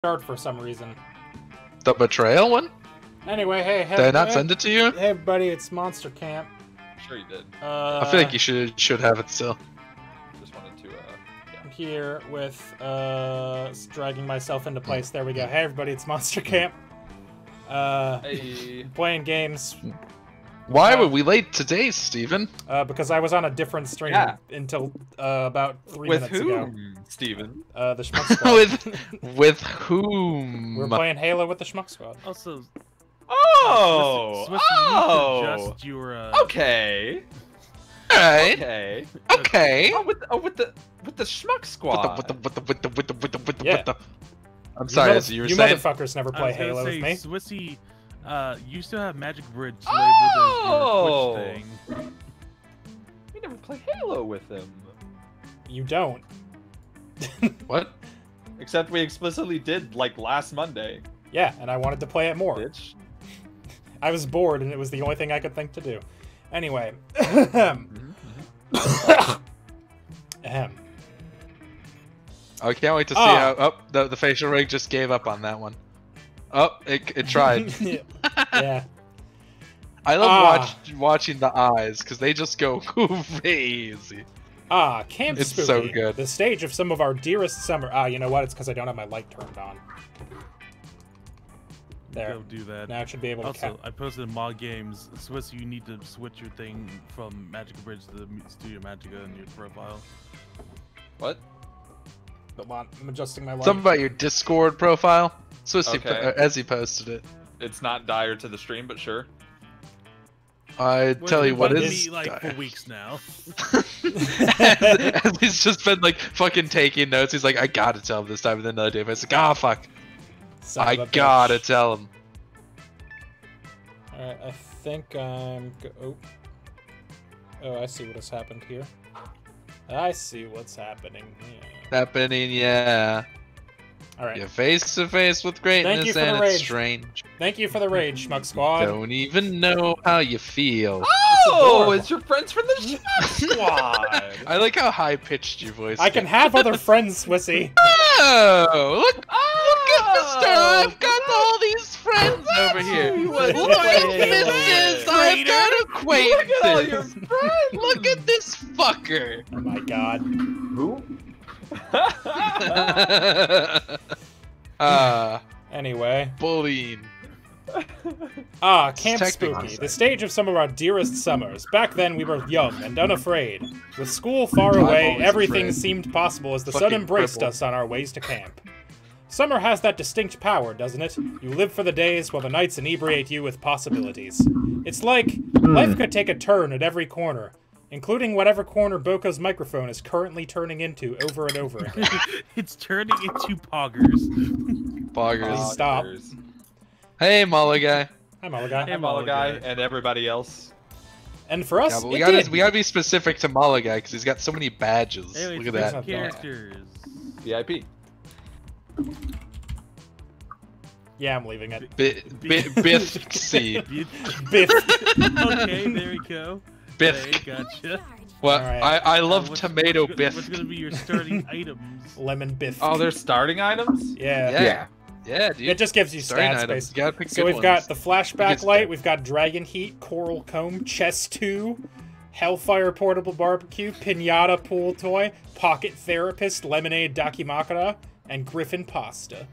start for some reason. The betrayal one? Anyway, hey, hey, Did I not hey, send it to you? hey, buddy, it's Monster Camp. Sure you did. Uh, I feel like you should should have it still. Just wanted to. Uh, I'm here with uh, dragging myself into place. There we go. Hey, everybody, it's Monster Camp. Uh, hey. playing games Why Uh, were we late today, Steven? uh, because I was on a different stream Yeah. until uh, about three With minutes ago. whom, Steven? Uh, the Schmuck Squad. with with whom? We're playing Halo with the Schmuck Squad. Also, Oh! Swiss, you need to oh! adjust your. Uh, Okay. Alright. Okay. Okay. Oh, with oh, with the with the schmuck With squad. the with the with the with the with the with the with the, Yeah. with the I'm You sorry, mother- as you were you saying. motherfuckers never play Halo say, with me. Swissy, uh, you still have Magic Bridge Oh! labeled as your Twitch thing. We never play Halo with him. You don't. What? Except we explicitly did like last Monday, Yeah, and I wanted to play it more. bitch. I was bored, and it was the only thing I could think to do. Anyway. Mhm, Ahem. I can't wait to see Ah. how. Oh, the the facial rig just gave up on that one. Oh, it it tried. yeah. I love Ah. watch, watching the eyes because they just go crazy. Ah, Camp It's Spooky. so good. The stage of some of our dearest summer. Ah, you know what? It's because I don't have my light turned on. There. Go do that. Now it should be able to Also. I posted in mod games. Swiss, you need to switch your thing from Magic Bridge to the M- Studio Magica in your profile. What? Hold on, I'm adjusting my light. Something about your Discord profile. Swissy, Okay. uh, as he posted it. It's not dire to the stream, but sure. I Well, tell you you've what been like for weeks now. as, as he's just been like fucking taking notes. He's like, I gotta tell him this time. And then another day, I was like, ah, fuck. Son I of a bitch. gotta tell him. Alright, I think I'm. Go- oh. Oh, I see what has happened here. I see what's happening here. Happening, yeah. Alright. You're face to face with greatness, you and it's rage. strange. Thank you for the rage, Schmuck Squad. Don't even know how you feel. Oh, it's your friends from the schmuck squad. I like how high pitched your voice. I can have other friends, Swissy. Oh, look! Look at the ah! star! Oh, I've got all these friends over here. Look, to play Halo missus! I've got Look at all your friends. Look at this fucker. Oh my god. Who? Ah, Anyway. bullying. Ah, Camp Spooky, the stage of some of our dearest summers. Back then, we were young and unafraid. With school far away, everything afraid. seemed possible as the sun embraced crippled. us on our ways to camp. Summer has that distinct power, doesn't it? You live for the days while the nights inebriate you with possibilities. It's like life could take a turn at every corner, including whatever corner Boko's microphone is currently turning into over and over again. it's turning into poggers. Boggers. Please stop. Hey, Mullah guy. Hi, Mulligan. Hey, Mullah guy, and everybody else. And for us, Yeah, we it gotta did. we gotta be specific to Mullah guy because he's got so many badges. Anyway, Look at that. characters. VIP. Yeah, I'm leaving it. Bi- bi- Biff C. Biff. okay, there we go. Biff. Hey, gotcha. Well, Alright. I, I Uh, love what's- tomato what's, biff. What's gonna be your starting items? Lemon Biff. Oh, they're starting items? yeah. Yeah. Yeah, dude. It just gives you Starting stats, items. basically. You So we've got the flashback light, we've got Dragon Heat, Coral Comb, chest 2, Hellfire Portable Barbecue, Pinata Pool Toy, Pocket Therapist, Lemonade Dakimakura, and Griffin Pasta.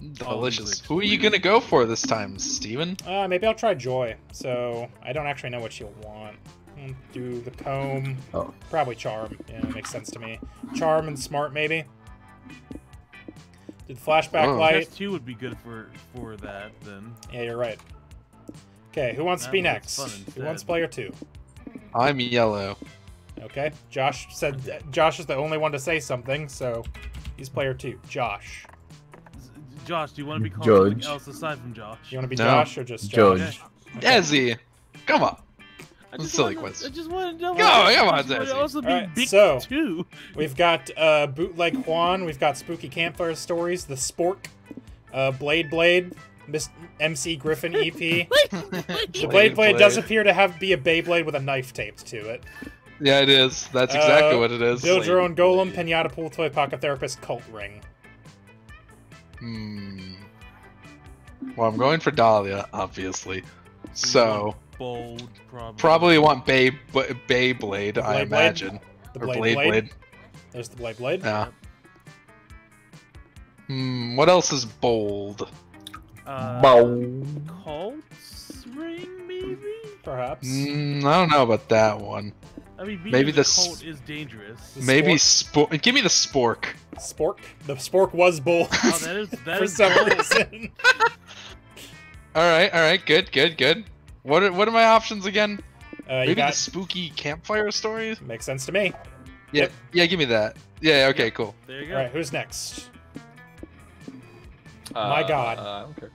Delicious. Always Who are you gonna go for this time, Steven? Uh, maybe I'll try Joy. So I don't actually know what she'll want. Hmm, Do the comb. Oh. Probably Charm. Yeah, that makes sense to me. Charm and Smart, maybe. Did flashback Oh. light. Chess two would be good for for that then. Yeah, you're right. Okay, who wants to be next? looks Who wants player two? I'm yellow. Okay, Josh said Josh is the only one to say something, so he's player two. Josh, Z- Josh, do you want to be called Judge. something else aside from Josh? you want to be No. Josh or just Josh? Judge. Okay. Desi, come on. I That's just a silly wanna- question. I just want to know. Go, come on, I just wanna Desi. also be Alright, big so- too. We've got uh, bootleg Juan. We've got spooky campfire stories. The Spork, uh, Blade Blade, Miss MC Griffin EP. The Blade Blade does appear to have be a Beyblade with a knife taped to it. Yeah, it is. That's exactly Uh, what it is. Build your own golem, pinata pool toy, pocket therapist, cult ring. Hmm. Well, I'm going for Dahlia, obviously. So Bold, probably. probably want Bay Beyblade, I Blade Blade? imagine, The or Blade Blade Blade. Blade. There's the Blade Blade. Yeah. Hmm. What else is bold? Uh, Bow. Cult's ring, maybe? Perhaps. Mm, I don't know about that one. I mean, being Maybe a the s- cult is dangerous. The Maybe spork? Spork. Give me the Spork. Spork. The Spork was bold. Oh, that is that for is some bold. reason. All right, all right, good, good, good. What are, what are my options again? Uh, Maybe got the spooky campfire stories. makes sense to me. Yeah, Yep. yeah, give me that. Yeah, okay, cool. There you go. right, who's next? Uh, My God. Uh, I don't care.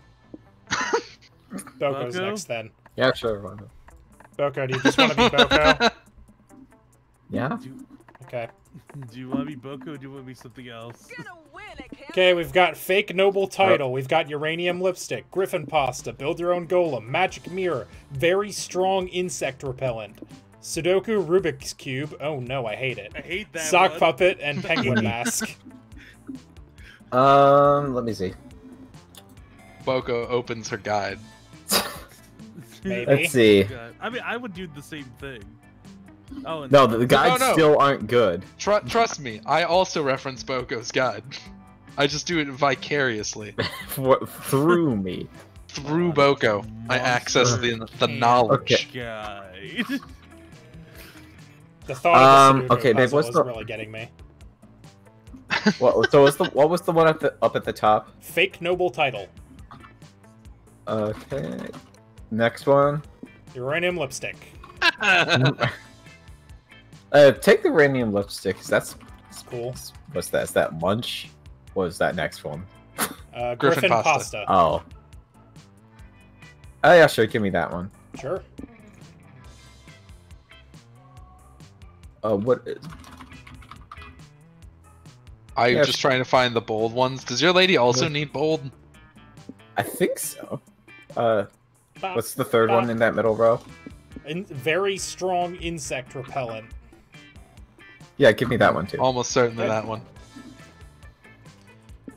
Boko's Boko? next then. Yeah, sure. why? Boko, do you just want to be Boko? Yeah. Do, Okay. do you want to be Boko or do you want to be something else? Okay, we've got fake noble title. We've got uranium lipstick, griffin pasta, build your own golem, magic mirror, very strong insect repellent, Sudoku Rubik's cube. Oh no, I hate it. I hate that Sock one. puppet and penguin mask. Um, let me see. Boko opens her guide. Maybe. Let's see. I mean, I would do the same thing. Oh, No, the, the guides no. still aren't good. Tr- trust me, I also reference Boko's guide. I just do it vicariously For, through me. through Boko. I access the the Okay. knowledge. guide. The thought Um, the okay, Dave, puzzle what's the- really getting me. What? So what's the what was the one at the up at the top? Fake noble title. Okay. Next one. Uranium lipstick. uh, take the uranium lipstick. 'cause That's It's cool. what's that? Is that munch? What is that next one? Uh, Griffin griffin, pasta. pasta. Oh. Oh yeah, sure. Give me that one. Sure. Uh, what is? I'm Yeah, just sh- trying to find the bold ones. Does your lady also Yeah. need bold? I think so. Uh, Bop, what's the third one in that middle row? in- very strong insect repellent. Yeah, give me that one too. Almost certainly that one.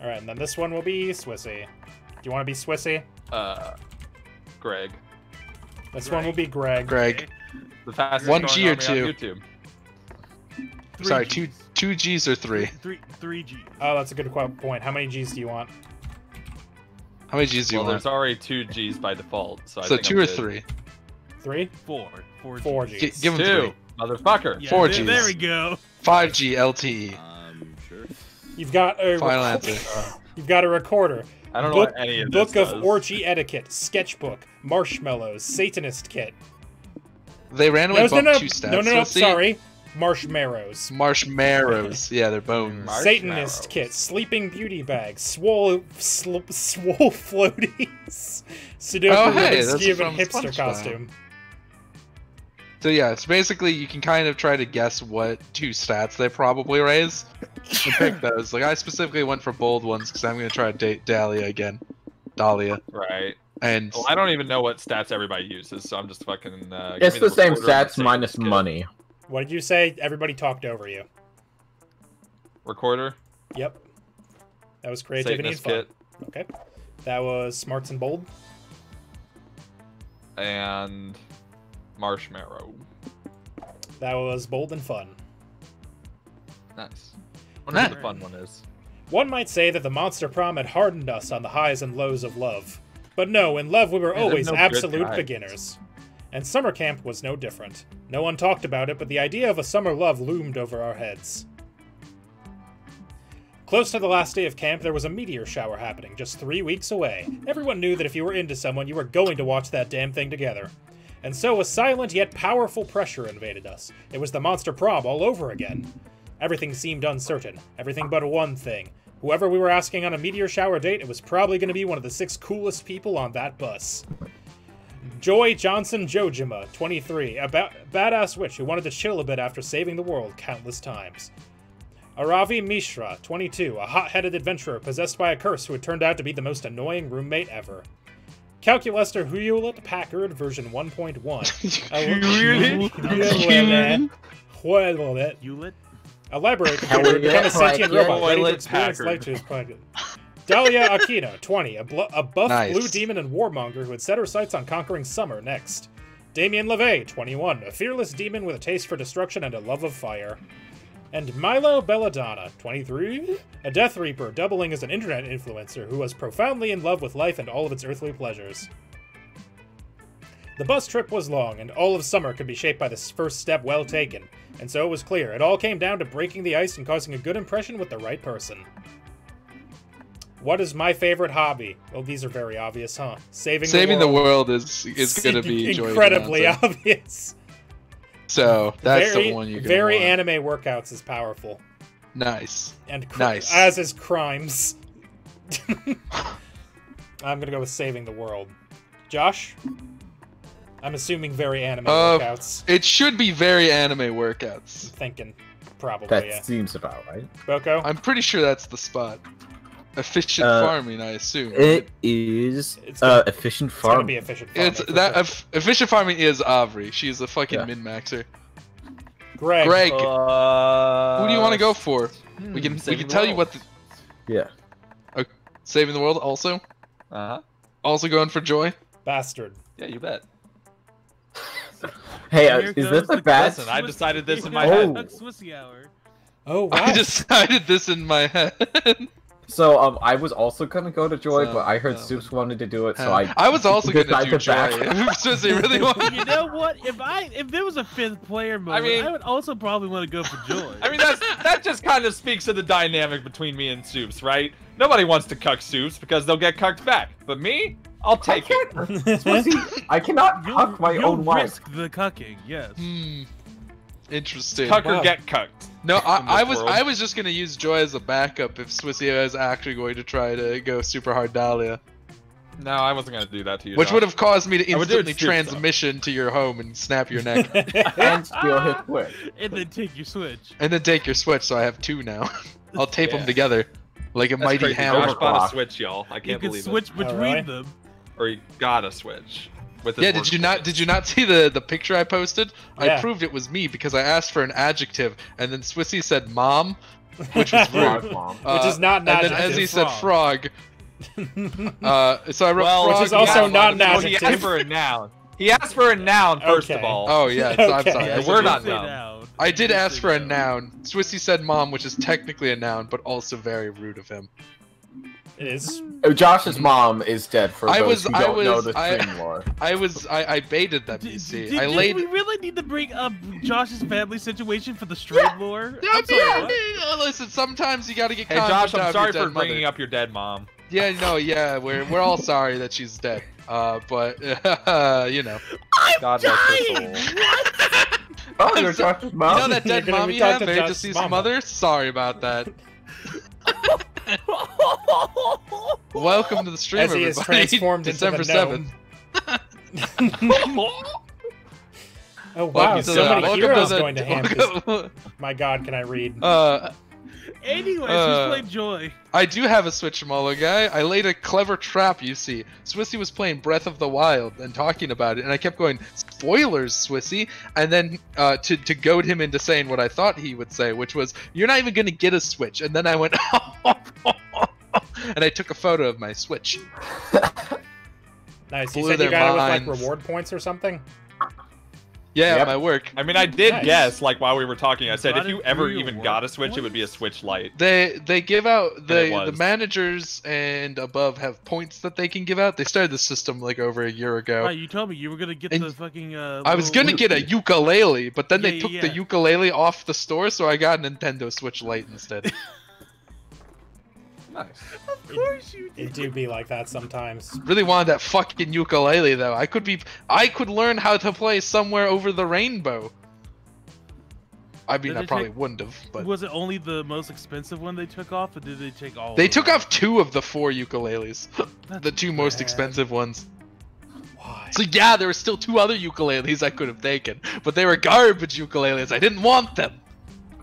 All right, and then this one will be Swissy. Do you want to be Swissy? Uh, Greg. This one will be Greg. Greg. The fastest One G or on two? YouTube. Three Sorry, Gs. two two G's or three? Three, three G. Oh, that's a good point. How many G's do you want? How many G's do you Well, want? there's already two G's by default, so I So think two I'm or good. three? Three? Four. Four, Four Gs. G's. G- give him Two, three. Motherfucker. Yeah, 4G. There we go. Five G LTE. Um, sure. You've got a Final reco- answer. You've got a recorder. I don't know Book, what any of book this of does. orgy etiquette, sketchbook, marshmallows, Satanist kit. They randomly No, no, bumped no, two stats. no, no, no. Let's. Sorry, marshmallows. Marshmallows. yeah, they're bones. Satanist kit, sleeping beauty bag, swole, sl- swole floaties, Sudoku Oh, hey, Rubik's that's cube, and from hipster SpongeBob. costume. So yeah, it's basically you can kind of try to guess what two stats they probably raise and pick those. Like I specifically went for bold ones because I'm gonna try to date Dahlia again, Dahlia, Right. and Well, I don't even know what stats everybody uses, so I'm just fucking. Uh, It's me the same stats the minus Satanist money. What did you say? Everybody talked over you. Recorder, Yep. That was creativity and Satanist fun. kit, Okay. That was smarts and bold. and marshmallow. That was bold and fun. Nice. Wonder what the fun one is. One might say that the monster prom had hardened us on the highs and lows of love. But no, in love we were Yeah, always no absolute beginners. And summer camp was no different. No one talked about it, but the idea of a summer love loomed over our heads. Close to the last day of camp, there was a meteor shower happening, just three weeks away. Everyone knew that if you were into someone, you were going to watch that damn thing together. And so a silent yet powerful pressure invaded us. It was the monster prom all over again. Everything seemed uncertain. Everything but one thing. Whoever we were asking on a meteor shower date, it was probably going to be one of the six coolest people on that bus. Joy Johnson Jojima, 23, a ba- badass witch who wanted to chill a bit after saving the world countless times. Aravi Mishra, 22, a hot headed adventurer possessed by a curse who had turned out to be the most annoying roommate ever. Calculester Hewlett Packard version 1.1. A- Hewlett- Hewlett. Hewlett. A library Hewlett become a sentient robot ready to experience life to his planet. Dahlia Aquino, 20, a, bl- a buff Nice. blue demon and warmonger who had set her sights on conquering summer next. Damien LaVey, 21, a fearless demon with a taste for destruction and a love of fire. And Milo Belladonna, 23, a Death Reaper, doubling as an internet influencer who was profoundly in love with life and all of its earthly pleasures. The bus trip was long, and all of summer could be shaped by this first step well taken, and so it was clear it all came down to breaking the ice and causing a good impression with the right person. What is my favorite hobby? Well, these are very obvious, huh? Saving, Saving the the world. world is is gonna be incredibly obvious. So that's very, the one you very want. anime workouts is powerful, nice. and cr- Nice. as is crimes. I'm gonna go with saving the world. Josh, I'm assuming very anime Uh, workouts. It should be very anime workouts. Thinking, probably That yeah. seems about right. Boko, I'm pretty sure that's the spot. Efficient Uh, farming, I assume. It is It's uh, gonna- efficient it's gonna be efficient. Farming it's that sure. eff- efficient farming is Avery. She's a fucking Yeah. min maxer. Greg. Greg, Uh, who do you want to go for? we can we hmm, can the tell you what the, yeah. saving the world also. Uh huh. Also going for joy. Bastard. Yeah, you bet. Hey, uh, Here is goes this a the bad? Listen, I decided this in Here my head. goes Swissy hour. Oh wow. I decided this in my head. So um, I was also gonna go to Joy, So, but I heard so- Supes wanted to do it, so I. I was also gonna decided do to joy. back. If Susie really wanted. You know what? If I if there was a fifth player mode, I, mean- I would also probably want to go for Joy. I mean, that's that just kind of speaks to the dynamic between me and Supes, right? Nobody wants to cuck Supes because they'll get cucked back. But me, I'll I take it. can't. Swissy, I cannot you'll, huck my you'll own wife. risk the cucking. Yes. Hmm. Interesting. Cuck or Wow. get cucked. No, I, I was world. I was just gonna use Joy as a backup if Swissy is actually going to try to go super hard Dahlia, No, I wasn't gonna do that to you. which Josh. would have caused me to I would do it instantly to Supes, though. transmission to your home and snap your neck, and steal his switch. And then take your switch. and then take your Switch. So I have two now. I'll tape Yeah. them together like a That's mighty crazy. hammer. Josh bought a Switch, y'all. I can't you can believe switch Oh, between really? them. Or you got a Switch. With Yeah, did you not did you not see the the picture I posted? Yeah. I proved it was me because I asked for an adjective and then Swissy said mom, which was rude. Frog mom. Which is not an And then adjective. Ezzy said frog. Uh, so I wrote Well, frog. Which is also yeah. not an No, he asked for a noun. He asked for a noun first Okay. of all. Oh yeah, so I'm sorry. Yeah, we're not dumb. noun. I did ask for a noun. Swissy said mom, which is technically a noun, but also very rude of him. It is. Oh, Josh's mom is dead. For I those was- who I don't know the I- stream lore. I was I, I baited them. Did, You see, did, I did laid. we really need to bring up Josh's family situation for the stream lore? Yeah, I'm sorry, yeah, what? yeah, listen, sometimes you gotta get Hey Josh, I'm sorry for dead bringing mother. up your dead mom. Yeah, no, yeah, we're we're all sorry that she's dead. Uh, but you know, God rest her dying! soul. Oh, you're so- Josh's you know that dead gonna mom you have, talking to? Josh's Deceased mama. mother. Sorry about that. Welcome to the stream, As he is everybody. transformed into December the gnome. seventh. Oh wow, Welcome to so the- many heroes the- going to ham. this- My God, can I read? Uh, Anyways, Uh, who's played Joy? I do have a Switch Molo guy. I laid a clever trap, you see. Swissy was playing Breath of the Wild and talking about it, and I kept going, spoilers, Swissy, and then uh, to, to goad him into saying what I thought he would say, which was, you're not even going to get a Switch. And then I went, and I took a photo of my Switch. Nice. You said you their got it with like reward points or something. Yeah, Yep. my work. I mean, I did Nice. guess, like while we were talking, I said if you ever even got a work Switch, it would be a? Switch Lite. They they give out the the managers and above have points that they can give out. They started the system like over a year ago. Right, you told me you were gonna get And the fucking. Uh, I was gonna get a ukulele, but then Yeah, they took yeah. the ukulele off the store, so I got a Nintendo Switch Lite instead. Nice. Of course you It did. do be like that sometimes. really wanted that fucking ukulele though. I could be, I could learn how to play somewhere over the rainbow. I mean, I probably take- wouldn't have, but Was it only the most expensive one they took off, or did they take all? they of took them? off two of the four ukuleles, the two most expensive ones. Why? So yeah, there were still two other ukuleles I could have taken, but they were garbage ukuleles. I didn't want them.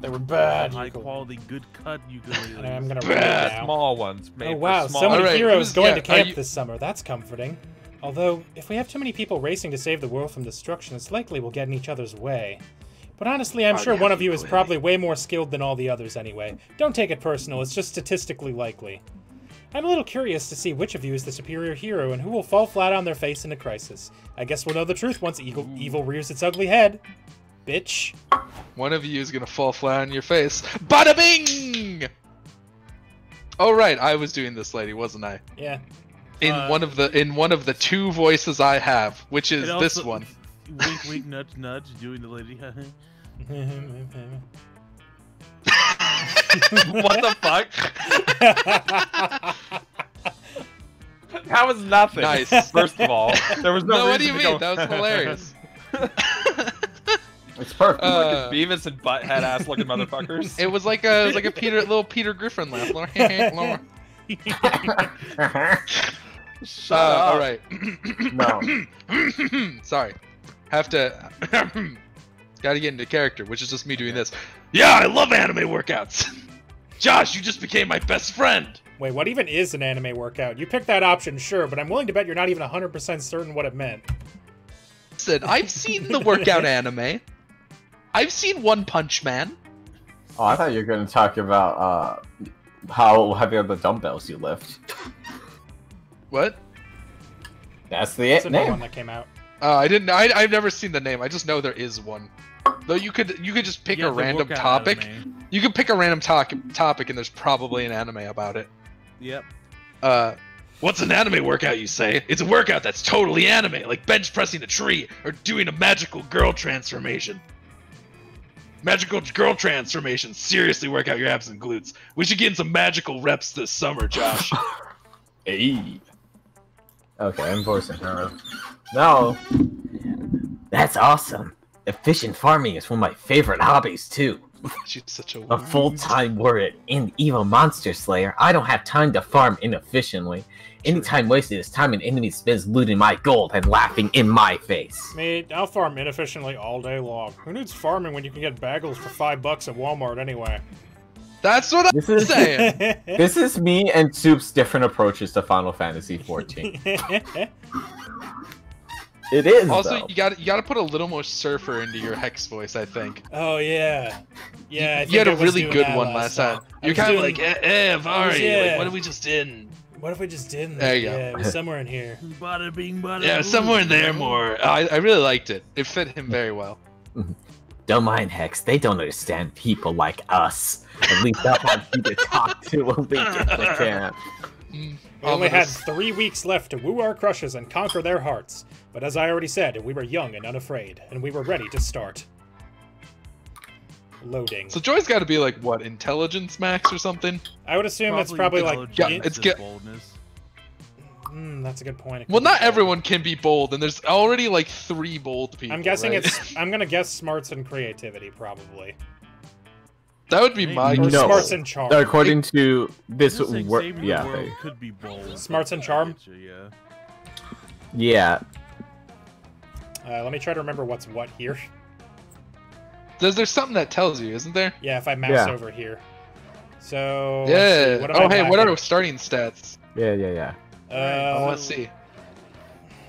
They were bad. high quality, good cut ukulele. And I'm gonna read Bad. Small ones. Made Oh for wow, small so many Alright, heroes who's- going yeah, to camp you- this summer. That's comforting. Although, if we have too many people racing to save the world from destruction, it's likely we'll get in each other's way. But honestly, I'm Oh, sure yeah, one of you is probably way more skilled than all the others anyway. Don't take it personal, it's just statistically likely. I'm a little curious to see which of you is the superior hero and who will fall flat on their face in a crisis. I guess we'll know the truth once evil, evil rears its ugly head. Bitch. One of you is gonna fall flat on your face. Bada bing! Oh right, I was doing this lady, wasn't I? Yeah. In Uh, one of the in one of the two voices I have, which is And this one. Wink, wink, nudge, nudge. Doing the lady. what the fuck? That was nothing. Nice. First of all, there was no. No, what do you mean? That was hilarious. It's perfect. Uh, Beavis and butthead ass looking motherfuckers. it was like a it was like a Peter little Peter Griffin laugh. Laura. Shut Uh, up. all right. no. Sorry. Have to. Got to get into character, which is just me doing this. Yeah, I love anime workouts. Josh, you just became my best friend. Wait, what even is an anime workout? You picked that option, sure, but I'm willing to bet you're not even 100% certain what it meant. Said I've seen the workout anime. I've seen One Punch Man. Oh, I thought you were going to talk about uh, how heavy are the dumbbells you lift. What? That's the It's a new one that came out. Uh, I didn't. I, I've never seen the name. I just know there is one. Though you could you could just pick Yeah, a random topic. anime. You could pick a random topic topic, and there's probably an anime about it. Yep. Uh, what's an anime workout? You say it's a workout that's totally anime, like bench pressing a tree or doing a magical girl transformation. Magical girl transformation. Seriously, work out your abs and glutes. We should get in some magical reps this summer, Josh. Hey. Okay, I'm forcing her. No. That's awesome. Efficient farming is one of my favorite hobbies too. She's such a. A full-time warrior and evil monster slayer, I don't have time to farm inefficiently. Any time wasted is time an enemy spends looting my gold and laughing in my face. Mate, I'll farm inefficiently all day long. Who needs farming when you can get bagels for five bucks at Walmart anyway? That's what I'm This is saying. this is me and Soup's different approaches to Final Fantasy XIV. It is. Also, though. you got you got to put a little more surfer into your hex voice. I think. oh yeah, yeah. I you had I a was really good one last time. I You're kind of doing- like, eh, eh, Vari, yeah. like, what have we just did? What if we just didn't? There you go. Yeah, it was somewhere in here. Bada bing, bada Yeah, somewhere in there more. I, I really liked it. It fit him very well. Don't mind Hex, they don't understand people like us. At least I have you to talk to a leak if they can. We only had three weeks left to woo our crushes and conquer their hearts. But as I already said, we were young and unafraid, and we were ready to start. Loading. So Joy's got to be like what intelligence max or something. I would assume it's probably like. Yeah, it's get- boldness. Hmm, that's a good point. Well, not everyone can be bold, and there's already like three bold people. I'm guessing right? it's. I'm gonna guess smarts and creativity probably. that would be my Or No. guess. smarts and charm. According to this, Just like wor- yeah, world they- could be bold. Smarts and charm? Yeah. yeah. Uh, let me try to remember what's what here. There's there's something that tells you, isn't there? Yeah, if I mouse Yeah. over here. So. let's Yeah. see, what oh I hey, what are our starting stats? Yeah, yeah, yeah. Oh, Uh, let's see.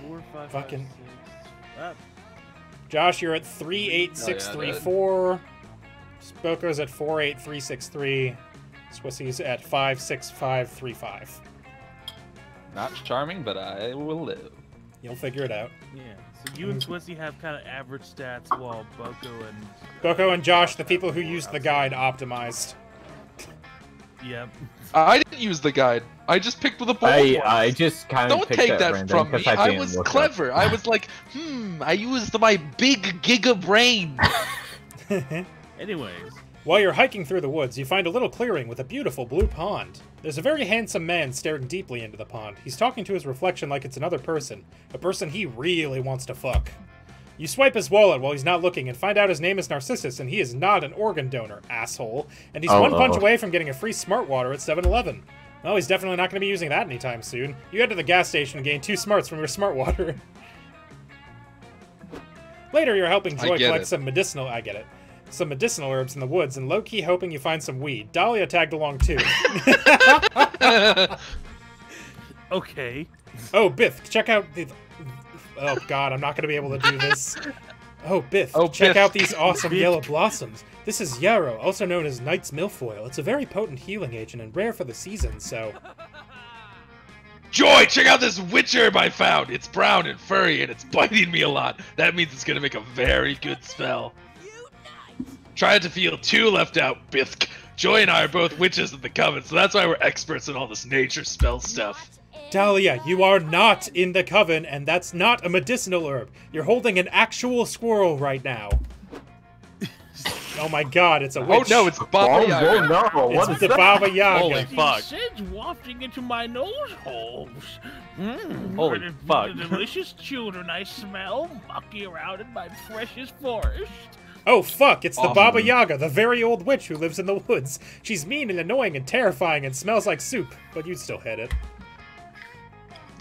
Four, five, Fucking- five, six. Ah, Josh, you're at three eight six three four. Boko's at four eight three six three. Swissy's at five six five three five. Not charming, but I will live. You'll figure it out. yeah. So you and Swissy have kind of average stats, while Boko and Boko and Josh, the people who used the guide, optimized. Yep. I didn't use the guide. I just picked the bold I ones. I just kind of Don't picked take at that from me. I, I, was clever. I was like, hmm, I used my big giga brain. Anyways, While you're hiking through the woods, you find a little clearing with a beautiful blue pond. There's a very handsome man staring deeply into the pond. He's talking to his reflection like it's another person, a person he really wants to fuck. You swipe his wallet while he's not looking and find out his name is Narcissus and he is not an organ donor, asshole. And he's Oh, one punch oh. away from getting a free smart water at 7 Eleven. Well, he's definitely not going to be using that anytime soon. You head to the gas station and gain two smarts from your smart water. Later, you're helping Joy collect it. some medicinal. I get it. Some medicinal herbs in the woods, and low key hoping you find some weed. Dahlia tagged along too. okay. oh, Biff, check out the. Oh God, I'm not gonna be able to do this. Oh, Biff, Oh, check Biff. out these awesome Biff. yellow blossoms. This is yarrow, also known as Knight's Milfoil. It's a very potent healing agent and rare for the season, so. Joy, check out this witch herb I found. It's brown and furry and it's biting me a lot. That means it's gonna make a very good spell. Try not to feel too left out, Bithk. Joy and I are both witches in the coven, so that's why we're experts in all this nature spell stuff. Dahlia, you are not in the coven, and that's not a medicinal herb. You're holding an actual squirrel right now. oh my god, it's a Oh no, it's Oh, Baba oh, Yaga. oh no! It's What is the that? Baba Yaga. Holy fuck. Sedge wafting into my nose holes. Mmm, Holy what fuck. The delicious children I smell mucking around in my precious forest. Oh fuck, it's the Awesome. Baba Yaga, the very old witch who lives in the woods. She's mean and annoying and terrifying and smells like soup, but you'd still hit it.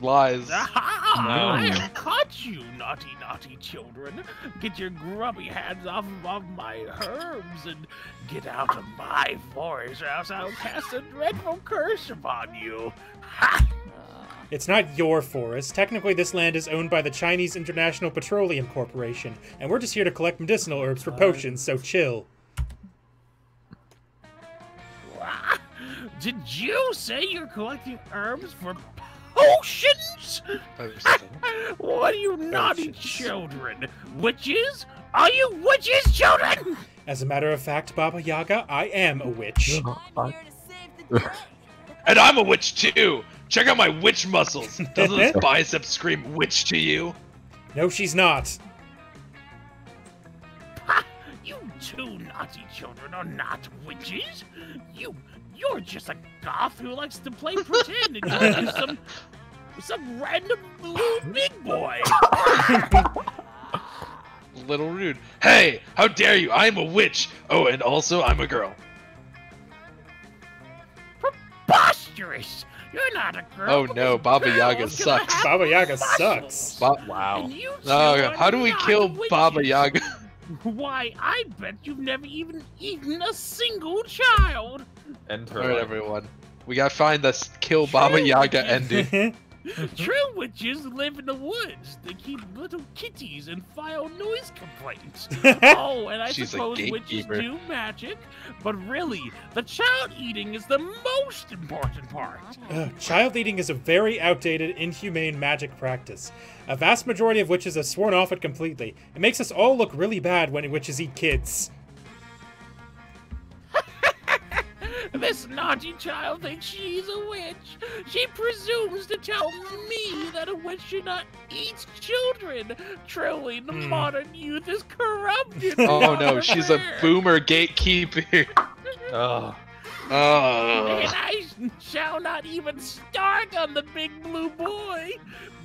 Lies. Ah, Aha! No. I have caught you, naughty, naughty children. Get your grubby hands off of my herbs and get out of my forest, or else I'll cast a dreadful curse upon you. Ha! It's not your forest. Technically, this land is owned by the Chinese International Petroleum Corporation, and we're just here to collect medicinal herbs for uh, potions, so chill. Did you say you're collecting herbs for potions? What are you naughty children? Witches? Are you witches, children? As a matter of fact, Baba Yaga, I am a witch. And I'm a witch too. Check out my witch muscles. Doesn't this bicep scream witch to you? No, she's not. Ha! You two naughty children are not witches. You, you're just a goth who likes to play pretend and call you some, some random blue big boy. Little rude. Hey, how dare you? I'm a witch. Oh, and also I'm a girl. Preposterous! You're not a girl. Oh, no, Baba Yaga sucks. Baba Yaga muscles. sucks. Ba- Wow. And you two Oh, are how do we kill witches. Baba Yaga? Why, I bet you've never even eaten a single child. End her Alright, everyone. We gotta find this kill Baba Yaga witches. ending. True witches live in the woods. They keep little kitties and file noise complaints. oh, and I She's suppose witches do magic, but really, the child eating is the most important part. Ugh, child eating is a very outdated, inhumane magic practice. A vast majority of witches have sworn off it completely. It makes us all look really bad when witches eat kids. This naughty child thinks she's a witch. She presumes to tell me that a witch should not eat children. Truly, the Hmm. modern youth is corrupted. Oh no, she's a boomer gatekeeper. And Oh. I shall not even start on the big blue boy.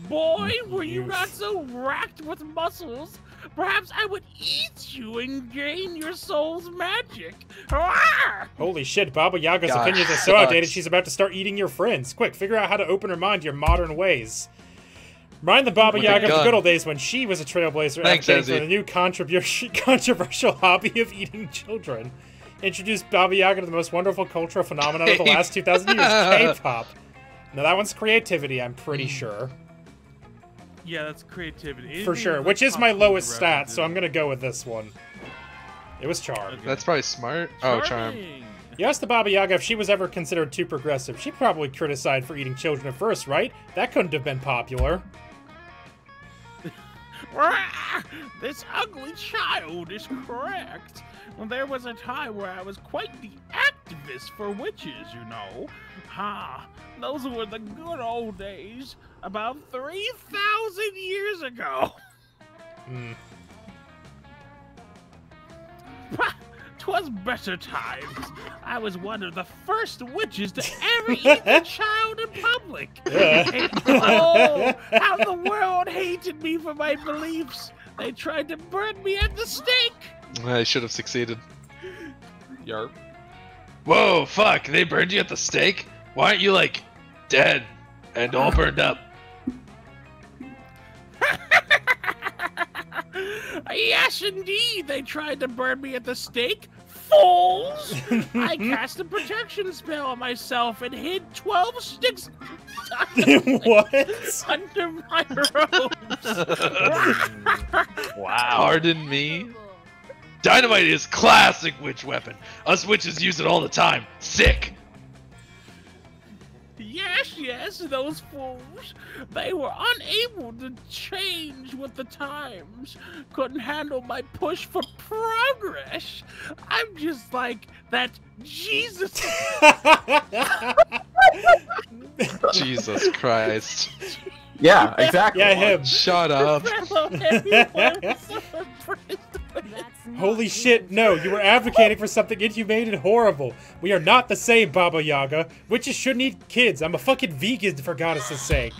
Boy, were you not so racked with muscles, perhaps I would eat you and gain your soul's magic. Holy shit, Baba Yaga's God, opinions are so outdated she's about to start eating your friends. Quick, figure out how to open her mind to your modern ways. Remind the Baba With Yaga of the good old days when she was a trailblazer Thanks, advocating for the new controversial, controversial hobby of eating children. Introduce Baba Yaga to the most wonderful cultural phenomenon of the last 2,000 years, K-pop. Now that one's creativity, I'm pretty hmm. sure. Yeah, that's creativity. For sure, which is my lowest stat, references. so I'm gonna go with this one. It was charm. Okay. That's probably smart. Oh, charm. Charming. You asked the Baba Yaga if she was ever considered too progressive. She probably criticized for eating children at first, right? That couldn't have been popular. This ugly child is correct. Well, there was a time where I was quite the activist for witches, you know. Ha! Those were the good old days, about 3,000 years ago. Hmm. Twas better times. I was one of the first witches to ever eat a child in public. Ugh. oh, how the world hated me for my beliefs. They tried to burn me at the stake. I should have succeeded. Yarp. Whoa, fuck! They burned you at the stake? Why aren't you like dead and all burned up? yes, indeed, they tried to burn me at the stake. Fools! I cast a protection spell on myself and hid 12 sticks what? under my robes. Wow. Pardon me? Dynamite is classic witch weapon. Us witches use it all the time. Sick. yes, yes, those fools. They were unable to change with the times. Couldn't handle my push for progress. I'm just like that Jesus. Jesus Christ. Yeah, exactly. yeah, him. Shut up. Holy shit, no, you were advocating for something inhumane and horrible. We are not the same, Baba Yaga. Witches shouldn't eat kids. I'm a fucking vegan, for goddess' sake.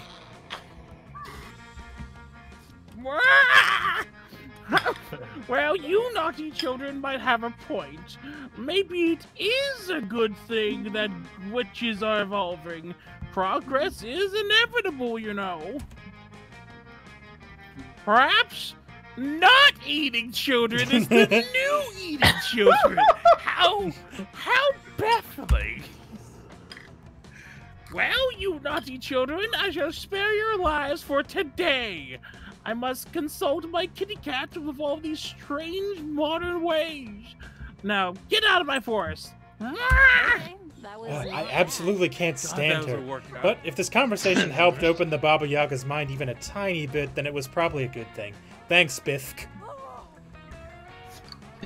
well, you naughty children might have a point. Maybe it is a good thing that witches are evolving. Progress is inevitable, you know. Perhaps not eating children is the new eating children. How how baffling. Well, you naughty children, I shall spare your lives for today. I must consult my kitty cat to evolve these strange modern ways. Now, get out of my forest. Okay, was Uh, I absolutely can't stand was her. But if this conversation helped open the Baba Yaga's mind even a tiny bit, then it was probably a good thing. Thanks, Bithk.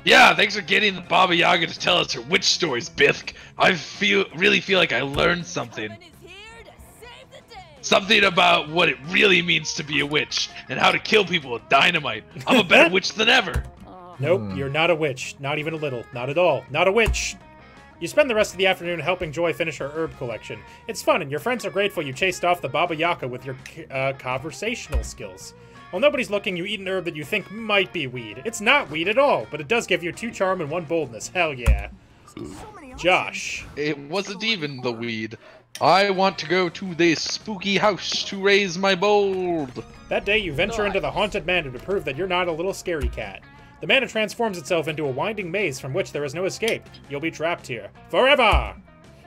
Yeah, thanks for getting the Baba Yaga to tell us her witch stories, Bithk. I feel really feel like I learned something. Woman is here to save the day. Something about what it really means to be a witch and how to kill people with dynamite. I'm a better witch than ever. Nope, Hmm. you're not a witch. Not even a little. Not at all. Not a witch. You spend the rest of the afternoon helping Joy finish her herb collection. It's fun, and your friends are grateful you chased off the Baba Yaga with your uh, conversational skills. While nobody's looking, you eat an herb that you think might be weed. It's not weed at all, but it does give you two charm and one boldness. Hell yeah. Josh. It wasn't even the weed. I want to go to this spooky house to raise my bold. That day, you venture into the haunted manor to prove that you're not a little scary cat. The manor transforms itself into a winding maze from which there is no escape. You'll be trapped here. Forever!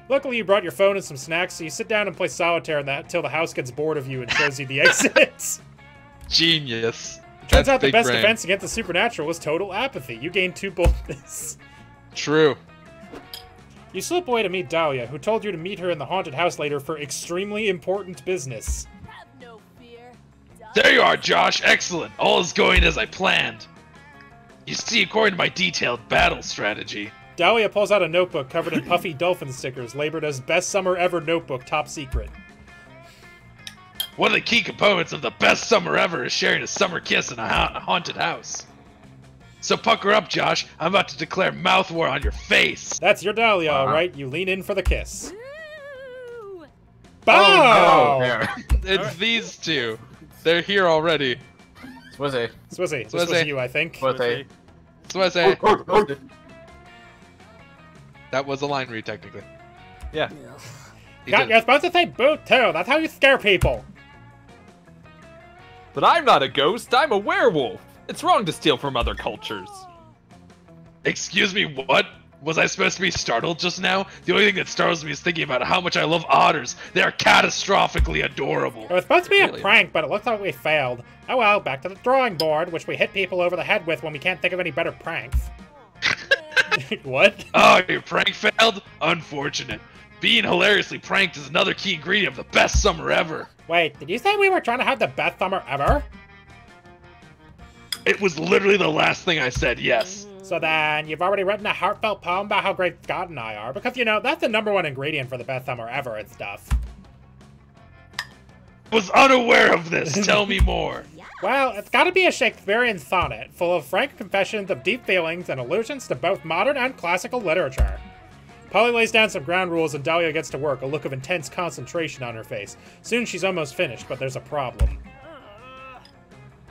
Luckily, you brought your phone and some snacks, so you sit down and play solitaire in that until the house gets bored of you and shows you the exit. Genius. Turns That's out the best brain. defense against the supernatural is total apathy. You gain two boldness. True. You slip away to meet Dahlia, who told you to meet her in the haunted house later for extremely important business. have no fear. There you are, Josh. Excellent. All is going as I planned. You see, according to my detailed battle strategy, Dahlia pulls out a notebook covered in puffy dolphin stickers labeled as Best Summer Ever Notebook Top Secret. One of the key components of the best summer ever is sharing a summer kiss in a ha- haunted house. So pucker up, Josh. I'm about to declare mouth war on your face. That's your Dahlia, Uh-huh. alright? You lean in for the kiss. Ooh. Bow! Oh, there. It's these two. They're here already. Swizzy. Swizzy, this Swizzy. was you, I think. Swizzy. So I say Oh, oh, oh. that was a line read technically. Yeah. He God, you're supposed to say boot too. That's how you scare people. But I'm not a ghost, I'm a werewolf. It's wrong to steal from other cultures. Excuse me, what? Was I supposed to be startled just now? The only thing that startles me is thinking about how much I love otters. They are catastrophically adorable. It was supposed to be a Really? prank, but it looks like we failed. Oh well, back to the drawing board, which we hit people over the head with when we can't think of any better pranks. what? Oh, your prank failed? Unfortunate. Being hilariously pranked is another key ingredient of the best summer ever. Wait, did you say we were trying to have the best summer ever? It was literally the last thing I said, yes. Mm. So then, you've already written a heartfelt poem about how great Scott and I are, because you know, that's the number one ingredient for the best summer ever and stuff. Was unaware of this. Tell me more. Well, it's gotta be a Shakespearean sonnet, full of frank confessions of deep feelings and allusions to both modern and classical literature. Polly lays down some ground rules and Dahlia gets to work, a look of intense concentration on her face. Soon she's almost finished, but there's a problem.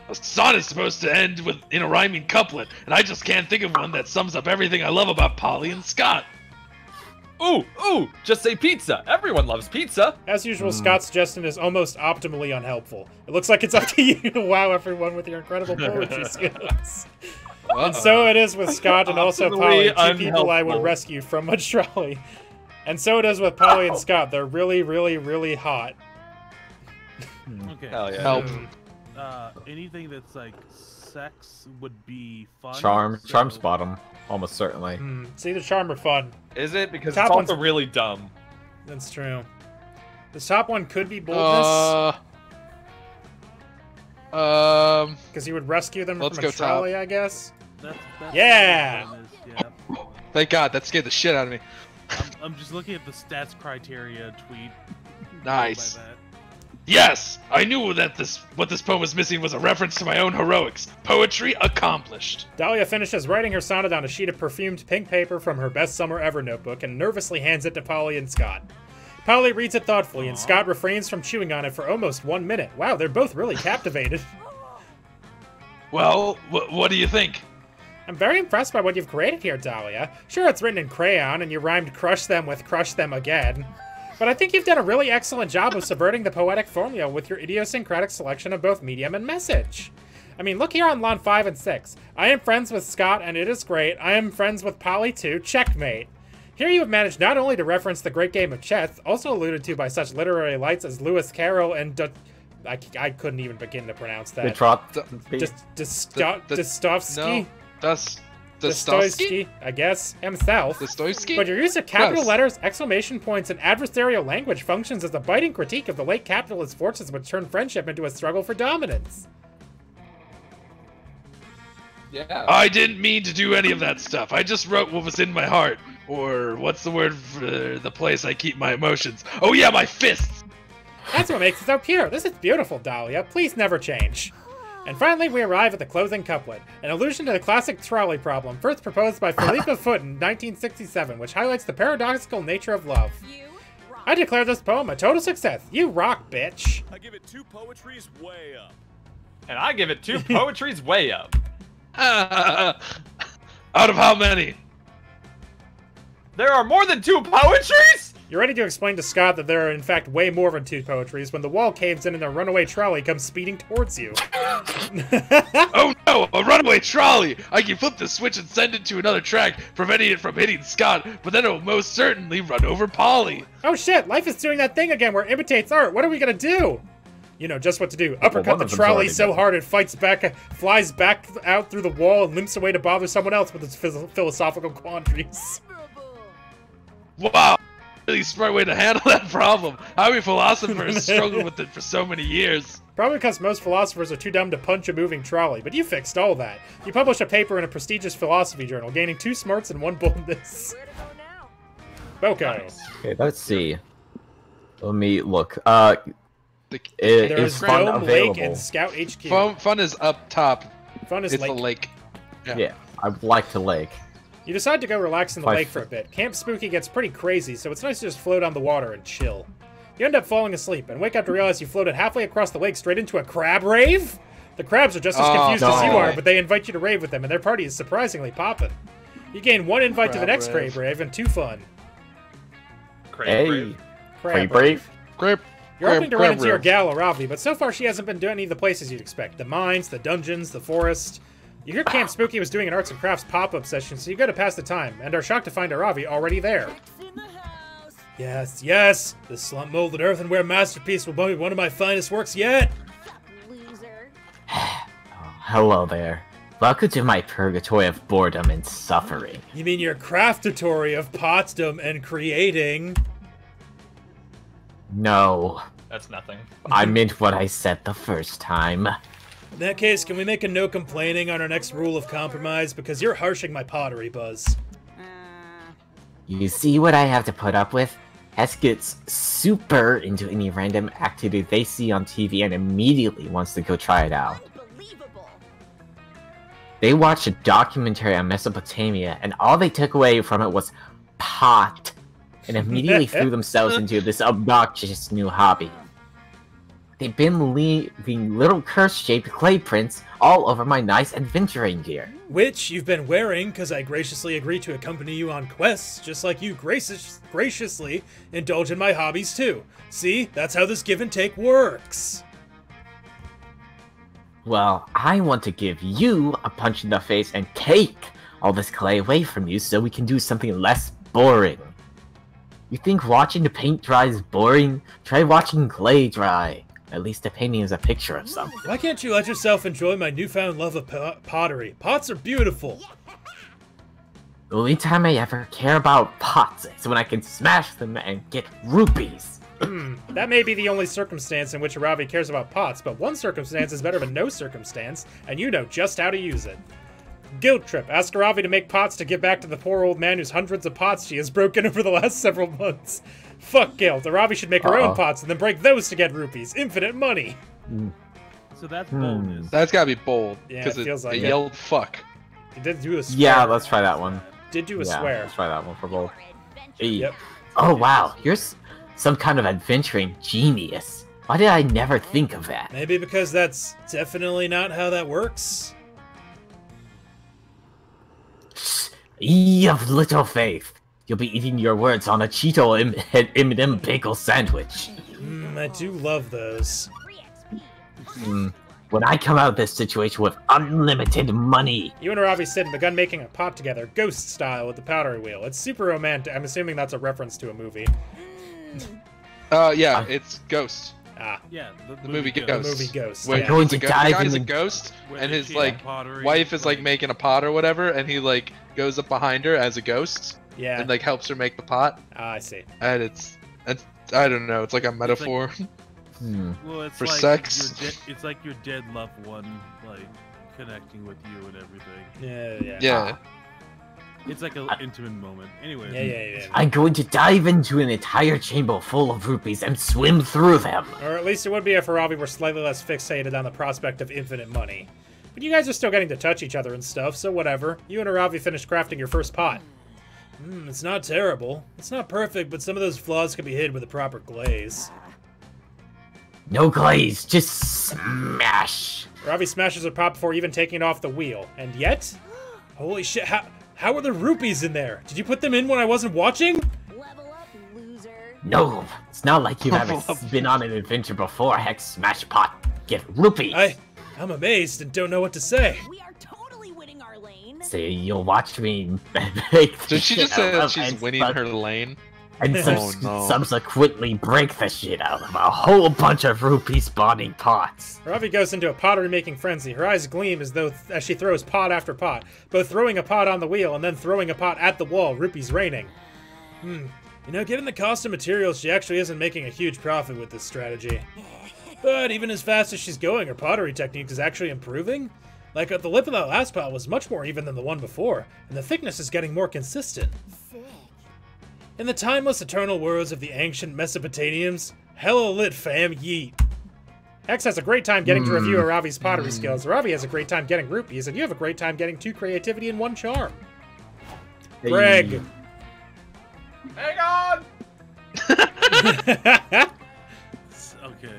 A sonnet's supposed to end with in a rhyming couplet, and I just can't think of one that sums up everything I love about Polly and Scott. Ooh, ooh, just say pizza. Everyone loves pizza. As usual, hmm. Scott's suggestion is almost optimally unhelpful. It looks like it's up to you to wow everyone with your incredible poetry skills. And so it is with Scott and also Polly, Optimally two people I would rescue from a trolley. And so it is with Polly and Scott. They're really, really, really hot. Okay. Hell yeah. Help. Uh, anything that's like sex would be fun. Charm. so- Charm's bottom. Almost certainly. Hmm. See, the charm are fun. Is it? Because Top it's also one's- really dumb. That's true. The top one could be boldness, Uh, um, because you would rescue them let's from a go top. trolley, I guess. That's, that's Yeah! what the one is, yeah. thank God, that scared the shit out of me. I'm, I'm just looking at the stats criteria tweet. Nice. Yes, I knew that this what this poem was missing was a reference to my own heroics. Poetry accomplished. Dahlia finishes writing her sonnet on a sheet of perfumed pink paper from her best summer ever notebook and nervously hands it to Polly and Scott. Polly reads it thoughtfully, and Scott refrains from chewing on it for almost one minute. Wow, they're both really captivated. Well, wh- what do you think? I'm very impressed by what you've created here, Dahlia. Sure, it's written in crayon, and you rhymed crush them with crush them again. But I think you've done a really excellent job of subverting the poetic formula with your idiosyncratic selection of both medium and message. I mean, look here on Lawn 5 and 6. I am friends with Scott, and it is great. I am friends with Polly, too. Checkmate. Here you have managed not only to reference the great game of chess, also alluded to by such literary lights as Lewis Carroll and D- I, I couldn't even begin to pronounce The that. trot. Just Dosto- The- the- Dostovsky? No, Das Dostoevsky. Dostoevsky, I guess, himself. Dostoevsky. But your use of capital Yes. letters, exclamation points, and adversarial language functions as a biting critique of the late capitalist forces which turned friendship into a struggle for dominance. Yeah. I didn't mean to do any of that stuff. I just wrote what was in my heart, or what's the word for the place I keep my emotions? Oh yeah, my fists. That's what makes it so pure. This is beautiful, Dahlia. Please never change. And finally, we arrive at the closing couplet, an allusion to the classic trolley problem, first proposed by Philippa Foot in 1967, which highlights the paradoxical nature of love. I declare this poem a total success. You rock, bitch. I give it two poetries way up. And I give it two poetries way up. Out of how many? There are more than two poetries? You're ready to explain to Scott that there are in fact way more than two poetries when the wall caves in and a runaway trolley comes speeding towards you. Oh no, a runaway trolley! I can flip the switch and send it to another track, preventing it from hitting Scott, but then it will most certainly run over Polly. oh shit, life is doing that thing again where it imitates art. What are we gonna do? You know just what to do. Uppercut one the trolley so done. hard it fights back, flies back out through the wall, and limps away to bother someone else with its phys- philosophical quandaries. Admirable. Wow, really smart way to handle that problem. How many philosophers struggled with it for so many years? Probably because most philosophers are too dumb to punch a moving trolley, but you fixed all that. You published a paper in a prestigious philosophy journal, gaining two smarts and one boldness. Where to go now? Okay, let's see. Let me look. Uh, The it, There is is fun Dome available. Lake and Scout HQ. fun, fun is up top. Fun is It's lake. the lake. Yeah, I would like to lake. You decide to go relax in the Five lake for a bit. Camp Spooky gets pretty crazy, so it's nice to just float on the water and chill. You end up falling asleep and wake up to realize you floated halfway across the lake straight into a crab rave? The crabs are just as Oh, confused as you are, but they invite you to rave with them, and their party is surprisingly poppin'. You gain one invite to the next rave. crab rave and two fun. Crazy. Hey, Crab are you brave? Grape. You're Crab- hoping to run crab into your rave. gal, Aravi, but so far she hasn't been to any of the places you'd expect. The mines, the dungeons, the forest. You hear Camp Spooky was doing an arts and crafts pop-up session, so you gotta pass the time, and are shocked to find Aravi already there. X in the house. Yes, yes! This slump molded earthenware masterpiece will be one of my finest works yet! Oh, hello there. Welcome to my purgatory of boredom and suffering. You mean your craftatory of potdom and creating? No, That's nothing. I meant what I said the first time. In that case, can we make a no complaining on our next rule of compromise? Because you're harshing my pottery buzz. Uh. You see what I have to put up with? Hess gets super into any random activity they see on TV and immediately wants to go try it out. Unbelievable. They watched a documentary on Mesopotamia, and all they took away from it was pot, and immediately threw themselves into this obnoxious new hobby. They've been leaving little curse-shaped clay prints all over my nice adventuring gear. Which you've been wearing because I graciously agreed to accompany you on quests, just like you gracious, graciously indulge in my hobbies too. See, that's how this give and take works. Well, I want to give you a punch in the face and take all this clay away from you so we can do something less boring. You think watching the paint dry is boring? Try watching clay dry. At least the painting is a picture of something. Why can't you let yourself enjoy my newfound love of po- pottery? Pots are beautiful. The only time I ever care about pots is when I can smash them and get rupees. Hmm, that may be the only circumstance in which Aravi cares about pots, but one circumstance is better than no circumstance, and you know just how to use it. Guilt trip. Ask Aravi to make pots to give back to the poor old man whose hundreds of pots she has broken over the last several months. Fuck guilt. Aravi should make her Uh-oh. own pots and then break those to get rupees. Infinite money. So that's Hmm. boldness. That's gotta be bold Yeah, it it, feels like it it. yelled "fuck." He did do a swear. Yeah, let's try that one. Did do a yeah, swear. let's try that one for both. Hey. Yep. Oh wow, you're s- some kind of adventuring genius. Why did I never think of that? Maybe because that's definitely not how that works. Ye of little faith. You'll be eating your words on a Cheeto M- M&M bagel sandwich. Hmm, I do love those. Hmm. When I come out of this situation with unlimited money, You and Aravi sit in the gun making a pot together, ghost style, with the powder wheel. It's super romantic. I'm assuming that's a reference to a movie. Uh, yeah, I- it's Ghost. Ah, Yeah, the, The movie the Ghost. movie Ghost. Where yeah. going he's to a go- dive the guy's a ghost, and his like pottery, wife is like making a pot or whatever, and he like goes up behind her as a ghost Yeah. and like helps her make the pot. ah, I see. And it's, it's I don't know, it's like a metaphor. hmm, Well, it's for like sex. De- it's like your dead loved one, like connecting with you and everything. Yeah, yeah. yeah. It's like an intimate moment. Anyway. Yeah, yeah, yeah. I'm going to dive into an entire chamber full of rupees and swim through them. Or at least it would be if Aravi were slightly less fixated on the prospect of infinite money. But you guys are still getting to touch each other and stuff, so whatever. You and Aravi finished crafting your first pot. Hmm, it's not terrible. It's not perfect, but some of those flaws can be hid with a proper glaze. No glaze, just smash. Ravi smashes her pot before even taking it off the wheel. And yet? Holy shit, how, how are the rupees in there? Did you put them in when I wasn't watching? Level up, loser. No, it's not like you've ever been on an adventure before. Hex smash pot, get rupees. I, I'm amazed and don't know what to say. We are totally winning our lane. So you'll watch me make the Did she shit just say out that of she's winning sub- her lane? and Oh, no. subsequently break the shit out of a whole bunch of rupee spawning pots. Ravi goes into a pottery making frenzy. Her eyes gleam as though as she throws pot after pot, both throwing a pot on the wheel and then throwing a pot at the wall, rupees raining. Hmm. You know, given the cost of materials, she actually isn't making a huge profit with this strategy. But even as fast as she's going, her pottery technique is actually improving. Like, uh, the lip of that last pot was much more even than the one before, and the thickness is getting more consistent. Sick. In the timeless eternal words of the ancient Mesopotamians, hello lit fam yeet. X has a great time getting to review Aravi's pottery skills. Aravi has a great time getting rupees, and you have a great time getting two creativity and one charm. Greg. Hang on! okay.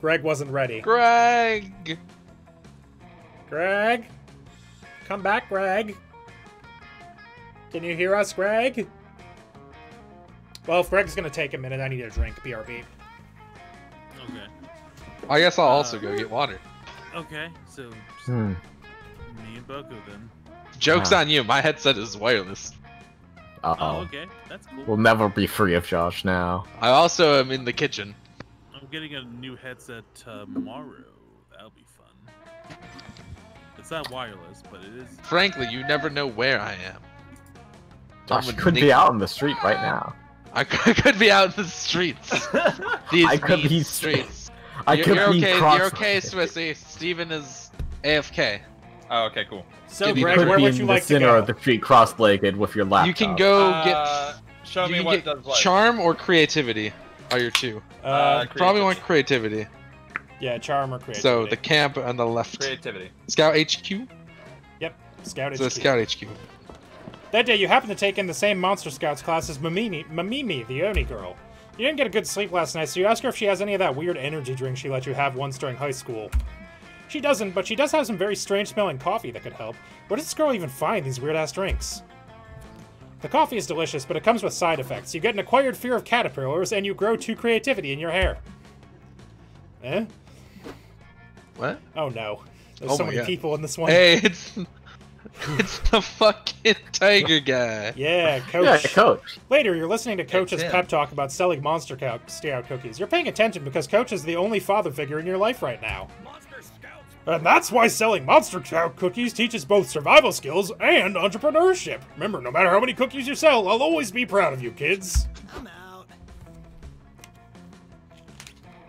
Greg wasn't ready. Greg! Greg? Come back, Greg. Can you hear us, Greg? Well, if Greg's gonna take a minute, I need a drink. BRB. Okay. I guess I'll also Uh, go get water. Okay. So Hmm. me and Boko then. Joke's Ah. on you, my headset is wireless. Uh Oh, oh. okay. That's cool. We'll never be free of Josh now. I also am in the kitchen. I'm getting a new headset tomorrow. That'll be fun. It's not wireless, but it is. Frankly, you never know where I am. Josh I'm could be out in the street right now. I could, be out in the streets. These I could be- streets. I you're, could you're be okay. cross- You're okay, Swissy. Steven is AFK. Oh, okay, cool. So, Did you Greg, could where be would in you the like to center go? of the street, cross-legged with your laptop. You can go Uh, get. show you me can what get does what. charm or creativity. Are your two? Uh, Uh, Probably want creativity. Creativity. yeah, charm or creativity. So the camp on the left. Creativity. Scout HQ. Yep, Scout So HQ. Scout HQ. That day, you happened to take in the same Monster Scouts class as Mamimi, Mamimi, the Oni girl. You didn't get a good sleep last night, so you ask her if she has any of that weird energy drink she let you have once during high school. She doesn't, but she does have some very strange smelling coffee that could help. Where does this girl even find these weird ass drinks? The coffee is delicious, but it comes with side effects. You get an acquired fear of caterpillars, and you grow two creativity in your hair. Eh? What? Oh no. There's Oh so many God. people in this one. Hey, it's it's the fucking tiger guy. Yeah, coach. Yeah, coach. Later, you're listening to Coach's pep talk about selling Monster Cow- Scout cookies. You're paying attention because Coach is the only father figure in your life right now. Monster Scouts. And that's why selling Monster Scout cookies teaches both survival skills and entrepreneurship. Remember, no matter how many cookies you sell, I'll always be proud of you, kids. I'm out.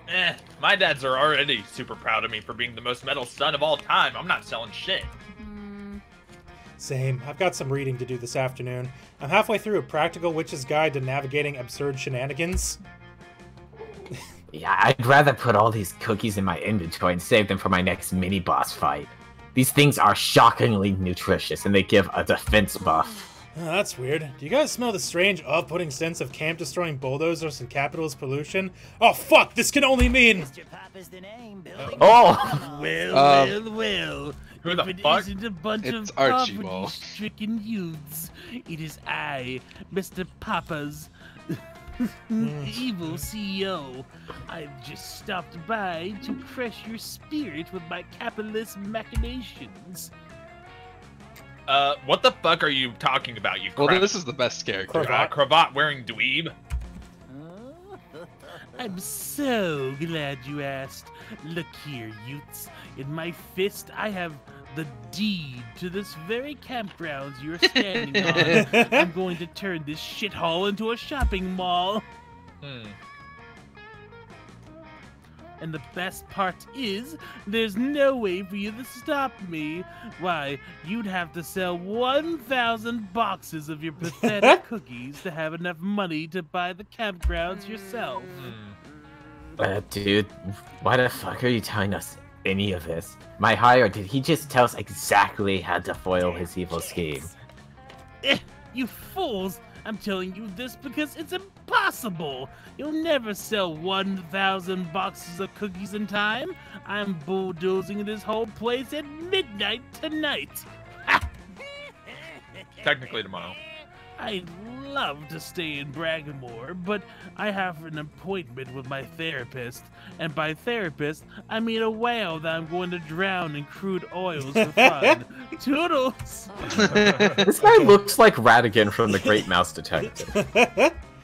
Eh, my dads are already super proud of me for being the most metal son of all time. I'm not selling shit. Mm-hmm. Same. I've got some reading to do this afternoon. I'm halfway through a practical witch's guide to navigating absurd shenanigans. Yeah, I'd rather put all these cookies in my inventory and save them for my next mini boss fight. These things are shockingly nutritious and they give a defense buff. Oh, that's weird. Do you guys smell the strange, off-putting sense of camp-destroying bulldozers and capitalist pollution? Oh fuck! This can only mean. Mr. Papa's the name, building. Oh! Well, Um, well, well. who the if it fuck? not a bunch It's of Archibald. poverty-stricken youths, it is I, Mr. Papa's evil CEO. I've just stopped by to crush your spirit with my capitalist machinations. Uh, what the fuck are you talking about, you Well, this is the best character. uh, cravat wearing dweeb? I'm so glad you asked. Look here, youths. In my fist, I have the deed to this very campgrounds you're standing on. I'm going to turn this shithole into a shopping mall. Hmm. And the best part is, there's no way for you to stop me. Why, you'd have to sell 1,000 boxes of your pathetic cookies to have enough money to buy the campgrounds yourself. Hmm. Uh, dude, why the fuck are you telling us any of this? My hire, did he just tell us exactly how to foil his evil scheme? Eh, you fools! I'm telling you this because it's impossible! You'll never sell 1,000 boxes of cookies in time! I'm bulldozing this whole place at midnight tonight! Technically tomorrow. I'd love to stay in Braggamore, but I have an appointment with my therapist, and by therapist, I mean a whale that I'm going to drown in crude oils for fun. Toodles! This guy looks like Ratigan from The Great Mouse Detective.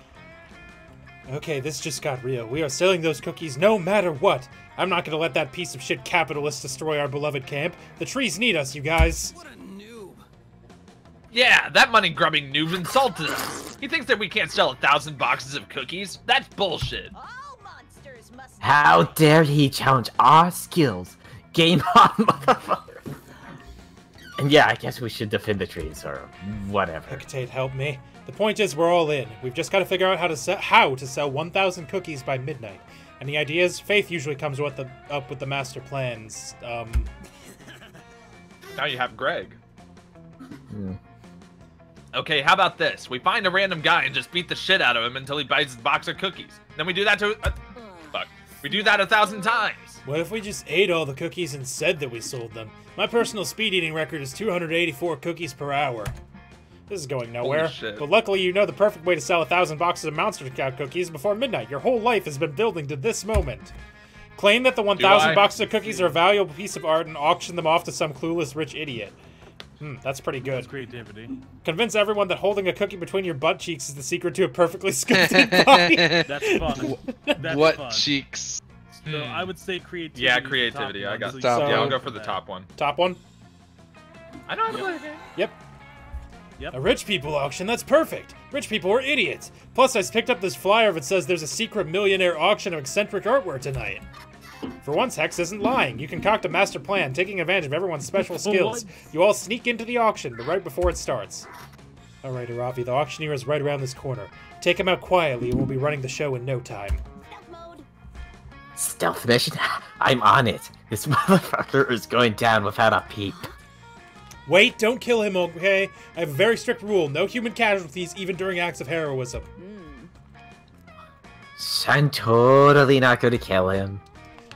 okay, this just got real. We are selling those cookies no matter what. I'm not gonna let that piece of shit capitalist destroy our beloved camp. The trees need us, you guys. What a noob. Yeah, that money grubbing noob insulted us. He thinks that we can't sell a thousand boxes of cookies. That's bullshit. All monsters must How dare he challenge our skills? Game on, motherfucker! And yeah, I guess we should defend the trees, or whatever. Hecate, help me. The point is, we're all in. We've just got to figure out how to se- how to sell 1,000 cookies by midnight. Any ideas? Faith usually comes with the up with the master plans. Um, Now you have Greg. Hmm. Okay, how about this? We find a random guy and just beat the shit out of him until he buys his box of cookies. Then we do that to. Uh, fuck. We do that a thousand times. what if we just ate all the cookies and said that we sold them? My personal speed eating record is 284 cookies per hour. This is going nowhere. But luckily, you know the perfect way to sell a thousand boxes of Monster Cow cookies before midnight. Your whole life has been building to this moment. Claim that the 1,000 boxes of cookies are a valuable piece of art and auction them off to some clueless rich idiot. Hmm, that's pretty good. That's creativity. Convince everyone that holding a cookie between your butt cheeks is the secret to a perfectly sculpted body. That's fun. That's what fun. cheeks? So I would say creativity. Yeah, is the top creativity. I got so top can Yeah. I'll go go for the top one. Top one. I know how to play the game. Yep. Yep. A rich people auction, that's perfect. Rich people are idiots. Plus, I picked up this flyer that says there's a secret millionaire auction of eccentric artwork tonight. For once, Hex isn't lying. You concoct a master plan, taking advantage of everyone's special skills. You all sneak into the auction, but right before it starts. Alright, Aravi, the auctioneer is right around this corner. Take him out quietly, and we'll be running the show in no time. stealth mode. Stealth mission? I'm on it. This motherfucker is going down without a peep. Wait, don't kill him, okay? I have a very strict rule no human casualties, even during acts of heroism. I'm totally not going to kill him.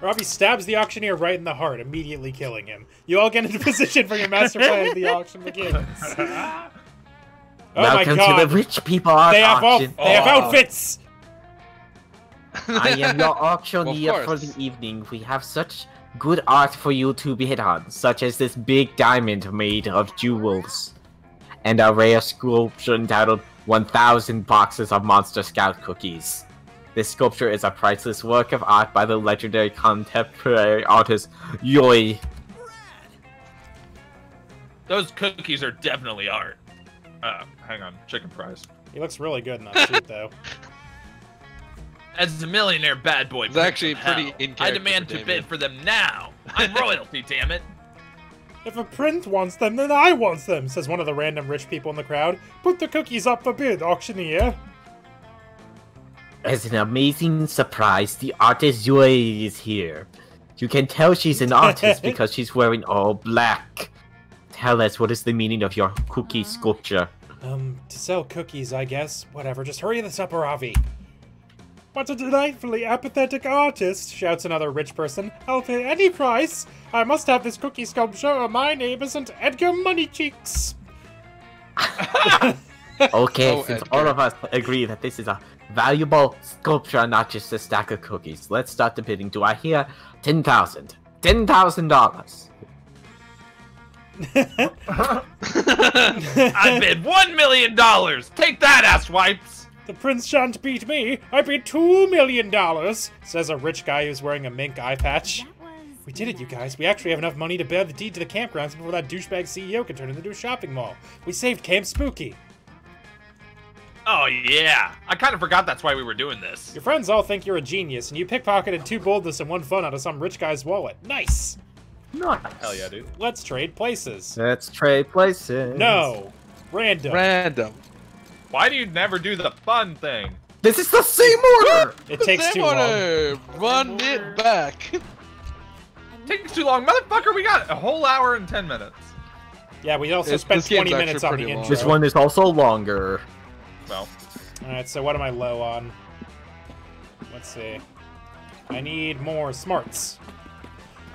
Robbie stabs the auctioneer right in the heart, immediately killing him. You all get into position for your master plan as the auction begins. Oh Welcome my god. to the rich people art they have, auction. they have Oh. outfits! I am your auctioneer Well, for the evening. We have such good art for you to bid on, such as this big diamond made of jewels, and a rare sculpture entitled 1000 Boxes of Monster Scout Cookies. This sculpture is a priceless work of art by the legendary contemporary artist Yoi. Those cookies are definitely art. Uh, hang on. Chicken fries. He looks really good in that suit, though. As a millionaire bad boy, It's actually pretty hell, in I demand to bid for them now. I'm royalty, damn it. If a prince wants them, then I want them, says one of the random rich people in the crowd. Put the cookies up for bid, auctioneer. As an amazing surprise, the artist Yui is here. You can tell she's an artist because she's wearing all black. Tell us what is the meaning of your cookie sculpture. Um, to sell cookies, I guess. Whatever, just hurry this up, Aravi. What a delightfully apathetic artist, shouts another rich person. I'll pay any price. I must have this cookie sculpture or my name isn't Edgar Moneycheeks. Okay, Oh, since Edgar. all of us agree that this is a valuable sculpture and not just a stack of cookies, let's start the bidding. Do I hear ten thousand? Ten thousand dollars. I bid one million dollars. Take that, ass wipes. The prince shan't beat me. I bid two million dollars, says a rich guy who's wearing a mink eye patch. We did it, you guys. We actually have enough money to bear the deed to the campgrounds before that douchebag CEO can turn it into a shopping mall. We saved Camp Spooky. Oh yeah, I kind of forgot that's why we were doing this. Your friends all think you're a genius, and you pickpocketed two boldness and one fun out of some rich guy's wallet. Nice. Nice. Hell yeah, dude. Let's trade places. Let's trade places. No. Random. Random. Why do you never do the fun thing? This is the same order. It takes Same too long. Run it back. Takes too long, motherfucker. We got a whole hour and ten minutes. Yeah, we also It- spent 20 minutes on the pretty long. intro. This one is also longer. Well, Alright, so what am I low on? Let's see. I need more smarts.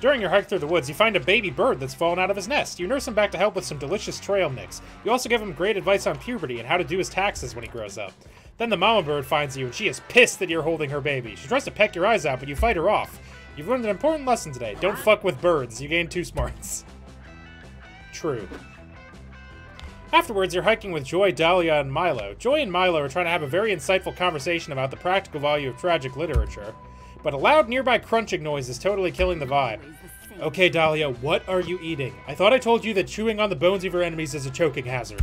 During your hike through the woods, you find a baby bird that's fallen out of his nest. You nurse him back to help with some delicious trail mix. You also give him great advice on puberty and how to do his taxes when he grows up. Then the mama bird finds you, and she is pissed that you're holding her baby. She tries to peck your eyes out, but you fight her off. You've learned an important lesson today. Don't fuck with birds. You gain two smarts. True. Afterwards, you're hiking with Joy, Dahlia, and Milo. Joy and Milo are trying to have a very insightful conversation about the practical value of tragic literature, but a loud nearby crunching noise is totally killing the vibe. Okay, Dahlia, what are you eating? I thought I told you that chewing on the bones of your enemies is a choking hazard.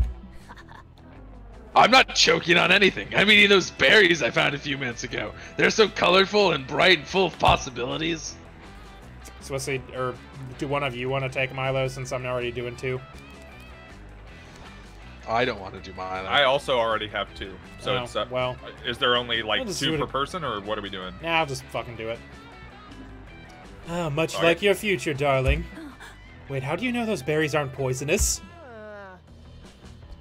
I'm not choking on anything. I'm eating those berries I found a few minutes ago. They're so colorful and bright and full of possibilities. So let's see, or do one of you want to take Milo since I'm already doing two? I don't want to do mine. I also already have two. So Oh, it's uh, well. is there only like We'll two per a- person, or what are we doing? Nah, I'll just fucking do it. Ah, much Alright. like your future, darling. Wait, how do you know those berries aren't poisonous?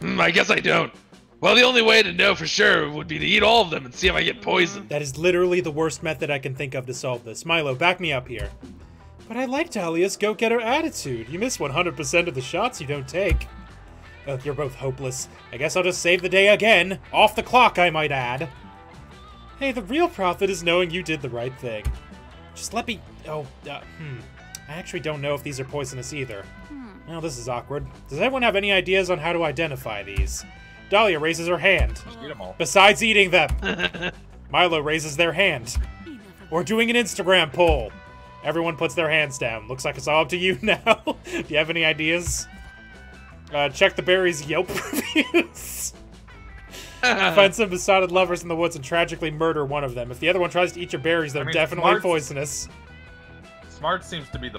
Hmm, I guess I don't. Well, the only way to know for sure would be to eat all of them and see if I get poisoned. That is literally the worst method I can think of to solve this. Milo, back me up here. But I like Dahlia's go-getter attitude. You miss 100% of the shots you don't take. Ugh, you're both hopeless. I guess I'll just save the day again. Off the clock, I might add. Hey, the real profit is knowing you did the right thing. Just let me... Oh, uh, hmm. I actually don't know if these are poisonous either. Well, this is awkward. Does anyone have any ideas on how to identify these? Dahlia raises her hand. Eat them all. Besides eating them. Milo raises their hand. We're doing an Instagram poll. Everyone puts their hands down. Looks like it's all up to you now. Do you have any ideas? Uh, check the berries Yelp reviews. Find some besotted lovers in the woods and tragically murder one of them. If the other one tries to eat your berries, they're I mean, definitely smarts- poisonous. Smart seems to be the.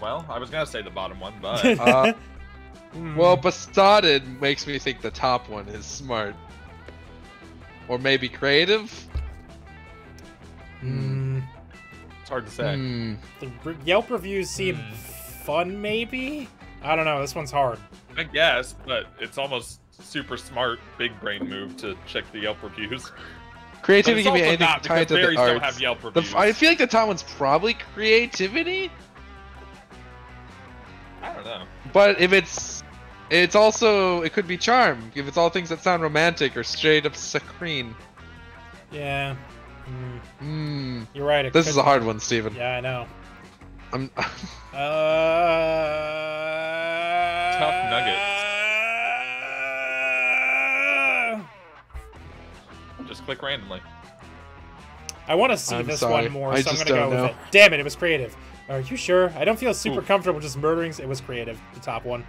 Well, I was gonna say the bottom one, but Uh, Hmm. well, besotted makes me think the top one is smart. Or maybe creative? Hmm. it's hard to say. Hmm. The re- Yelp reviews seem Hmm. fun, maybe? I don't know. This one's hard. I guess, but it's almost super smart, big brain move to check the Yelp reviews. Creativity it's can be anything not because tied to the berries don't have Yelp The reviews. f- I feel like the top one's probably creativity, I don't know. but if it's, it's also it could be charm. If it's all things that sound romantic or straight up saccharine. Yeah. Hmm. Hmm. You're right. This is a be. hard one, Steven. Yeah, I know. I'm. Uh, click randomly. I want to see I'm this sorry. one more, I so I'm just gonna go don't with know. it. Damn it, it was creative. Are you sure? I don't feel super Ooh. comfortable just murdering. It was creative. The top one.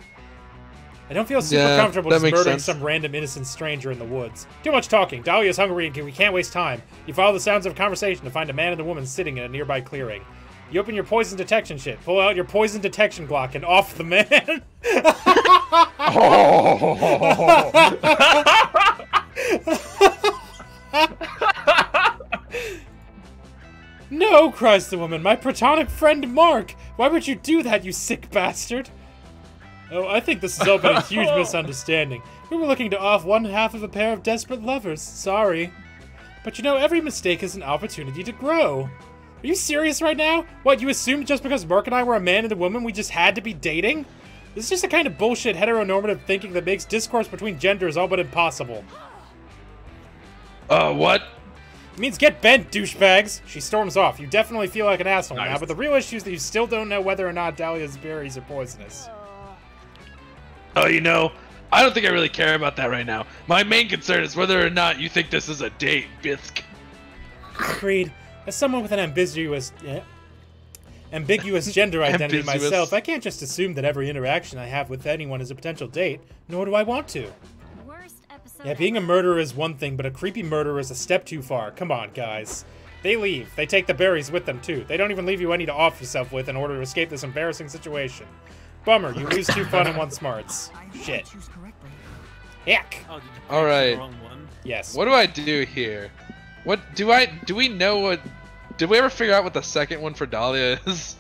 I don't feel super Yeah, comfortable just murdering sense. some random innocent stranger in the woods. Too much talking. Dahlia's hungry and we can't waste time. You follow the sounds of conversation to find a man and a woman sitting in a nearby clearing. You open your poison detection shit, pull out your poison detection Glock, and off the man. no, cries the woman. My platonic friend Mark. Why would you do that, you sick bastard? Oh, I think this has all been a huge misunderstanding. We were looking to off one half of a pair of desperate lovers. Sorry. But you know, every mistake is an opportunity to grow. Are you serious right now? What, you assumed just because Mark and I were a man and a woman, we just had to be dating? This is just the kind of bullshit heteronormative thinking that makes discourse between genders all but impossible. Uh, what? It means get bent, douchebags! She storms off. You definitely feel like an asshole now, but the real issue is that you still don't know whether or not Dahlia's berries are poisonous. Oh, you know, I don't think I really care about that right now. My main concern is whether or not you think this is a date, Bisk. Creed, as someone with an ambiguous, eh, ambiguous gender identity Ambiguous. myself, I can't just assume that every interaction I have with anyone is a potential date, nor do I want to. Worst Yeah, being a murderer is one thing, but a creepy murderer is a step too far. Come on, guys. They leave. They take the berries with them, too. They don't even leave you any to off yourself with in order to escape this embarrassing situation. Bummer, you lose two fun and one smarts. Shit. Choose. Heck. Oh, did you pick All right. the wrong one? Yes. What do I do here? What do I do? We know what? Did we ever figure out what the second one for Dahlia is?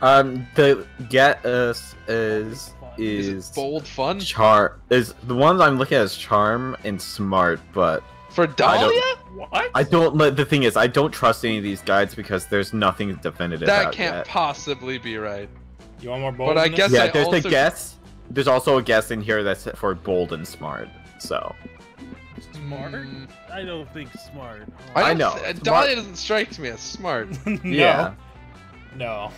Um, the get us is Is is bold fun char is the ones I'm looking at is charm and smart, but for Dahlia? What? I don't. let- The thing is, I don't trust any of these guides because there's nothing definitive. That can't yet. possibly be right. You want more bold? But I guess- Yeah, I there's also- a guess. There's also a guess in here that's for bold and smart. So Smart? Mm, I don't think smart. I, I don't know. th- Dahlia doesn't strike me as smart. no. yeah, No.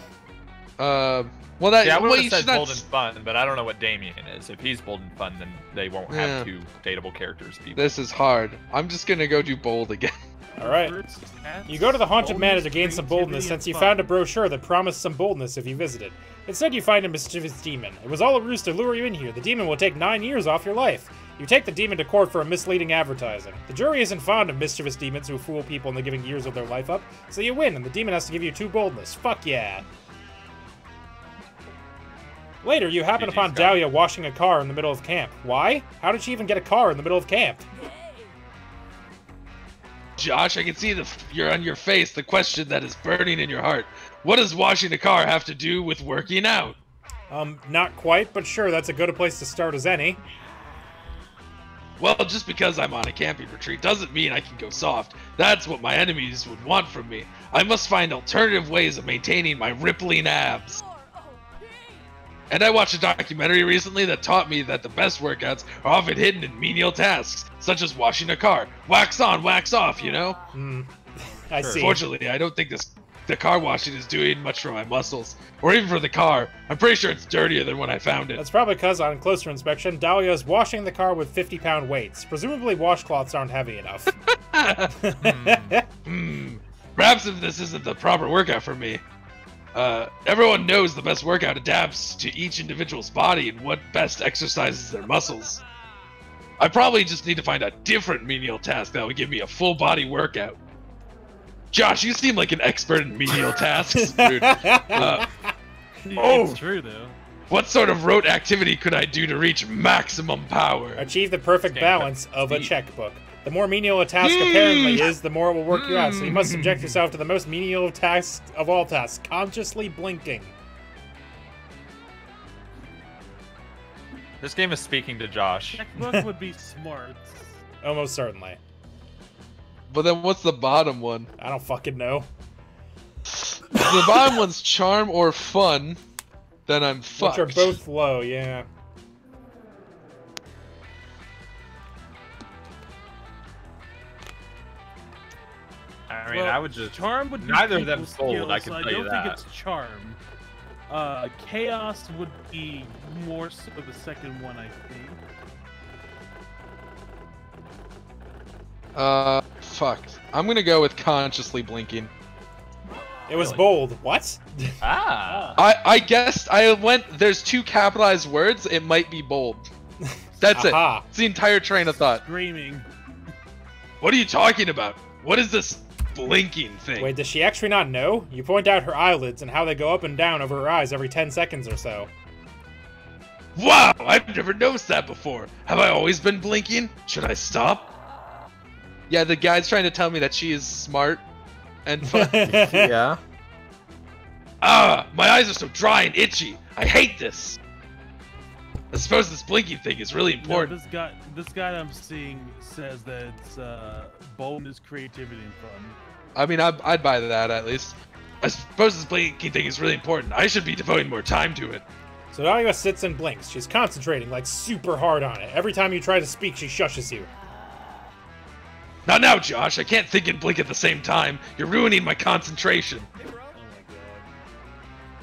Uh, well, that Yeah, I well, would you have said not bold and fun, but I don't know what Damien is. If he's bold and fun, then they won't have Yeah. two dateable characters. People. This is hard. I'm just gonna go do bold again. All right. You go to the Haunted Manor to gain some boldness since you found a brochure that promised some boldness if you visited. Instead, you find a mischievous demon. It was all a ruse to lure you in here. The demon will take nine years off your life. You take the demon to court for a misleading advertising. The jury isn't fond of mischievous demons who fool people into giving years of their life up, so you win, and the demon has to give you two boldness. Fuck yeah. Later, you happen GG, upon Scott. Dahlia washing a car in the middle of camp. Why? How did she even get a car in the middle of camp? Josh, I can see the f- you're on your face the question that is burning in your heart. What does washing a car have to do with working out? Um, not quite, but sure, that's a good a place to start as any. Well, just because I'm on a camping retreat doesn't mean I can go soft. That's what my enemies would want from me. I must find alternative ways of maintaining my rippling abs. And I watched a documentary recently that taught me that the best workouts are often hidden in menial tasks, such as washing a car. Wax on, wax off, you know? Hmm. I see. Fortunately, I don't think this the car washing is doing much for my muscles, or even for the car. I'm pretty sure it's dirtier than when I found it. That's probably because, on closer inspection, Dahlia is washing the car with 50 pound weights. Presumably, washcloths aren't heavy enough. Hmm. Perhaps if this isn't the proper workout for me. Uh, everyone knows the best workout adapts to each individual's body and what best exercises their muscles. I probably just need to find a different menial task that would give me a full body workout. Josh, you seem like an expert in menial tasks. Rude. Uh, It's true though. what sort of rote activity could I do to reach maximum power? Achieve the perfect Stand balance of a checkbook. The more menial a task hmm. apparently is, the more it will work you out, so you must hmm. subject yourself to the most menial task of all tasks, consciously blinking. This game is speaking to Josh. Checkbook would be smart. Almost certainly. But then what's the bottom one? I don't fucking know. The bottom one's charm or fun, then I'm fucked. Which are both low, yeah. I mean, Well, I would just. charm would be neither of them people's sold, I skills, can so tell I you don't that. think it's charm. Uh, chaos would be more so the second one, I think. Uh, fuck. I'm gonna go with consciously blinking. It was Really? bold. What? Ah. I I guessed I went. There's two capitalized words. It might be bold. That's it. It's the entire train of thought. Screaming. What are you talking about? What is this blinking thing? Wait, does she actually not know? You point out her eyelids and how they go up and down over her eyes every 10 seconds or so. Wow, I've never noticed that before. Have I always been blinking? Should I stop? Yeah, the guy's trying to tell me that she is smart and fun. yeah. ah, my eyes are so dry and itchy. I hate this. I suppose this blinking thing is really No, important. this guy, this guy I'm seeing says that it's uh, boldness, creativity, and fun. I mean, I'd, I'd buy that at least. I suppose this blinking thing is really important. I should be devoting more time to it. So Dahlia sits and blinks. She's concentrating like super hard on it. Every time you try to speak, she shushes you. Not now, Josh. I can't think and blink at the same time. You're ruining my concentration.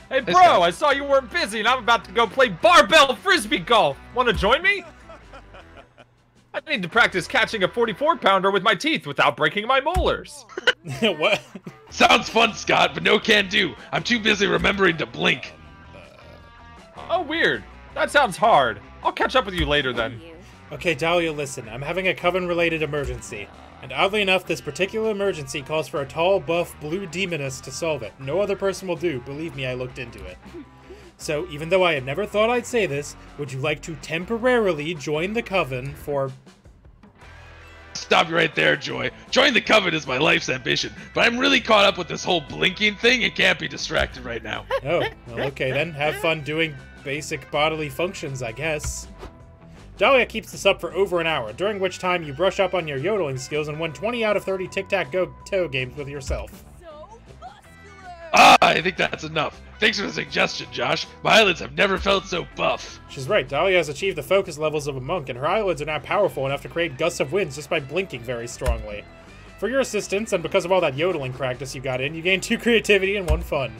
Hey, This oh bro, I saw you weren't busy, and I'm about to go play barbell frisbee golf. Want to join me? I need to practice catching a 44 pounder with my teeth without breaking my molars. what? Sounds fun, Scott, but no can do. I'm too busy remembering to blink. Oh, weird. That sounds hard. I'll catch up with you later then. Okay, Dahlia, listen. I'm having a coven related emergency. And oddly enough, this particular emergency calls for a tall, buff, blue demoness to solve it. No other person will do. Believe me, I looked into it. So, even though I had never thought I'd say this, would you like to temporarily join the coven for. Stop you right there, Joy. Join the Coven is my life's ambition, but I'm really caught up with this whole blinking thing and can't be distracted right now. Oh, well, okay then. Have fun doing basic bodily functions, I guess. Dahlia keeps this up for over an hour, during which time you brush up on your yodeling skills and win 20 out of 30 tic tac toe games with yourself. Ah, I think that's enough. Thanks for the suggestion, Josh. My eyelids have never felt so buff. She's right, Dahlia has achieved the focus levels of a monk, and her eyelids are now powerful enough to create gusts of winds just by blinking very strongly. For your assistance, and because of all that yodeling practice you got in, you gain two creativity and one fun.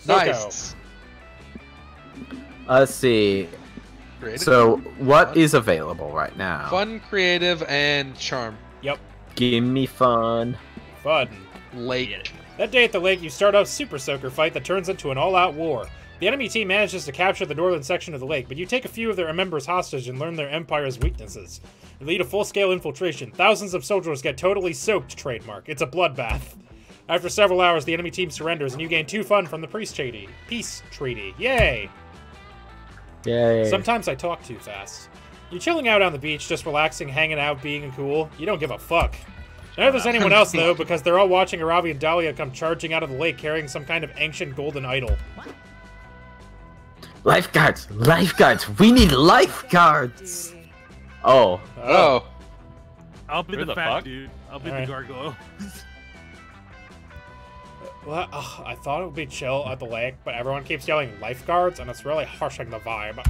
Soko. Nice. Let's see. Creative, So, what is available right now? fun, creative, and charm. Yep, Give me fun. fun. Lake. That day at the lake, you start a super soaker fight that turns into an all-out war. The enemy team manages to capture the northern section of the lake, but you take a few of their members hostage and learn their empire's weaknesses. You lead a full-scale infiltration. Thousands of soldiers get totally soaked, trademark. It's a bloodbath. After several hours, the enemy team surrenders, and you gain two fun from the peace treaty. Peace treaty. Yay! Yay. Sometimes I talk too fast. You're chilling out on the beach, just relaxing, hanging out, being cool. You don't give a fuck. Neither does anyone else, though, because they're all watching Aravi and Dahlia come charging out of the lake carrying some kind of ancient golden idol. Lifeguards! Lifeguards! We need lifeguards! Oh. Oh. oh. oh, I'll be Who the, the fat fuck? dude. I'll be Alright. the gargoyle. Well, ugh, I thought it would be chill at the lake, but everyone keeps yelling lifeguards, and it's really harshing the vibe.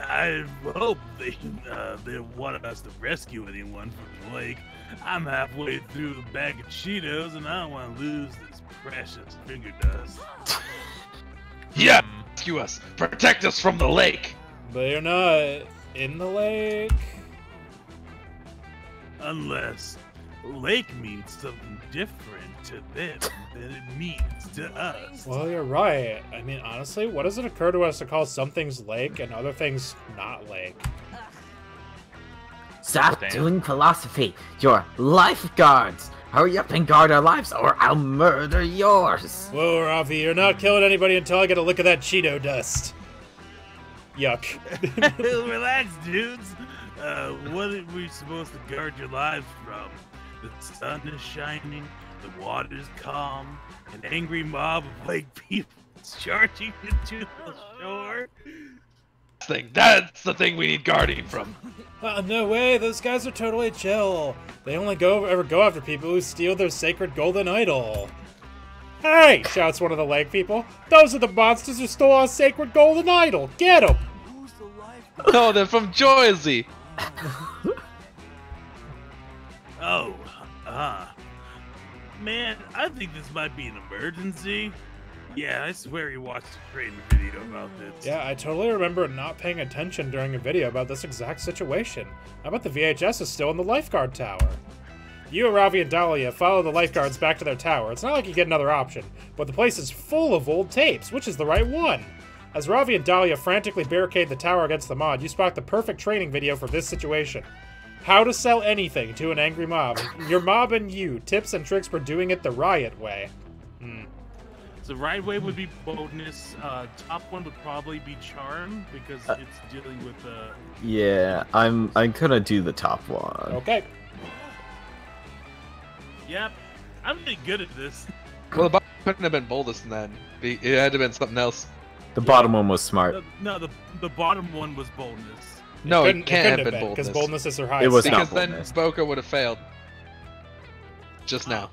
I hope they uh, they want us to rescue anyone from the lake. I'm halfway through a bag of Cheetos and I don't want to lose this precious finger dust. yeah. Rescue us. Protect us from the lake. But you're not in the lake. Unless lake means something different to them than it means to us. Well, you're right. I mean, honestly, what does it occur to us to call some things lake and other things not lake? Stop Damn. doing philosophy. You're lifeguards. Hurry up and guard our lives, or I'll murder yours. Whoa, Ravi, you're not killing anybody until I get a lick of that Cheeto dust. Yuck. Relax, dudes. Uh, what are we supposed to guard your lives from? The sun is shining, the water's calm, an angry mob of white people charging into the shore. Thing. That's the thing we need guarding from. Uh, no way, those guys are totally chill. They only go ever go after people who steal their sacred golden idol. Hey! shouts one of the leg people. Those are the monsters who stole our sacred golden idol. Get them! No, they're from Joyzy. Oh, ah. Man, I think this might be an emergency. Yeah, I swear he watched a Kratom video about this. Yeah, I totally remember not paying attention during a video about this exact situation. I bet the VHS is still in the lifeguard tower. You, and Ravi, and Dahlia follow the lifeguards back to their tower. It's not like you get another option, but the place is full of old tapes. Which is the right one? As Ravi and Dahlia frantically barricade the tower against the mod, you spot the perfect training video for this situation. How to sell anything to an angry mob. Your mob and you. Tips and tricks for doing it the riot way. Hmm. So right way would be boldness. Uh, top one would probably be charm because Uh, it's dealing with uh, Yeah, I'm I'm gonna do the top one. Okay. Yep, I'm really good at this. Well, the bottom couldn't have been boldest then. It had to have been something else. The bottom one was smart. The, no, the the bottom one was boldness. No, it, couldn't- can't couldn't have been because boldness. boldness is their highest. It was stat. not because then boldness. Boko would have failed. Just now.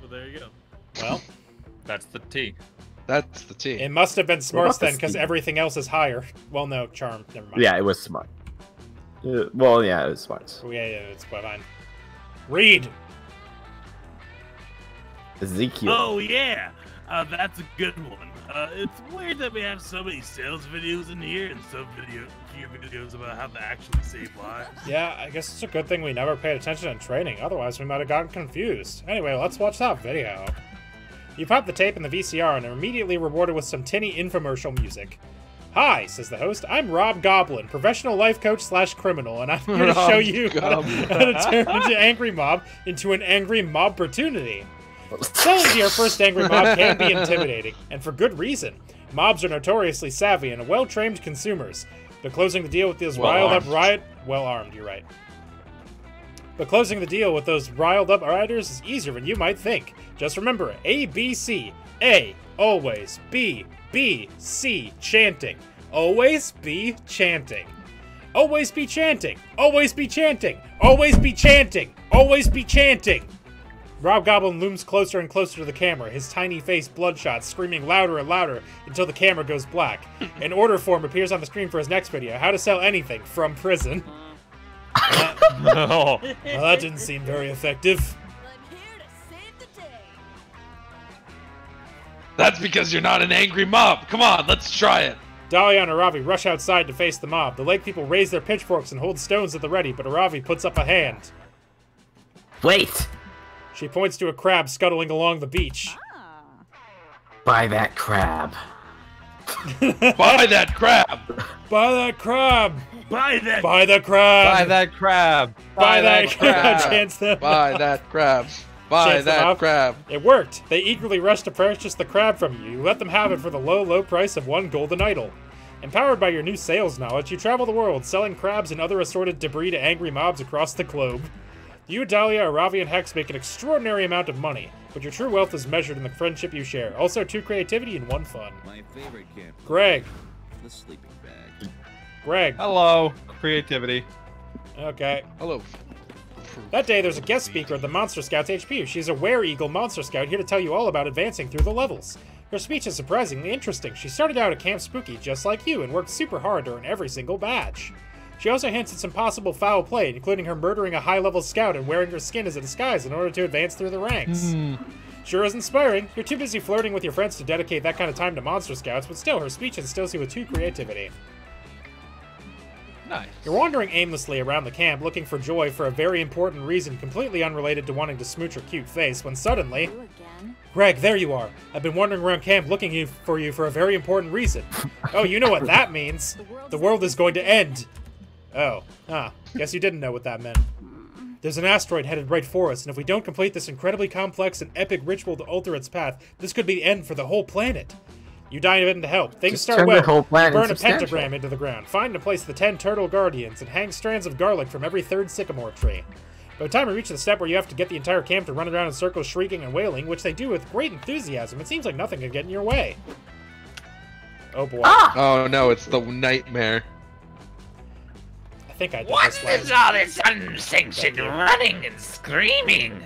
So there you go. Well, That's the T. That's the T. it must have been smarts about the then, because everything else is higher. Well, no, charm. Never mind. Yeah, it was smart. Uh, well, yeah, it was smart. Oh, yeah, yeah, it's quite fine. Read. Ezekiel. Oh yeah, uh, that's a good one. Uh, it's weird that we have so many sales videos in here and some video, few videos about how to actually save lives. Yeah, I guess it's a good thing we never paid attention in training. Otherwise, we might have gotten confused. Anyway, let's watch that video. You pop the tape in the VCR and are immediately rewarded with some tinny infomercial music. Hi, says the host. I'm Rob Goblin, professional life coach slash criminal, and I'm here to show you how to, how to turn into angry mob into an angry mob opportunity. Selling to your first angry mob can be intimidating, and for good reason. Mobs are notoriously savvy and well trained consumers. But closing the deal with those riled up Well-armed. riot well armed, you're right. But closing the deal with those riled up rioters is easier than you might think. Just remember A B C. A always B B C chanting. Always be chanting. Always be chanting. Always be chanting. Always be chanting. Always be chanting. Rob Goblin looms closer and closer to the camera, his tiny face bloodshot, screaming louder and louder until the camera goes black. An order form appears on the screen for his next video how to sell anything from prison. That- Oh, well, that didn't seem very effective. I'm here to save the day. That's because you're not an angry mob. Come on, let's try it. Dahlia and Aravi rush outside to face the mob. The lake people raise their pitchforks and hold stones at the ready, but Aravi puts up a hand. Wait! She points to a crab scuttling along the beach. Ah. Buy that crab. Buy that crab. Buy that crab! Buy that. Buy the crab! buy that crab. Buy that crab! Chance them. Buy that crab. Buy Chance them that crab. It worked. They eagerly rushed to purchase the crab from you. You let them have it for the low, low price of one golden idol. Empowered by your new sales knowledge, you travel the world, selling crabs and other assorted debris to angry mobs across the globe. You, Dahlia, Aravi, and Hex make an extraordinary amount of money, but your true wealth is measured in the friendship you share. Also, two creativity and one fun. My favorite camp. Greg. The sleeping bag. Greg. Hello, creativity. Okay. Hello. That day, there's a guest speaker at the Monster Scouts HQ. She's a Were Eagle Monster Scout here to tell you all about advancing through the levels. Her speech is surprisingly interesting. She started out at Camp Spooky just like you and worked super hard to earn every single badge. She also hints at some possible foul play, including her murdering a high level scout and wearing her skin as a disguise in order to advance through the ranks. Hmm. Sure is inspiring. You're too busy flirting with your friends to dedicate that kind of time to Monster Scouts, but still, her speech instills you with true creativity. Nice. You're wandering aimlessly around the camp looking for Joy for a very important reason completely unrelated to wanting to smooch her cute face when suddenly. Again? Greg, there you are. I've been wandering around camp looking you for you for a very important reason. oh, you know what that means. The world is going to end. Oh, ah, guess you didn't know what that meant. There's an asteroid headed right for us, and if we don't complete this incredibly complex and epic ritual to alter its path, this could be the end for the whole planet. You dive in to help. Things Just start turn the well. whole planet Burn a pentagram into the ground. Find and place the ten turtle guardians, and hang strands of garlic from every third sycamore tree. By the time we reach the step where you have to get the entire camp to run around in circles shrieking and wailing, which they do with great enthusiasm, it seems like nothing can get in your way. Oh boy. Oh no, it's the nightmare. I think I did What this is last. all this unsanctioned running and screaming?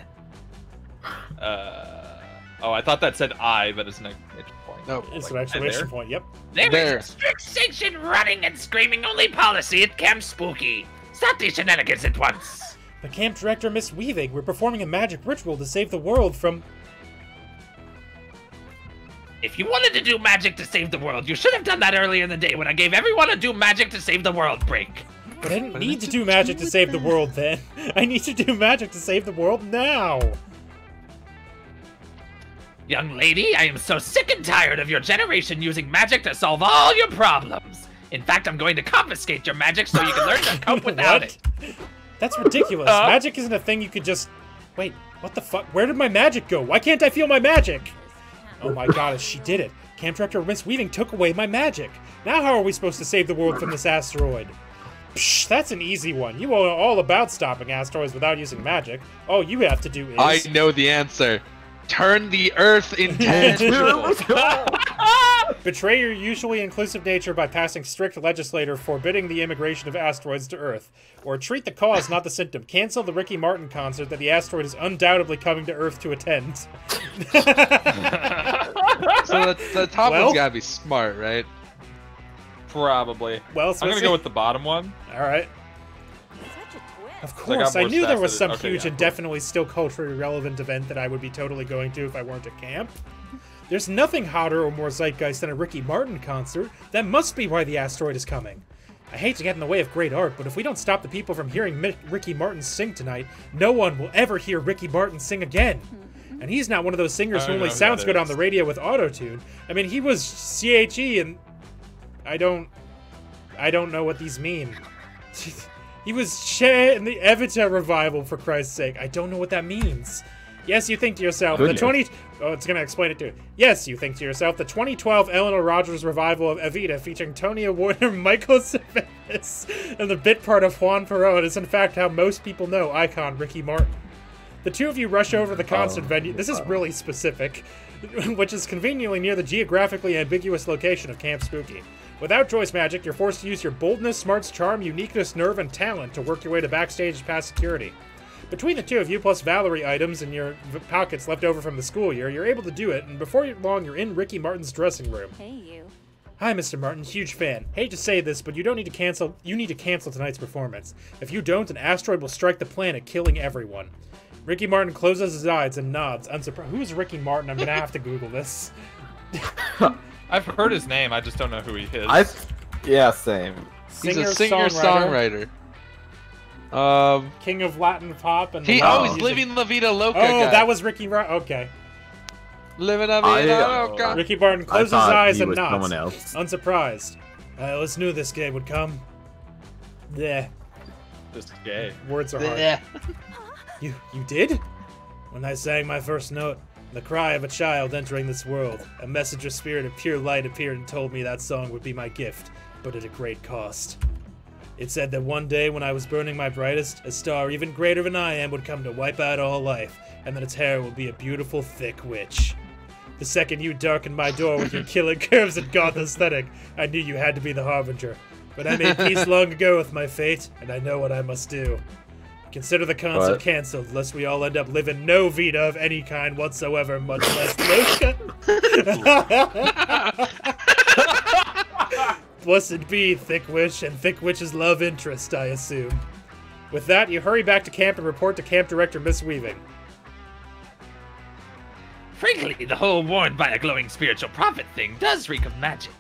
Uh, oh, I thought that said I, but it's an exclamation point. No. It's Like, an I exclamation point, yep. There There. is a strict sanctioned running and screaming only policy at Camp Spooky. Stop these shenanigans at once. The camp director, Miss Weaving, we're performing a magic ritual to save the world from. If you wanted to do magic to save the world, you should have done that earlier in the day when I gave everyone a do magic to save the world break. But I didn't need to do magic to save the world then. I need to do magic to save the world now. Young lady, I am so sick and tired of your generation using magic to solve all your problems. In fact, I'm going to confiscate your magic so you can learn to cope without What? it. That's ridiculous. Uh? magic isn't a thing you could just. Wait, what the fuck? Where did my magic go? Why can't I feel my magic? Oh my goddess, she did it. Camp Director Miss Weaving took away my magic. Now how are we supposed to save the world from this asteroid? Psh, that's an easy one. You know all about stopping asteroids without using magic. All you have to do is. I know the answer. Turn the Earth intangible. Betray your usually inclusive nature by passing strict legislator forbidding the immigration of asteroids to Earth. Or treat the cause, not the symptom. Cancel the Ricky Martin concert that the asteroid is undoubtedly coming to Earth to attend. so the, the top Well- one's gotta be smart, right? Probably. well, I'm gonna go with the bottom one. All right. Such a twist. Of course, I, more knew there was some okay, huge yeah, and cool. definitely still culturally relevant event that I would be totally going to if I weren't at camp. There's nothing hotter or more zeitgeist than a Ricky Martin concert. That must be why the asteroid is coming. I hate to get in the way of great art, but if we don't stop the people from hearing Mi- Ricky Martin sing tonight, no one will ever hear Ricky Martin sing again. And he's not one of those singers who only sounds good on the radio with autotune. I mean, he was CHE, and I don't, I don't know what these mean. He was Che in the Evita revival, for Christ's sake. I don't know what that means. Yes, you think to yourself, Goodness. the 20. Oh, it's gonna explain it too. Yes, you think to yourself, the 2012 Eleanor Rogers revival of Evita featuring Tonya Warner, Michael Cervantes, and the bit part of Juan Perón is in fact how most people know icon Ricky Martin. The two of you rush over to the concert oh, venue. This is really specific, which is conveniently near the geographically ambiguous location of Camp Spooky. Without choice magic, you're forced to use your boldness, smarts, charm, uniqueness, nerve, and talent to work your way to backstage past security. Between the two of you, plus Valerie items in your v- pockets left over from the school year, you're able to do it, and before long, you're in Ricky Martin's dressing room. Hey, you. Hi, Mr. Martin. Huge fan. Hate to say this, but you don't need to cancel. You need to cancel tonight's performance. If you don't, an asteroid will strike the planet, killing everyone. Ricky Martin closes his eyes and nods, unsurprised. Who is Ricky Martin? I'm gonna have to Google this. I've heard his name. I just don't know who he is. I, yeah, same. He's Singer, a singer songwriter, songwriter. Um, king of Latin pop, and he Latin always music. living La Vida Loca. Oh, guy. that was Ricky. Ra- okay. living La I, Vida uh, Loca. Ricky Martin I closes his eyes and was nods, someone else. unsurprised. I always knew this day would come. Yeah, Just gay. words are hard. Yeah. You you did? When I sang my first note, the cry of a child entering this world, a messenger spirit of pure light appeared and told me that song would be my gift, but at a great cost. It said that one day when I was burning my brightest, a star even greater than I am would come to wipe out all life, and that its hair would be a beautiful, thick witch. The second you darkened my door with your killing curves and goth aesthetic, I knew you had to be the harbinger. But I made peace long ago with my fate, and I know what I must do. Consider the concert What? canceled, lest we all end up living no Vita of any kind whatsoever, much less Loca. Blessed be Thick Witch and Thick Witch's love interest, I assume. With that, you hurry back to camp and report to Camp Director Miss Weaving. Frankly, the whole warned by a glowing spiritual prophet thing does reek of magic.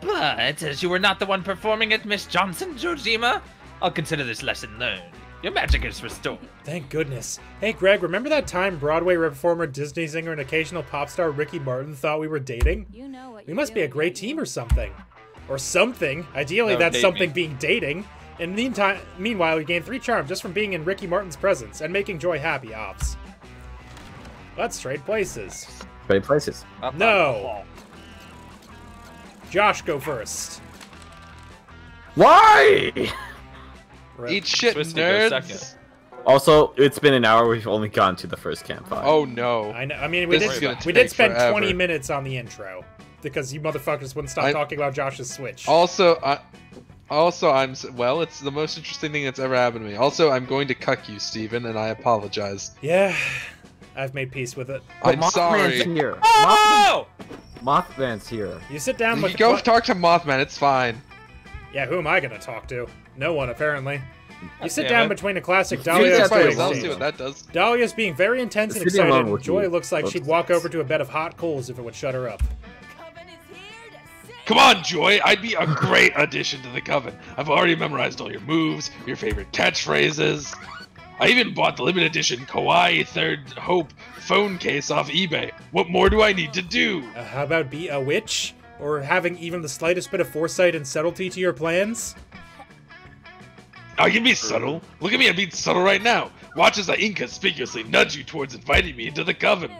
But as you were not the one performing it, Miss Johnson, Georgima, I'll consider this lesson learned. Your magic is restored. Thank goodness. Hey, Greg, remember that time Broadway performer, Disney singer, and occasional pop star Ricky Martin thought we were dating? You know what We must be a great team or something. Or something. Ideally, No, that's something me. being dating. In the meantime, meanwhile, we gain three charms just from being in Ricky Martin's presence and making Joy happy, ops. Let's trade places. Trade places. Up No. Josh, go first. Why? Rip. Eat shit, Twisty nerds. Also, it's been an hour. We've only gone to the first campfire. Oh no. I know. I mean, we This did. We did spend forever. 20 minutes on the intro because you motherfuckers wouldn't stop I- talking about Josh's Switch. Also, I, also I'm well. It's the most interesting thing that's ever happened to me. Also, I'm going to cuck you, Steven, and I apologize. Yeah, I've made peace with it. But I'm Mothman's sorry. here. Moth- Oh! Mothman's here. You sit down You the go cla- talk to Mothman. It's fine. Yeah, who am I gonna talk to? No one, apparently. You sit Damn down it. between a classic You Dahlia sit and by I'll see what that does. Dahlia's being very intense and excited. Joy looks like Oops. she'd walk over to a bed of hot coals if it would shut her up. Coven is here to save Come on, Joy. I'd be a great addition to the coven. I've already memorized all your moves, your favorite catchphrases. I even bought the limited edition Kawaii Third Hope phone case off eBay. What more do I need to do? Uh, how about be a witch? Or having even the slightest bit of foresight and subtlety to your plans? I can be subtle. Look at me, I'm being subtle right now. Watch as I inconspicuously nudge you towards inviting me into the coven.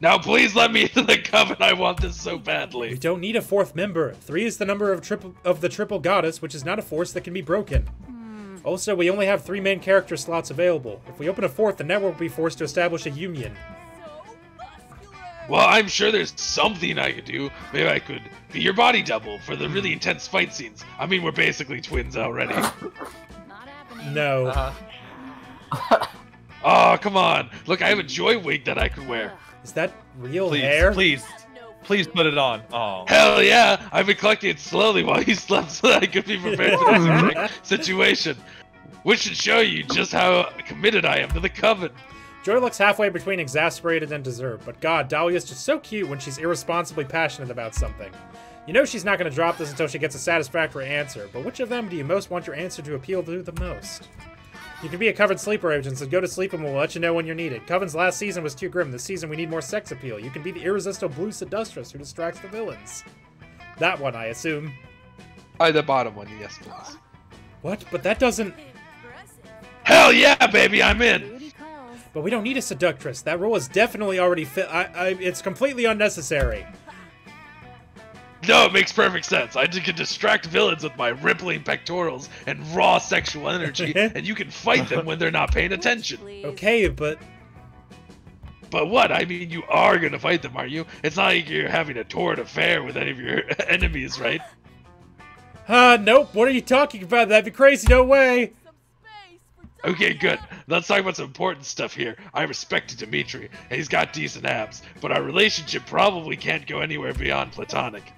Now please let me into the coven. I want this so badly. We don't need a fourth member. Three is the number of triple of the triple goddess, which is not a force that can be broken. Hmm. Also, we only have three main character slots available. If we open a fourth, the network will be forced to establish a union. Well, I'm sure there's something I could do. Maybe I could be your body double for the really intense fight scenes. I mean, we're basically twins already. Not happening. No. Uh-huh. Oh, come on. Look, I have a joy wig that I could wear. Is that real Please, hair? please, please put it on. Oh. Hell yeah! I've been collecting it slowly while you slept so that I could be prepared for this situation. Which should show you just how committed I am to the coven. Joy looks halfway between exasperated and deserved, but god, Dahlia's just so cute when she's irresponsibly passionate about something. You know she's not going to drop this until she gets a satisfactory answer, but which of them do you most want your answer to appeal to the most? You can be a Coven sleeper agent, so go to sleep and we'll let you know when you're needed. Coven's last season was too grim. This season we need more sex appeal. You can be the irresistible blue seductress who distracts the villains. That one, I assume. Oh, the bottom one, yes, please. What? But that doesn't... Hell yeah, baby, I'm in! But we don't need a seductress. That role is definitely already fit. I, I, it's completely unnecessary. No, it makes perfect sense. I can distract villains with my rippling pectorals and raw sexual energy, and you can fight them when they're not paying attention. Okay, but But what? I mean, you are gonna fight them, are you? It's not like you're having a torrid affair with any of your enemies, right? uh, nope. What are you talking about? That'd be crazy. No way. Some space for Okay, good. Let's talk about some important stuff here. I respect Dimitri, and he's got decent abs, but our relationship probably can't go anywhere beyond platonic.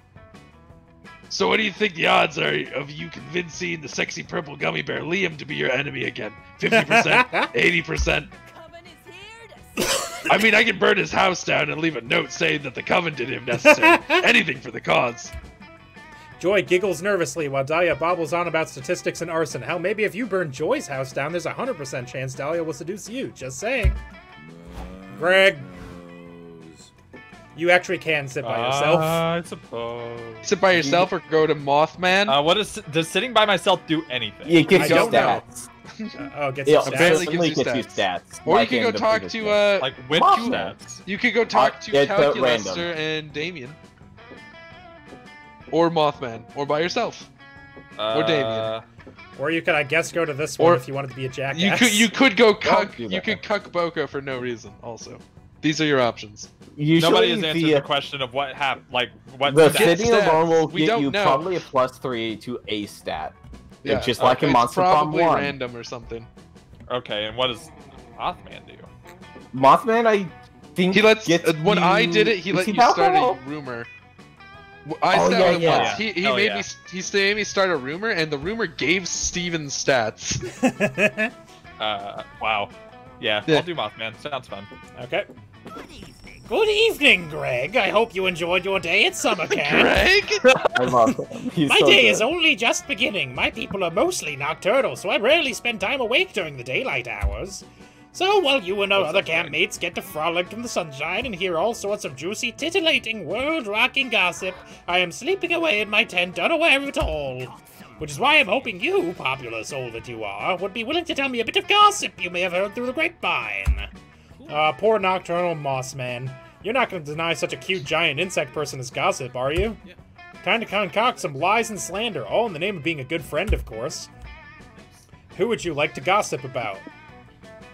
So what do you think the odds are of you convincing the sexy purple gummy bear Liam to be your enemy again? 50%? 80%? Coven is here to I mean, I can burn his house down and leave a note saying that the coven did him necessary. Anything for the cause. Joy giggles nervously while Dahlia bobbles on about statistics and arson. Hell, maybe if you burn Joy's house down, there's a 100% chance Dahlia will seduce you. Just saying. Greg, you actually can sit by yourself. I suppose. Sit by yourself or go to Mothman. Uh, what is does sitting by myself do anything? It gives I you don't stats. Uh, oh, get It some apparently stats. certainly gives you gets you stats. stats. or you like can go talk to uh Like with Mothman. stats. you could go talk to yeah, it's, uh, Calculester random. and Damien. Or Mothman. Or by yourself. Or Damien. Uh, Or you could, I guess, go to this one Or- if you wanted to be a jackass. You could you could go cuck you could cuck Boko for no reason also. These are your options. Usually Nobody has answered the, the question of what hap like what the stats. sitting stats. alone will We get you know. probably a plus three to a stat. Yeah, It's just like in it's Monster Prom probably 1. random or something. Okay, and what does Mothman do? Mothman, I think He lets gets uh, when I did it, he let he you start a rumor. W- I Oh, started yeah, it yeah. He he Oh, made yeah. me he made me start a rumor, and the rumor gave Steven stats. Uh, wow. Yeah, Yeah. I'll do Mothman. Sounds fun. okay. Good evening, Greg. I hope you enjoyed your day at summer camp. Greg, I love him. He's My so day good. is only just beginning. My people are mostly nocturnal, so I rarely spend time awake during the daylight hours. So while you and our other campmates get to frolic in the sunshine and hear all sorts of juicy, titillating, world-rocking gossip, I am sleeping away in my tent unaware of it all. Which is why I'm hoping you, popular soul that you are, would be willing to tell me a bit of gossip you may have heard through the grapevine. Uh, poor nocturnal Mothman. You're not going to deny such a cute giant insect person as gossip, are you? Time to concoct some lies and slander, all in the name of being a good friend, of course. Who would you like to gossip about?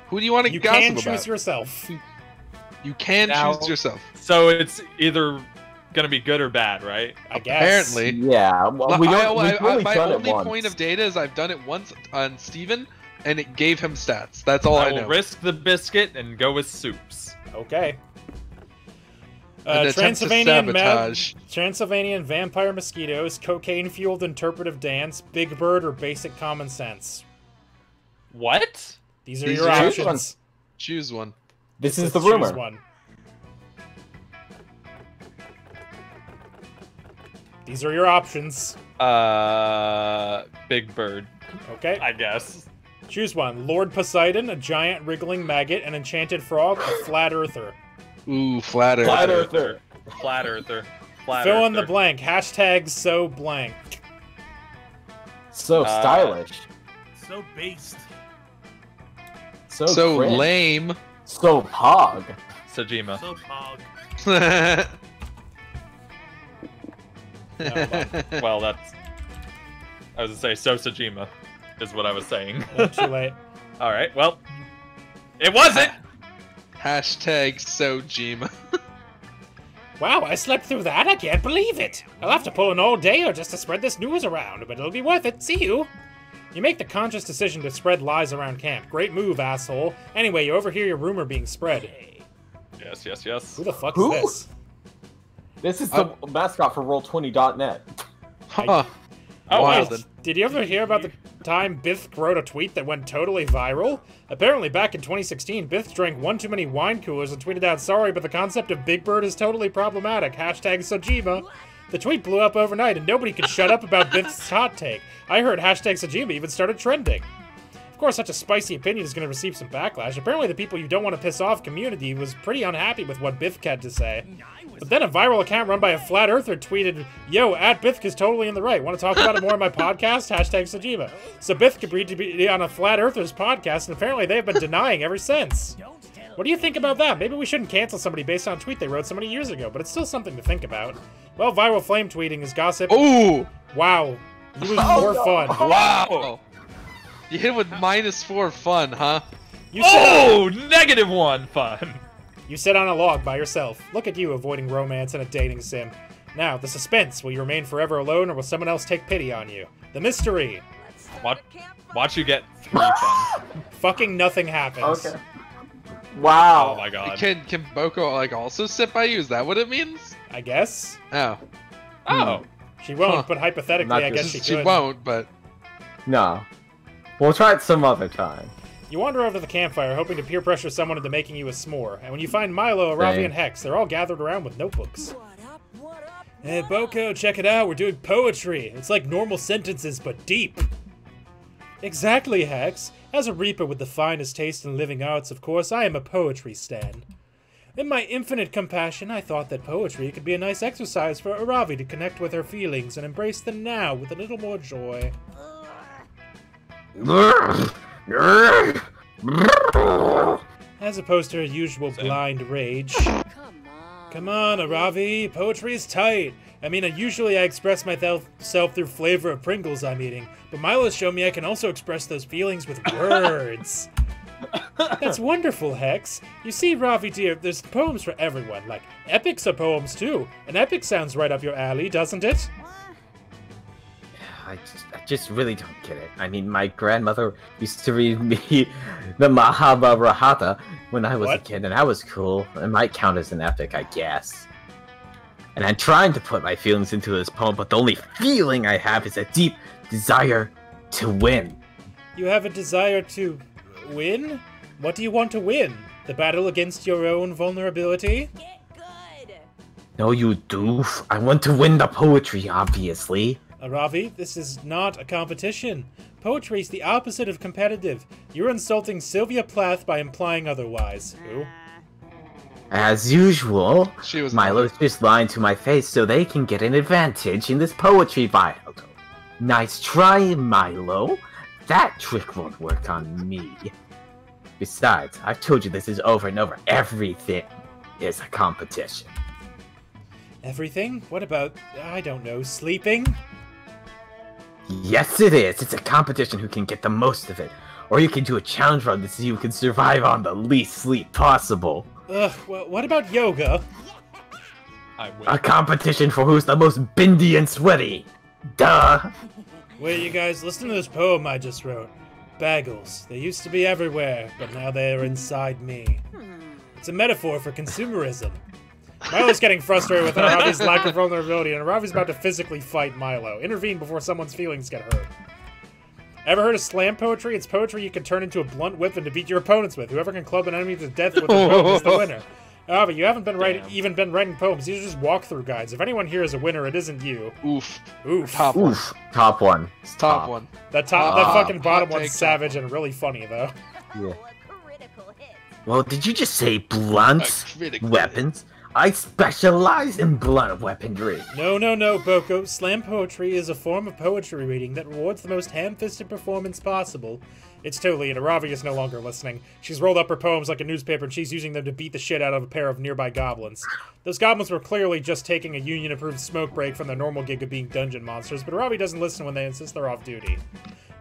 who do you want to gossip? about? You can choose about? yourself. You can Now- choose yourself. So it's either gonna be good or bad, right? I guess. Apparently. Yeah, well, we I- don't. I- we've I- only my done it only once. point of data is I've done it once on Steven, and it gave him stats. That's all I, I will know. risk the biscuit and go with Supes. Okay. Uh, Transylvanian, ma- sabotage. Transylvanian vampire mosquitoes, cocaine fueled interpretive dance, Big Bird, or basic common sense. What? These are These your are your options. ones. Choose one. This is Let's the choose rumor. one. These are your options. Uh, Big Bird, Okay. I guess. Choose one. Lord Poseidon, a giant wriggling maggot, an enchanted frog, a flat earther. Ooh, flat earther. Flat Earther. Flat Earther. Flat Fill in the blank. Hashtag so blank. So Uh, stylish. So based. So, So lame. So pog. Sajima. So pog. Well, that's. I was gonna say so Sajima, is what I was saying. Too late. All right. Well, it wasn't. Hashtag so Jima. Wow, I slept through that? I can't believe it. I'll have to pull an all day or just to spread this news around, but it'll be worth it. See you. You make the conscious decision to spread lies around camp. Great move, asshole. Anyway, you overhear your rumor being spread. Yes, yes, yes. Who the fuck Who? is this? This is the uh, mascot for Roll20.net. Huh. Oh, Wild. wow. Did you ever hear about the time Bith wrote a tweet that went totally viral? Apparently, back in 2016, Bith drank one too many wine coolers and tweeted out, sorry, but the concept of Big Bird is totally problematic. Hashtag Sojima. The tweet blew up overnight and nobody could shut up about Bith's hot take. I heard hashtag Sojima even started trending. Of course, such a spicy opinion is going to receive some backlash. Apparently, the people you don't want to piss off community was pretty unhappy with what Bithk had to say. But then a viral account run by a flat earther tweeted, Yo, at Bithk is totally in the right. Want to talk about it more on my podcast? Hashtag Sajima. So Bithk agreed to be on a flat earther's podcast, and apparently they've been denying ever since. What do you think about that? Maybe we shouldn't cancel somebody based on a tweet they wrote so many years ago, but it's still something to think about. Well, viral flame tweeting is gossip. Ooh. Wow. You was more oh, fun. Oh. Wow. You hit with minus four fun, huh? You said, Oh, negative one fun. You sit on a log by yourself. Look at you avoiding romance in a dating sim. Now, the suspense. Will you remain forever alone, or will someone else take pity on you? The mystery. Watch, watch you get three. Fucking nothing happens. Okay. Wow. Oh my god. Can can Boko like also sit by you? Is that what it means? I guess. Oh, Oh. Hmm. She won't, Huh. but hypothetically, Not I guess just- she she could. won't. But No. We'll try it some other time. You wander over to the campfire, hoping to peer pressure someone into making you a s'more. And when you find Milo, Aravi, and Hex, they're all gathered around with notebooks. What up? What up? Hey, Boko, check it out. We're doing poetry. It's like normal sentences, but deep. Exactly, Hex. As a reaper with the finest taste in living arts, of course, I am a poetry stan. In my infinite compassion, I thought that poetry could be a nice exercise for Aravi to connect with her feelings and embrace them now with a little more joy. As opposed to her usual blind rage. Come on. Aravi, poetry is tight. I mean, usually I express myself through flavor of Pringles I'm eating, but Milo's shown me I can also express those feelings with words. That's wonderful, Hex. You see, Ravi dear, there's poems for everyone. Like, epics are poems too. An epic sounds right up your alley, doesn't it? I just, I just really don't get it. I mean, my grandmother used to read me the Mahabharata when I was What? a kid, and that was cool. It might count as an epic, I guess. And I'm trying to put my feelings into this poem, but the only feeling I have is a deep desire to win. You have a desire to win? What do you want to win? The battle against your own vulnerability? Get good. No, you doof. I want to win the poetry, obviously. Uh, Aravi, this is not a competition. Poetry is the opposite of competitive. You're insulting Sylvia Plath by implying otherwise. Who? Uh, as usual, she was Milo's just lying to my face so they can get an advantage in this poetry battle. Nice try, Milo. That trick won't work on me. Besides, I've told you this is over and over. Everything is a competition. Everything? What about, I don't know, sleeping? Yes, it is. It's a competition who can get the most of it. Or you can do a challenge run to see who can survive on the least sleep possible. Ugh, well, what about yoga? I win. A competition for who's the most bindy and sweaty. Duh. Wait, you guys, listen to this poem I just wrote. Bagels. They used to be everywhere, but now they are inside me. It's a metaphor for consumerism. Milo's getting frustrated with Aravi's lack of vulnerability, and Aravi's about to physically fight Milo. Intervene before someone's feelings get hurt. Ever heard of slam poetry? It's poetry you can turn into a blunt whip and to beat your opponents with. Whoever can club an enemy to death with a rope is the winner. But you haven't been writing, even been writing poems. These are just walkthrough guides. If anyone here is a winner, it isn't you. Oof. Oof. Top one. Oof, top one. It's Top one. That top, that Ah, fucking bottom hot one's take. savage and really funny though. Yeah. A critical hit. Well, did you just say blunt A critical weapons? I specialize in blunt weaponry. No, no, no, Boko. Slam poetry is a form of poetry reading that rewards the most ham-fisted performance possible. It's totally and Aravi is no longer listening. She's rolled up her poems like a newspaper and she's using them to beat the shit out of a pair of nearby goblins. Those goblins were clearly just taking a union-approved smoke break from their normal gig of being dungeon monsters, but Aravi doesn't listen when they insist they're off duty.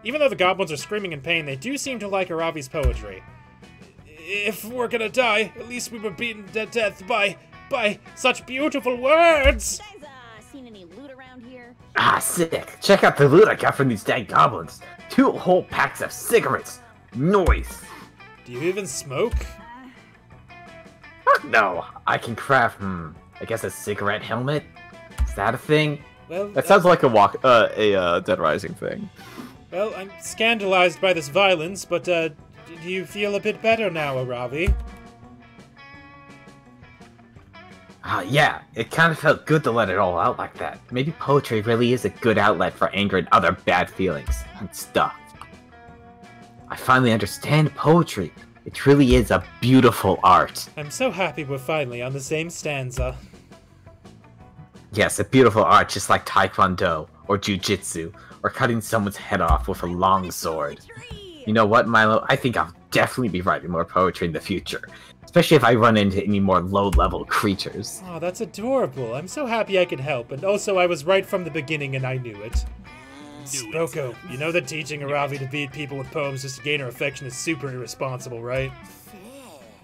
Even though the goblins are screaming in pain, they do seem to like Aravi's poetry. If we're gonna die, at least we were beaten to death by by such beautiful words. You guys uh, seen any loot around here? Ah, sick. Check out the loot I got from these dead goblins. Two whole packs of cigarettes. Noise. Do you even smoke? Fuck no. I can craft, hmm, I guess a cigarette helmet? Is that a thing? Well, That uh, sounds like a walk, uh, a uh, Dead Rising thing. well, I'm scandalized by this violence, but uh, do you feel a bit better now, Aravi? Ah, yeah. It kind of felt good to let it all out like that. Maybe poetry really is a good outlet for anger and other bad feelings and stuff. I finally understand poetry. It really is a beautiful art. I'm so happy we're finally on the same stanza. Yes, a beautiful art just like Taekwondo, or Jujitsu, or cutting someone's head off with a long sword. You know what, Milo? I think I'll definitely be writing more poetry in the future. Especially if I run into any more low level creatures. Oh, that's adorable. I'm so happy I could help, and also I was right from the beginning and I knew it. Boko, you know that teaching Aravi to beat people with poems just to gain her affection is super irresponsible, right?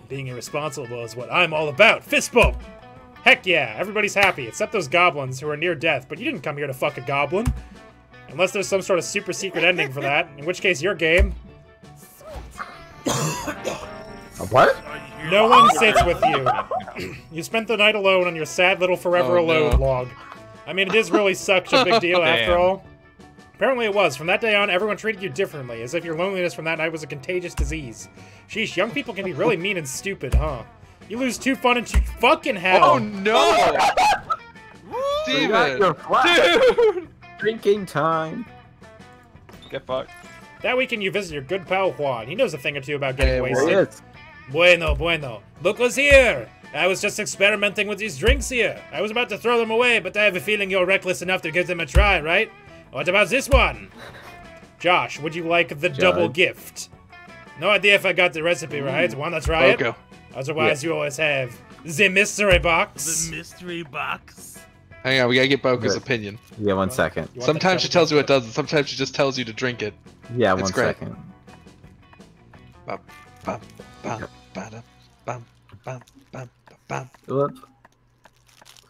Being irresponsible is what I'm all about. Fist bump! Heck yeah, everybody's happy, except those goblins who are near death, but you didn't come here to fuck a goblin. Unless there's some sort of super secret ending for that, in which case you're game. What? No one sits with you. you spent the night alone on your sad little forever Oh, alone no. log. I mean, it is really such a big deal after all. Apparently it was. From that day on, everyone treated you differently, as if your loneliness from that night was a contagious disease. Sheesh, young people can be really mean and stupid, huh? You lose two fun and two fucking hell. Oh no! Forgot Steven! your flash. Dude! Drinking time. Get fucked. That weekend you visit your good pal Juan. He knows a thing or two about getting Hey, wasted. There it is. Bueno, bueno. Look who's here! I was just experimenting with these drinks here. I was about to throw them away, but I have a feeling you're reckless enough to give them a try, right? What about this one? Josh, would you like the double gift? No idea if I got the recipe right. Wanna try it? Boko. Otherwise, you always have the mystery box. The mystery box. Hang on, we gotta get Boko's Good. opinion. Yeah, one second. You Sometimes she tells you gift? it doesn't, sometimes she just tells you to drink it. Yeah, It's one great. second. Bum, bum, bada, bum, bum, bum, bum. Whoop.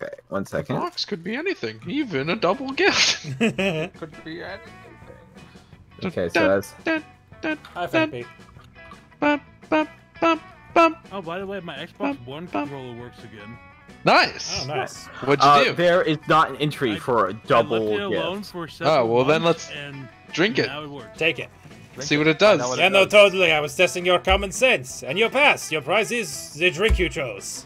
Okay, one second. Box could be anything, even a double gift. Could be anything. Okay, so that's Dun, dun, Hi, dun, Fanpy. bum, bum, bum, bum. Oh, by the way, my Xbox Bum, One bum. controller works again. Nice. Oh, nice. What'd you uh, do? there is not an entry I- for a I left it double alone gift. for several well, then let's Drink it. Now it works. Take it. See what it does. Find what Yeah, it no, does. totally. I was testing your common sense. And your pass. Your prize is the drink you chose.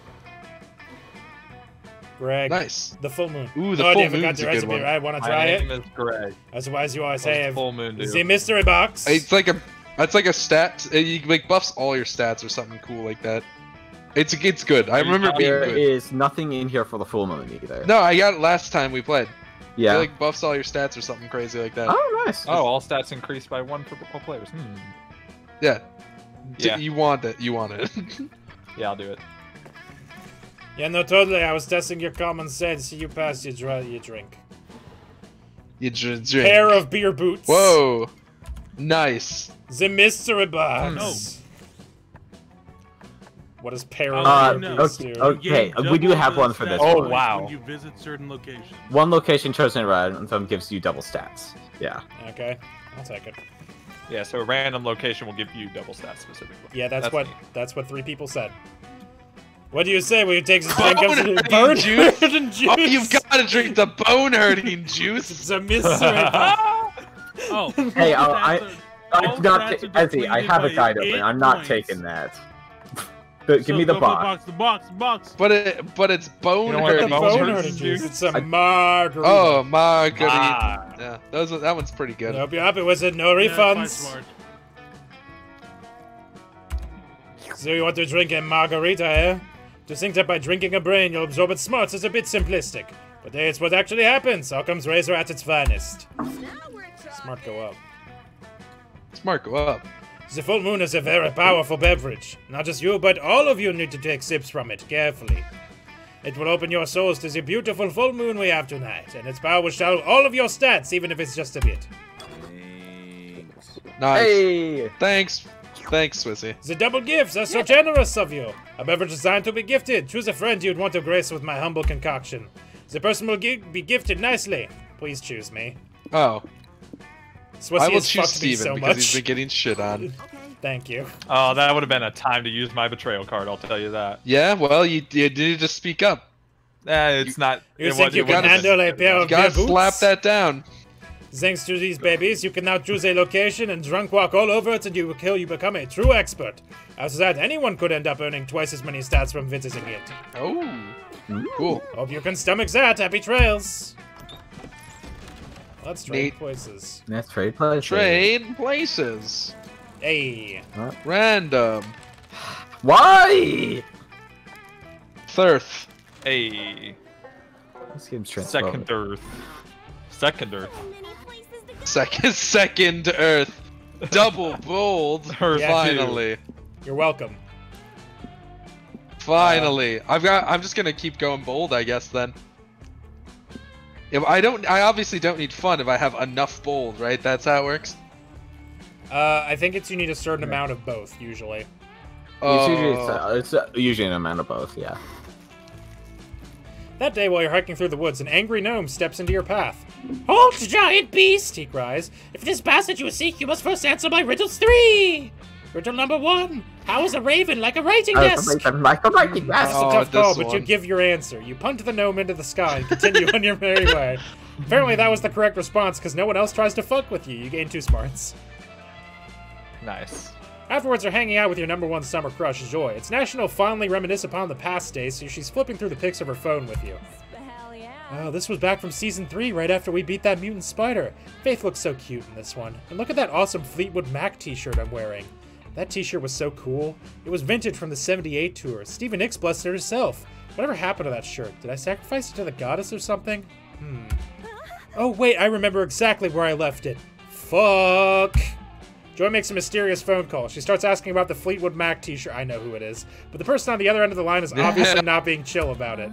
Greg. Nice. The full moon. Ooh, the no full idea if I got the a good recipe one. right. Want to My try name it? is Greg. Otherwise, you always What's have full moon do? the mystery box. It's like a, it's like a stat. uh, You like buffs all your stats or something cool like that. It's it's good. I remember it being There good. is nothing in here for the full moon either. No, I got it last time we played. Yeah. It like buffs all your stats or something crazy like that. oh, nice. Oh, all stats increased by one for all players. Hmm. Yeah. Yeah. You want it. You want it. Yeah, I'll do it. Yeah, no, totally. I was testing your common sense. You pass, you try, you drink. you dr- drink. Pair of beer boots. Whoa. Nice. The mystery box. No. What does pair Uh, of no. beer boots okay, do? okay. You uh, we do have one for this stat Oh, one. wow. When you visit certain locations. One location chosen at random gives you double stats. Yeah. Okay, I'll take it. Yeah, so a random location will give you double stats specifically. Yeah, that's, That's what neat. that's what three people said. What do you say when you take this drink Bone of hurting bird juice? hurting juice? Oh, you've got to drink the bone hurting juice. It's a mystery. Oh, Hey, all uh, I- I'm not. stats Ezzy, I have a guide open. I'm not points. taking that. But give So me the go for box. The box, the box. But it, but it's bone You don't want the hurting. bone Bone hurting hurting juice. juice. It's a I- margarita. Oh, margarita. Ah. Yeah, those that one's pretty I good. hope you're happy with it. No Yeah, refunds. smart. So you want to drink a margarita, eh? To think that by drinking a brain you'll absorb its smarts is a bit simplistic. But hey, it's what actually happens. Occam's razor at its finest. Now we're in trouble. Smart go up. Smart, go up. The full moon is a very powerful beverage. Not just you, but all of you need to take sips from it carefully. It will open your souls to the beautiful full moon we have tonight, and its power will show all of your stats, even if it's just a bit. Thanks. Nice. Hey! Thanks. Thanks, Swissy. The double gifts are so generous of you. A beverage designed to be gifted. Choose a friend you'd want to grace with my humble concoction. The person will gi- be gifted nicely. Please choose me. Oh, Swissy I will has choose Steven so because he's been getting shit on. Thank you. Oh, that would have been a time to use my betrayal card. I'll tell you that. Yeah, well, you, you need to speak up. Eh, it's not. You it think wa- you can handle been- a pair You of gotta slap that down. Thanks to these babies, you can now choose a location and drunk walk all over it and you will you become a true expert. After that, anyone could end up earning twice as many stats from visiting it. Oh, cool. Hope you can stomach that. Happy trails. Let's trade Neat. places. That's trade places. Trade places. Hey. Random. Why? Thirth. Hey, This game's transphobia. second Earth. Second Earth. So many places to go. Second, second Earth. Double bold. Earth Yeah, Finally. You're welcome. Finally. I've got I'm just gonna keep going bold, I guess then. If I don't I obviously don't need fun if I have enough bold, right? That's how it works. Uh, I think it's you need a certain amount of both, usually. It's usually, it's, Oh. uh, it's uh, usually an amount of both, yeah. That day, while you're hiking through the woods, an angry gnome steps into your path. Halt, giant beast! He cries. If it is passage you seek, you must first answer my riddles three! Riddle number one How is a raven like a writing desk? Uh, like the writing That's desk. a Oh, tough call, this but you give your answer. You punt the gnome into the sky and continue on your merry way. Apparently, that was the correct response because no one else tries to fuck with you. You gain two smarts. Nice. Afterwards, you're hanging out with your number one summer crush, Joy. It's National Fondly Reminisce Upon the Past Day, so she's flipping through the pics of her phone with you. Hell yeah. Oh, this was back from season three, right after we beat that mutant spider. Faith looks so cute in this one. And look at that awesome Fleetwood Mac t shirt I'm wearing. That t shirt was so cool. It was vintage from the 78 tour. Stevie Nicks blessed it herself. Whatever happened to that shirt? Did I sacrifice it to the goddess or something? Hmm. Oh, wait, I remember exactly where I left it. Fuck. Joy makes a mysterious phone call. She starts asking about the Fleetwood Mac t-shirt. I know who it is. But the person on the other end of the line is obviously not being chill about it.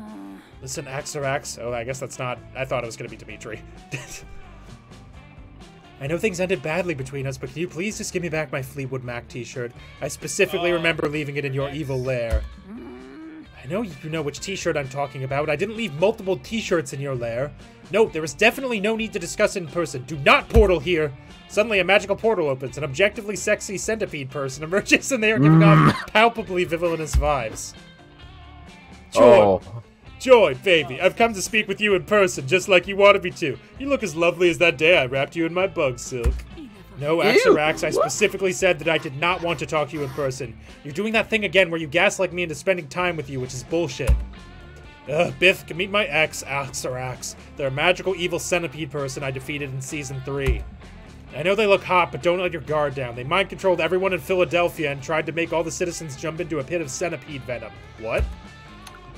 Listen, Axarax. Oh, I guess that's not... I thought it was going to be Dimitri. I know things ended badly between us, but can you please just give me back my Fleetwood Mac t-shirt? I specifically oh, remember leaving it in your evil lair. Mm. I know you know which t-shirt I'm talking about. I didn't leave multiple t-shirts in your lair. No, there is definitely no need to discuss in person. Do not portal here. Suddenly, a magical portal opens. An objectively sexy centipede person emerges, and they are giving off mm. palpably villainous vibes. Joy, Oh, Joy, baby, I've come to speak with you in person, just like you wanted me to. You look as lovely as that day I wrapped you in my bug silk. No, Axarax, I specifically said that I did not want to talk to you in person. You're doing that thing again where you gaslight me into spending time with you, which is bullshit. Ugh, Biff, can meet my ex, Axarax. They're a magical evil centipede person I defeated in season 3. I know they look hot, but don't let your guard down. They mind controlled everyone in Philadelphia and tried to make all the citizens jump into a pit of centipede venom. What?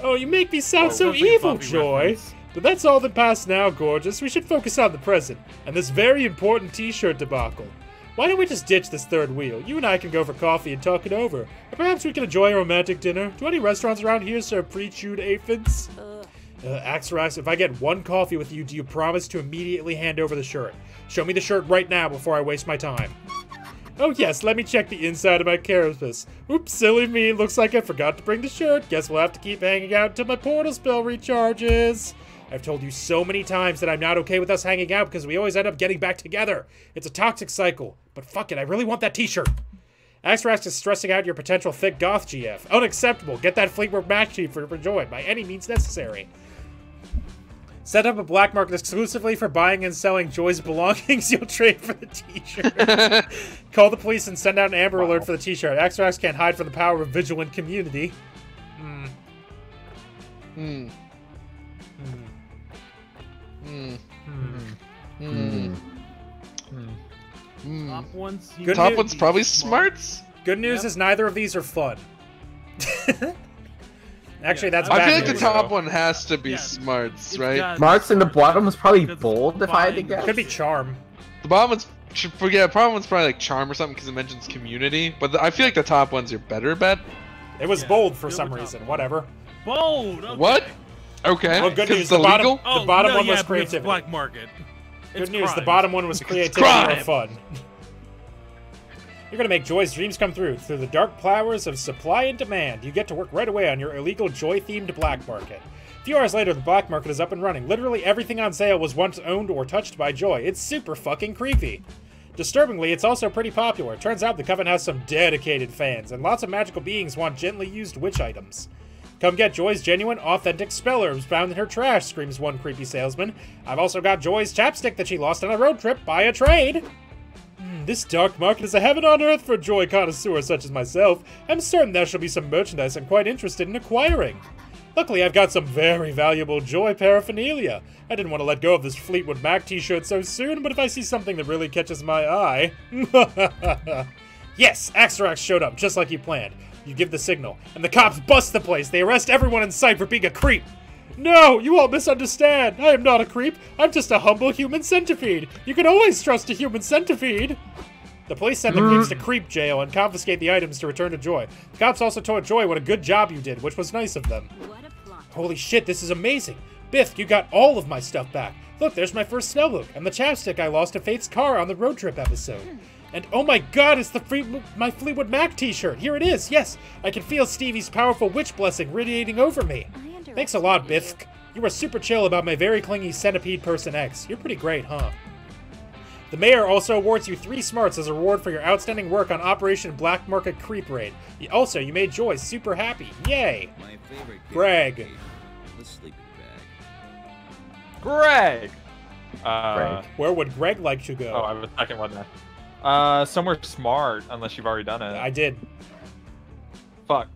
Oh, you make me sound Oh, so that's like a evil, Buffy Joy. reference. But that's all the past now, gorgeous. We should focus on the present and this very important t-shirt debacle. Why don't we just ditch this third wheel? You and I can go for coffee and talk it over. Or perhaps we can enjoy a romantic dinner. Do any restaurants around here serve pre-chewed aphids? Uh, Axarax, if I get one coffee with you, do you promise to immediately hand over the shirt? Show me the shirt right now before I waste my time. Oh yes, let me check the inside of my carapace. Oops, silly me, looks like I forgot to bring the shirt. Guess we'll have to keep hanging out until my portal spell recharges. I've told you so many times that I'm not okay with us hanging out because we always end up getting back together. It's a toxic cycle. But fuck it, I really want that t-shirt. Axarax is stressing out your potential thick goth GF. Unacceptable. Get that Fleetwood for, for Joy by any means necessary. Set up a black market exclusively for buying and selling Joy's belongings. You'll trade for the t-shirt. Call the police and send out an Amber Alert for the t-shirt. Axarax can't hide from the power of vigilant community. Hmm. Hmm. Hmm. Hmm. Hmm. Hmm. Hmm. Top ones. Good Top one's probably smarts. Good news Yep. is neither of these are fun. Actually, that's I bad feel like the news. top one has to be Yeah. smarts, right? got- Smarts in the bottom was probably bold if I had to fine. guess. Could be charm. The bottom one's should forget. Problem one's probably like charm or something because it mentions community. But the, I feel like the top one's your better bet. It was Yeah, bold for some reason. top. Whatever. Bold. okay. What? Okay. Well, good 'Cause news. it's The bottom, illegal. Oh, the bottom oh, no, one yeah, was because it's creativity. Black market. Good It's news. The bottom one was creativity or fun. You're gonna make Joy's dreams come through through the dark powers of supply and demand. You get to work right away on your illegal Joy-themed black market. A few hours later, the black market is up and running. Literally everything on sale was once owned or touched by Joy. It's super fucking creepy. Disturbingly, it's also pretty popular. Turns out the Coven has some dedicated fans, and lots of magical beings want gently used witch items. Come get Joy's genuine, authentic spell herbs found in her trash, screams one creepy salesman. I've also got Joy's chapstick that she lost on a road trip by a trade. Hmm, This dark market is a heaven on earth for joy connoisseurs such as myself. I'm certain there shall be some merchandise I'm quite interested in acquiring. Luckily, I've got some very valuable joy paraphernalia. I didn't want to let go of this Fleetwood Mac t-shirt so soon, but if I see something that really catches my eye... yes, Axarax showed up, just like you planned. You give the signal, and the cops bust the place. They arrest everyone in sight for being a creep. No, you all misunderstand. I am not a creep. I'm just a humble human centipede. You can always trust a human centipede. The police send the creeps to creep jail and confiscate the items to return to Joy. The cops also told Joy what a good job you did, which was nice of them. What a plot. Holy shit, this is amazing. Biff, you got all of my stuff back. Look, there's my first spell book and the chapstick I lost to Faith's car on the road trip episode. Hmm. And oh my god, it's the free, my Fleetwood Mac t-shirt. Here it is. Yes, I can feel Stevie's powerful witch blessing radiating over me. I Thanks a lot, underestimated Biff. You were super chill about my very clingy centipede person X. You're pretty great, huh? The mayor also awards you three smarts as a reward for your outstanding work on Operation Black Market Creep Raid. Also, you made Joy super happy. Yay! My favorite Greg. The sleeping bag. Greg. Uh, Greg. Where would Greg like to go? Oh, I have a second one there. Uh, somewhere smart, unless you've already done it. I did. Fuck.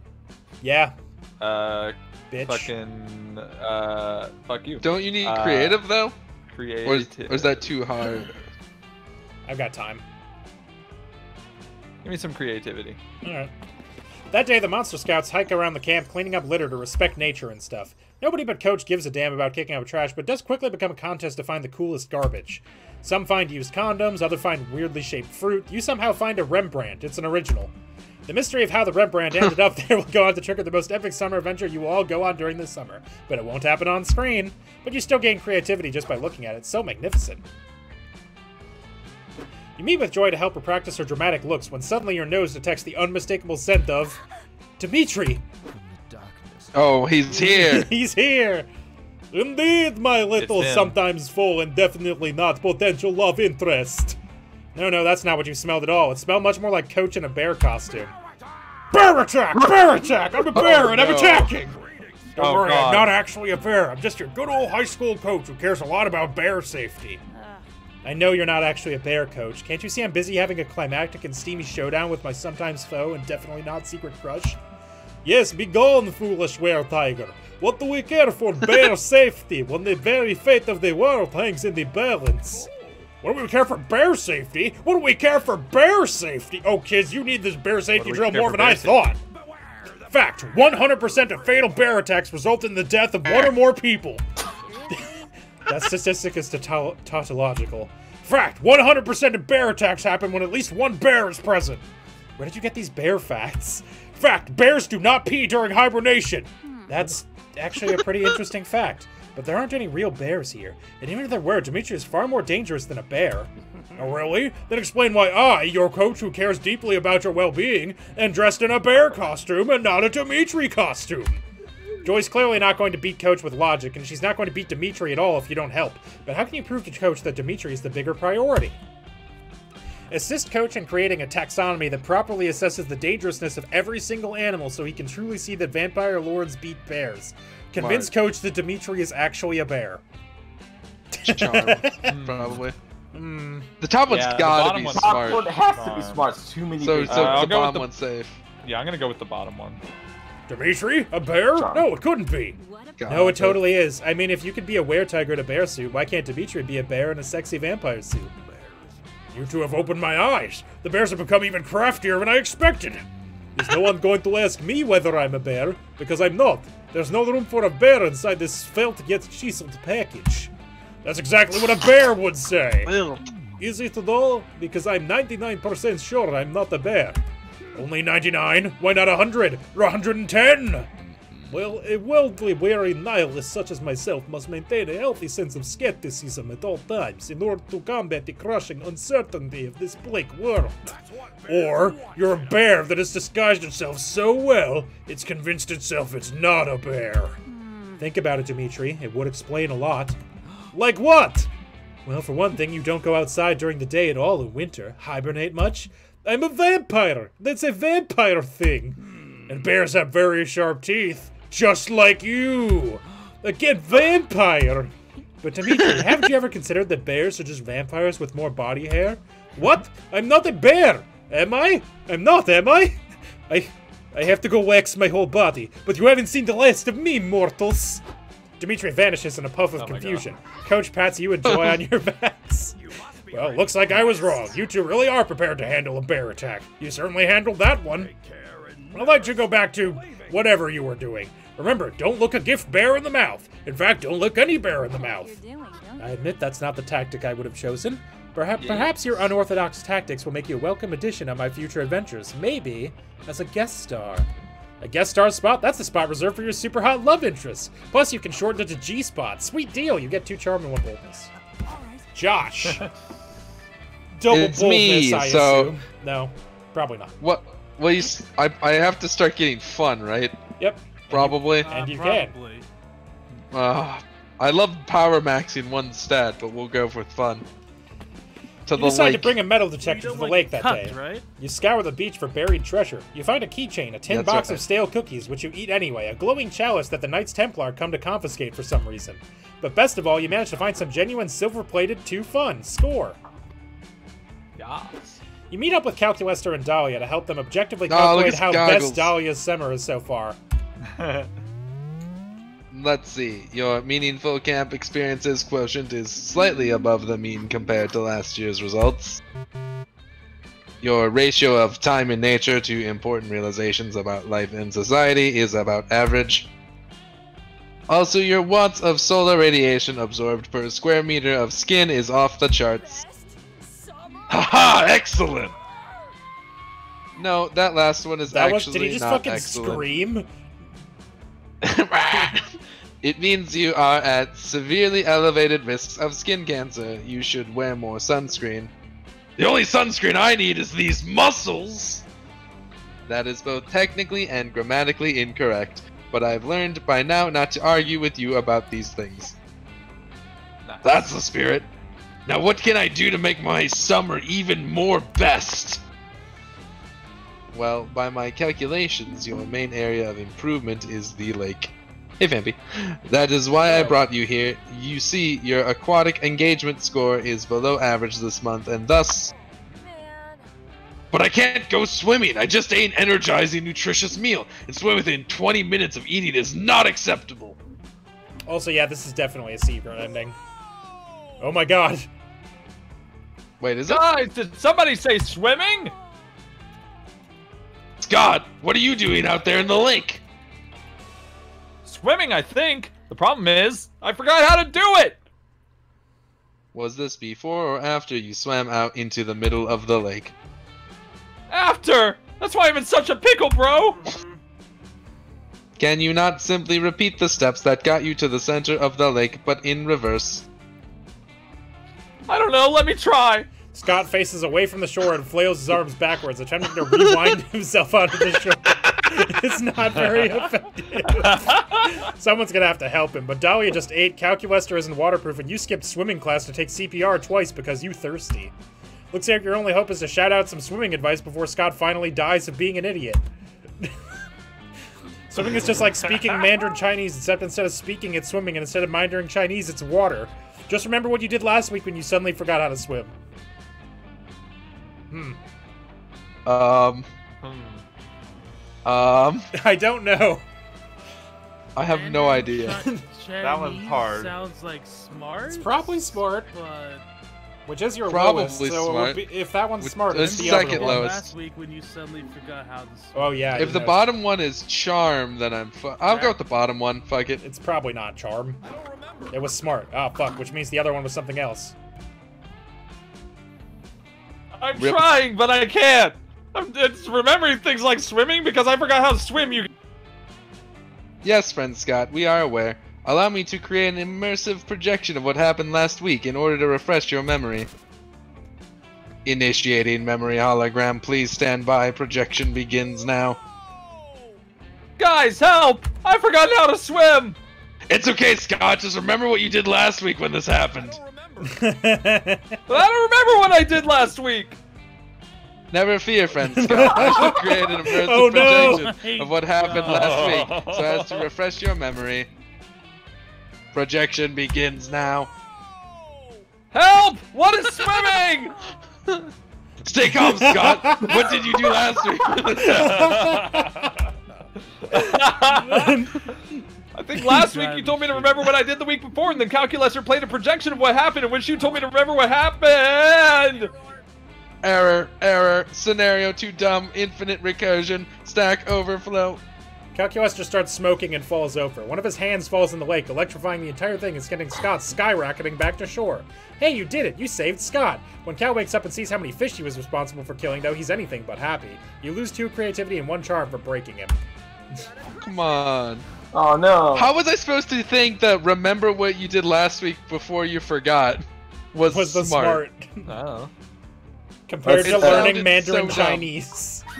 Yeah, Uh, bitch. fucking. Uh, fuck you. Don't you need Uh, creative though? Creative. Or is, or is that too hard? I've got time. Give me some creativity. Alright. That day, the Monster Scouts hike around the camp cleaning up litter to respect nature and stuff. Nobody but Coach gives a damn about kicking out trash, but does quickly become a contest to find the coolest garbage. Some find used condoms, others find weirdly shaped fruit. You somehow find a Rembrandt. It's an original. The mystery of how the Rembrandt ended up there will go on to trigger the most epic summer adventure you will all go on during this summer. But it won't happen on screen. But you still gain creativity just by looking at it. It's so magnificent. You meet with Joy to help her practice her dramatic looks when suddenly your nose detects the unmistakable scent of. Dimitri! Oh, he's here. He's here! Indeed, my little, sometimes full and definitely not potential love interest. No, no, that's not what you smelled at all. It smelled much more like Coach in a bear costume. Bear attack! Bear attack! I'm a oh, bear and I'm attacking! Don't Oh, worry, I'm not actually a bear. I'm just your good old high school coach who cares a lot about bear safety. I know you're not actually a bear, coach. Can't you see I'm busy having a climactic and steamy showdown with my sometimes foe and definitely not secret crush? Yes, be gone, foolish were-tiger. What do we care for bear safety when the very fate of the world hangs in the balance? What do we care for bear safety? What do we care for bear safety? Oh, kids, you need this bear safety drill more than I safety? thought. Fact 100% of fatal bear attacks result in the death of one or more people. that statistic is tautological. Fact 100% of bear attacks happen when at least one bear is present. Where did you get these bear facts? Fact bears do not pee during hibernation. That's actually a pretty interesting fact. But there aren't any real bears here. And even if there were, Dimitri is far more dangerous than a bear. Oh, really? Then explain why I, your coach who cares deeply about your well being, am dressed in a bear costume and not a Dimitri costume. Joy's clearly not going to beat Coach with logic, and she's not going to beat Dimitri at all if you don't help. But how can you prove to Coach that Dimitri is the bigger priority? Assist Coach in creating a taxonomy that properly assesses the dangerousness of every single animal so he can truly see that vampire lords beat bears. Convince Smart. Coach that Dimitri is actually a bear. charm, probably. Hmm. The top one's Yeah, gotta bottom be one's Top smart. one has to be smart. It's too many. So, big so Uh, I'll the go with bottom the- one's safe. Yeah, I'm gonna go with the bottom one. Dimitri, a bear? Charm. No, it couldn't be. God, No, it but- totally is. I mean, if you could be a were-tiger in a bear suit, why can't Dimitri be a bear in a sexy vampire suit? You two have opened my eyes. The bears have become even craftier than I expected. There's no one going to ask me whether I'm a bear, because I'm not. There's no room for a bear inside this felt yet chiseled package. That's exactly what a bear would say. Is it though? Because I'm 99% sure I'm not a bear. Only 99? Why not 100? Or 110? Well, a worldly weary nihilist such as myself must maintain a healthy sense of skepticism at all times in order to combat the crushing uncertainty of this bleak world. Or you're a bear that has disguised itself so well, it's convinced itself it's not a bear. Hmm. Think about it, Dimitri. It would explain a lot. Like what? Well, for one thing, you don't go outside during the day at all in winter. Hibernate much? I'm a vampire. That's a vampire thing. Hmm. And bears have very sharp teeth, just like you. Again, vampire. But Dimitri, haven't you ever considered that bears are just vampires with more body hair? What? I'm not a bear. Am I? I'm not, am I? I I have to go wax my whole body, but you haven't seen the last of me, mortals. Dimitri vanishes in a puff of Oh confusion. Coach pats you and Joy on your backs. Well, looks like I was wrong. You two really are prepared to handle a bear attack. You certainly handled that one. I'd like to go back to whatever you were doing. Remember, don't look a gift bear in the mouth. In fact, don't look any bear in the mouth. Doing, I admit that's not the tactic I would have chosen. Perhaps, perhaps your unorthodox tactics will make you a welcome addition on my future adventures. Maybe as a guest star. A guest star spot? That's the spot reserved for your super hot love interest. Plus, you can shorten it to G spot. Sweet deal. You get two charm and one boldness. Josh. Double It's boldness, me, I so- assume. No, probably not. What? Well, you, s- I, I have to start getting fun, right? Yep. Probably. Uh, And you can. probably. Uh, I love power maxing one stat, but we'll go for fun. To You the decide to lake. bring a metal detector to the like lake that cut, day. right? You scour the beach for buried treasure. You find a keychain, a tin That's box right. of stale cookies, which you eat anyway, a glowing chalice that the Knights Templar come to confiscate for some reason. But best of all, you manage to find some genuine silver-plated 2 fun. Score. Yes. You meet up with Calculester and Dahlia to help them objectively Oh, calculate at how goggles. best Dahlia's summer is so far. Let's see. Your meaningful camp experiences quotient is slightly above the mean compared to last year's results. Your ratio of time in nature to important realizations about life and society is about average. Also, your watts of solar radiation absorbed per square meter of skin is off the charts. Haha, excellent! No, that last one is That was. actually Did he just fucking excellent. scream? it means you are at severely elevated risks of skin cancer. You should wear more sunscreen. The only sunscreen I need is these muscles! That is both technically and grammatically incorrect, but I've learned by now not to argue with you about these things. That's the spirit. Now, what can I do to make my summer even more best? Well, by my calculations, your main area of improvement is the lake. Hey, Vampy. That is why I brought you here. You see, your aquatic engagement score is below average this month, and thus. But I can't go swimming! I just ate an energizing, nutritious meal, and swim within 20 minutes of eating is not acceptable! Also, yeah, this is definitely a secret ending. Oh my god. Wait, is it? Guys, did somebody say swimming? Scott, what are you doing out there in the lake? Swimming, I think. The problem is, I forgot how to do it. Was this before or after you swam out into the middle of the lake? After. That's why I'm in such a pickle, bro. Can you not simply repeat the steps that got you to the center of the lake, but in reverse? I don't know. Let me try. Scott faces away from the shore and flails his arms backwards, attempting to rewind himself onto the shore. it's not very effective. Someone's gonna have to help him, but Dahlia just ate, Calculester isn't waterproof, and you skipped swimming class to take CPR twice because you thirsty. Looks like your only hope is to shout out some swimming advice before Scott finally dies of being an idiot. Swimming is just like speaking Mandarin Chinese, except instead of speaking, it's swimming, and instead of Mandarin Chinese, it's water. Just remember what you did last week when you suddenly forgot how to swim. Hmm. Um, Hmm. um, I don't know. I have no idea. that one's hard. Sounds like smart. It's probably smart, but which is your Probably lowest. So it smart. would be, if that one's With- smart, uh, it's the second other one. lowest. last week when you suddenly forgot how to. Swim. Oh yeah. If the know, bottom one is charm, then I'm. Fu- I'll go with the bottom one. Fuck it. It's probably not charm. It was smart. Oh fuck, which means the other one was something else. I'm Rip. trying, but I can't. I'm it's remembering things like swimming because I forgot how to swim. You. Yes, friend Scott, we are aware. Allow me to create an immersive projection of what happened last week in order to refresh your memory. Initiating memory hologram. Please stand by. Projection begins now. Guys, help! I forgot how to swim. It's okay, Scott. Just remember what you did last week when this happened. But I don't remember what I did last week. Never fear, friend Scott. I shall create an immersive Oh, no. of what happened last week so as to refresh your memory. Projection begins now. Help! What is swimming? Stay calm, Scott. what did you do last week? I think last week you told me to remember what I did the week before, and then Calculester played a projection of what happened, and which you told me to remember what happened. error, error, scenario too dumb, infinite recursion, stack overflow. Calculester just starts smoking and falls over. One of his hands falls in the lake, electrifying the entire thing and sending Scott skyrocketing back to shore. Hey, you did it! You saved Scott! When Cal wakes up and sees how many fish he was responsible for killing, though, he's anything but happy. You lose two creativity and one charm for breaking him. Come on. Oh no. How was I supposed to think that remember what you did last week before you forgot was, Was the smart? smart. Oh. Compared It to learning Mandarin so. Chinese.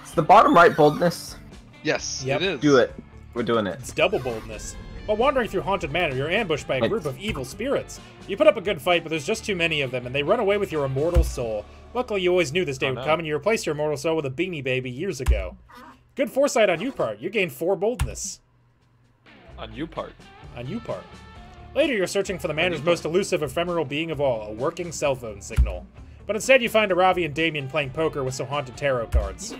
It's the bottom right boldness. Yes, Yep. it is. Do it. We're doing it. It's double boldness. While wandering through Haunted Manor, you're ambushed by a group of evil spirits. You put up a good fight, but there's just too many of them, and they run away with your immortal soul. Luckily, you always knew this day Oh, would no. come, and you replaced your immortal soul with a beanie baby years ago. Good foresight on you part. You gain four boldness. On you part. On you part. Later, you're searching for the manor's most elusive ephemeral being of all, a working cell phone signal. But instead, you find Aaravi and Damien playing poker with some haunted tarot cards.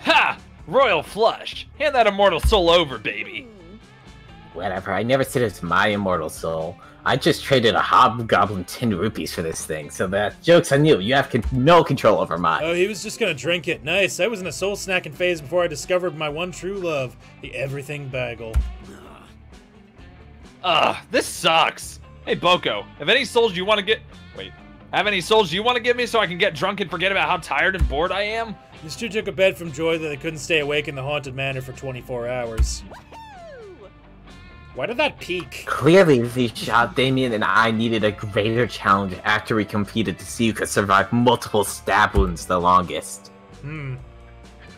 Ha! Royal flush. Hand that immortal soul over, baby. Whatever, I never said it's my immortal soul. I just traded a hobgoblin 10 rupees for this thing, so that joke's on you. You have con- no control over mine. Oh, he was just gonna drink it. Nice. I was in a soul snacking phase before I discovered my one true love, the everything bagel. Ugh, this sucks. Hey, Boko, have any souls you want to get... Wait. Have any souls you want to give me so I can get drunk and forget about how tired and bored I am? These two took a bed from joy that they couldn't stay awake in the haunted manor for 24 hours. Why did that peak? Clearly, the shot Damien and I needed a greater challenge after we competed to see who could survive multiple stab wounds the longest. Hmm.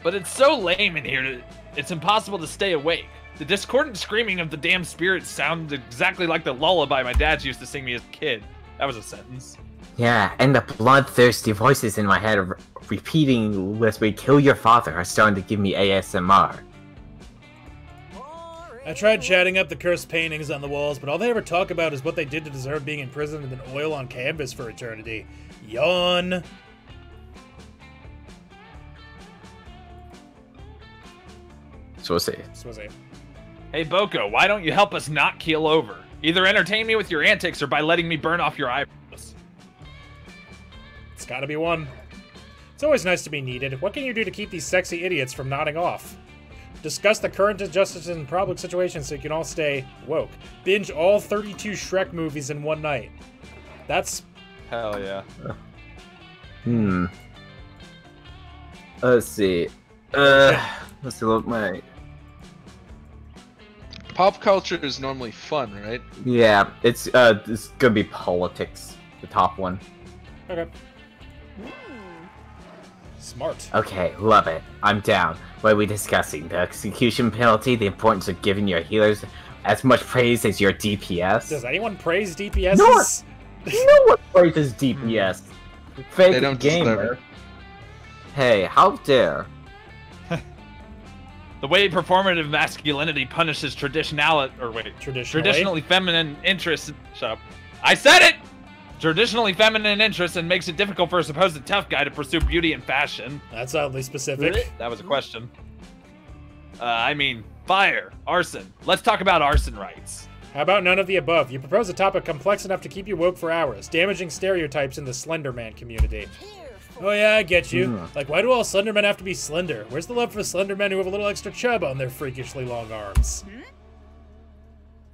But it's so lame in here, it's impossible to stay awake. The discordant screaming of the damn spirits sounds exactly like the lullaby my dad used to sing me as a kid. That was a sentence. Yeah, and the bloodthirsty voices in my head re- repeating "Lest we kill your father" are starting to give me ASMR. I tried chatting up the cursed paintings on the walls, but all they ever talk about is what they did to deserve being imprisoned and then oil on canvas for eternity. Yawn. So we'll see. So was I. Hey, Boko, why don't you help us not keel over? Either entertain me with your antics or by letting me burn off your eyebrows. It's gotta be one. It's always nice to be needed. What can you do to keep these sexy idiots from nodding off? Discuss the current injustices and public situations so you can all stay woke. Binge all 32 Shrek movies in one night. That's Hell yeah. Hmm. Let's see. Uh, let's see. Look, my Pop culture is normally fun, right? yeah, it's uh, it's gonna be politics. The top one. okay. Smart. Okay, love it. I'm down. What are we discussing? The execution penalty, the importance of giving your healers as much praise as your DPS. Does anyone praise DPS? No one- no one praises DPS. Hmm. Fake They don't deserve gamer. Hey, how dare? The way performative masculinity punishes traditionality, or wait, Traditionally. traditionally feminine interests. Shut up. I said it. Traditionally feminine interests and makes it difficult for a supposed tough guy to pursue beauty and fashion. That's oddly specific. That was a question. Uh, I mean, fire, arson. Let's talk about arson rights. How about none of the above? You propose a topic complex enough to keep you woke for hours, damaging stereotypes in the Slenderman community. Oh yeah, I get you. Hmm. Like, why do all Slendermen have to be slender? Where's the love for Slendermen who have a little extra chub on their freakishly long arms?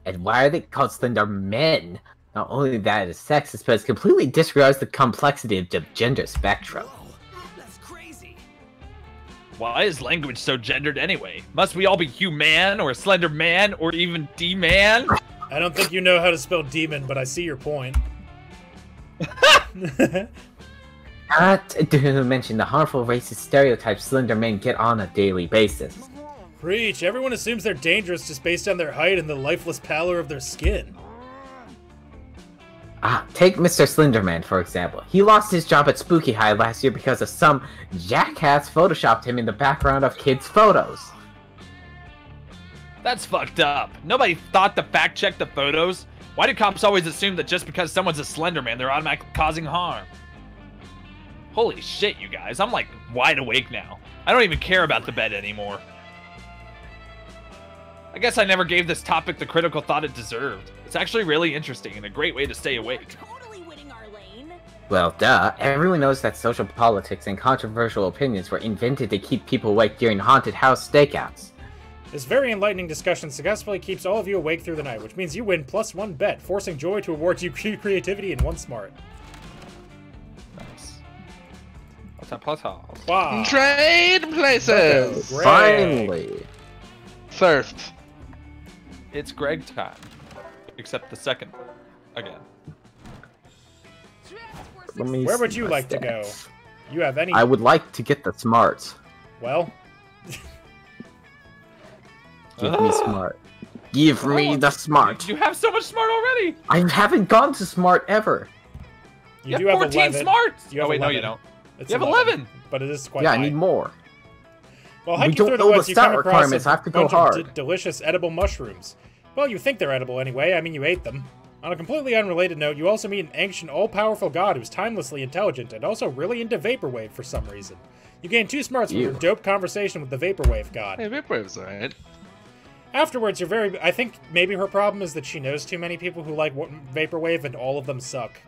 And why are they called slender men? Not only that it is sexist, but it completely disregards the complexity of the gender spectrum. Why is language so gendered anyway? Must we all be human or slender man or even D-man? I don't think you know how to spell demon, but I see your point. Not to mention the harmful racist stereotypes slender men get on a daily basis. Preach. Everyone assumes they're dangerous just based on their height and the lifeless pallor of their skin. Ah, take Mr. Slenderman, for example. He lost his job at Spooky High last year because of some jackass photoshopped him in the background of kids' photos. That's fucked up. Nobody thought to fact check the photos. Why do cops always assume that just because someone's a slender man, they're automatically causing harm? Holy shit, you guys. I'm like wide awake now. I don't even care about the bed anymore. I guess I never gave this topic the critical thought it deserved. It's actually really interesting and a great way to stay awake. Well, duh. Everyone knows that social politics and controversial opinions were invented to keep people awake during haunted house stakeouts. This very enlightening discussion successfully keeps all of you awake through the night, which means you win plus one bet, forcing Joy to award you creativity and one smart. Nice. What's up, plus house? Wow. Trade places. Greg. Finally! Thirst. It's Greg time. Except the second. Again. Let me Where would you my like to go? You have any? I would like to get the smarts. Well, Give Ah. me smart. Give me the smart. You have so much smart already. I haven't gone to smart ever. you, You, do have have 14 11. smarts. You oh have wait, no, you 11. don't. It's You have 11. but it is quite yeah, I need more. Well, We hiking don't through the know the woods, you stat come across requirements, a I have to go bunch of hard. d- delicious edible mushrooms. Well, you think they're edible anyway. I mean, you ate them. On a completely unrelated note, you also meet an ancient, all-powerful god who's timelessly intelligent and also really into vaporwave for some reason. You gain two smarts from your dope conversation with the vaporwave god. Hey, Vaporwave's alright. Afterwards, you're very. I think maybe her problem is that she knows too many people who like vaporwave, and all of them suck,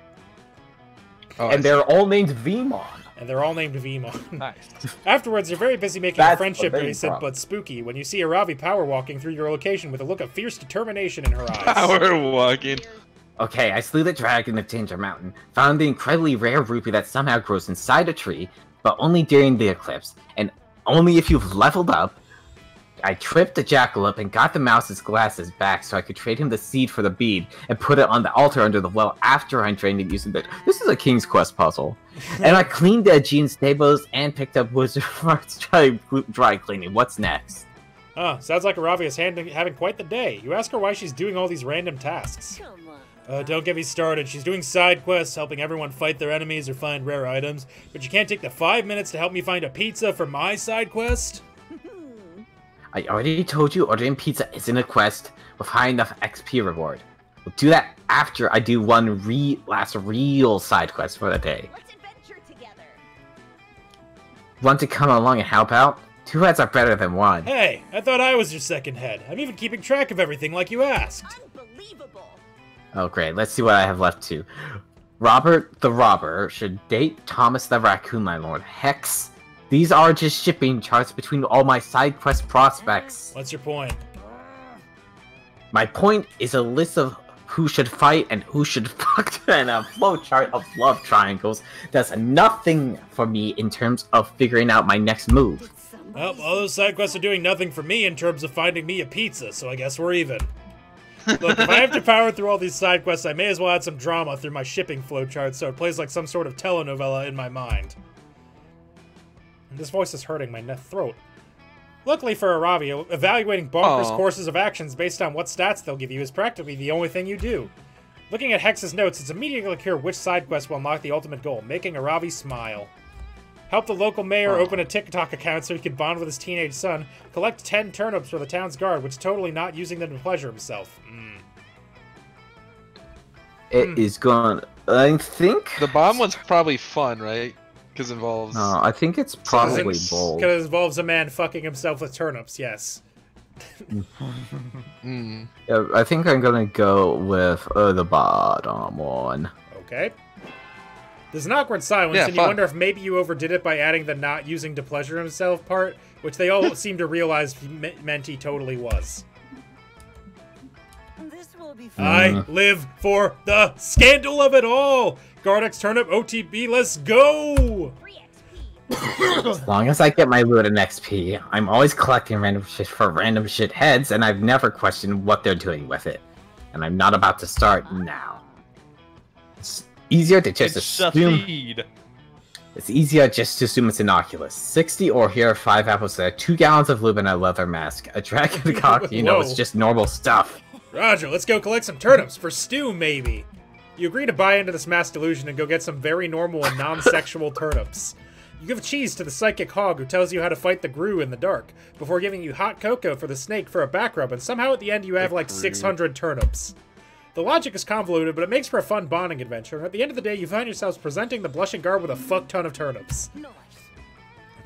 Oh, and they're all named Vmon. And they're all named Vmon. Nice. Afterwards, you're very busy making a friendship the main bracelet, problem. but spooky when you see Aaravi power walking through your location with a look of fierce determination in her eyes. Power walking. Okay, I slew the dragon of Danger Mountain, found the incredibly rare rupee that somehow grows inside a tree, but only during the eclipse, and only if you've leveled up. I tripped the jackalope and got the mouse's glasses back so I could trade him the seed for the bead and put it on the altar under the well after I drained it using the. This is a King's Quest puzzle. and I cleaned the Aegean stables and picked up Wizard Fart's dry, dry cleaning. What's next? Huh, sounds like Aaravi is hand- having quite the day. You ask her why she's doing all these random tasks. Come on. Uh, don't get me started. She's doing side quests, helping everyone fight their enemies or find rare items. But you can't take the five minutes to help me find a pizza for my side quest? I already told you ordering pizza isn't a quest with high enough XP reward. We'll do that after I do one re last real side quest for the day. Let's adventure together. Want to come along and help out? Two heads are better than one. Hey, I thought I was your second head. I'm even keeping track of everything like you asked. Unbelievable. Oh great, let's see what I have left to. Robert the Robber should date Thomas the Raccoon, my lord. Hex. These are just shipping charts between all my side quest prospects. Mm. What's your point? My point is a list of who should fight and who should fuck and a flowchart of love triangles does nothing for me in terms of figuring out my next move. Well, all those side quests are doing nothing for me in terms of finding me a pizza, so I guess we're even. Look, if I have to power through all these side quests, I may as well add some drama through my shipping flowchart so it plays like some sort of telenovela in my mind. And this voice is hurting my ne- throat. Luckily for Aaravi, evaluating bonkers Aw. courses of actions based on what stats they'll give you is practically the only thing you do. Looking at Hex's notes, it's immediately clear which side quest will unlock the ultimate goal, making Aaravi smile. Help the local mayor open a TikTok account so he can bond with his teenage son. Collect 10 turnips for the town's guard, which is totally not using them to pleasure himself. Mm. It is gone. I think. The bomb one's probably fun, right? Because it involves. No, I think it's probably bold. Because it involves a man fucking himself with turnips, yes. Mm. Yeah, I think I'm gonna go with uh, the bottom one. Okay. There's an awkward silence, Yeah, and you wonder if maybe you overdid it by adding the not using to pleasure himself part, which they all seem to realize he me- meant he totally was. This will be I live for the scandal of it all! Gardex turnip OTP, let's go! As long as I get my loot and XP, I'm always collecting random shit for random shit heads, and I've never questioned what they're doing with it. And I'm not about to start now. It's easier to just It's assume. Shafid. It's easier just to assume it's innocuous. 60 or here are 5 apples there, 2 gallons of lube and a leather mask. A dragon cock, you know, it's just normal stuff. Roger, let's go collect some turnips for stew, maybe. You agree to buy into this mass delusion and go get some very normal and non-sexual turnips. You give cheese to the psychic hog who tells you how to fight the Grue in the dark, before giving you hot cocoa for the snake for a back rub, and somehow at the end you have like 600 turnips. The logic is convoluted, but it makes for a fun bonding adventure, and at the end of the day you find yourselves presenting the blushing guard with a fuck ton of turnips.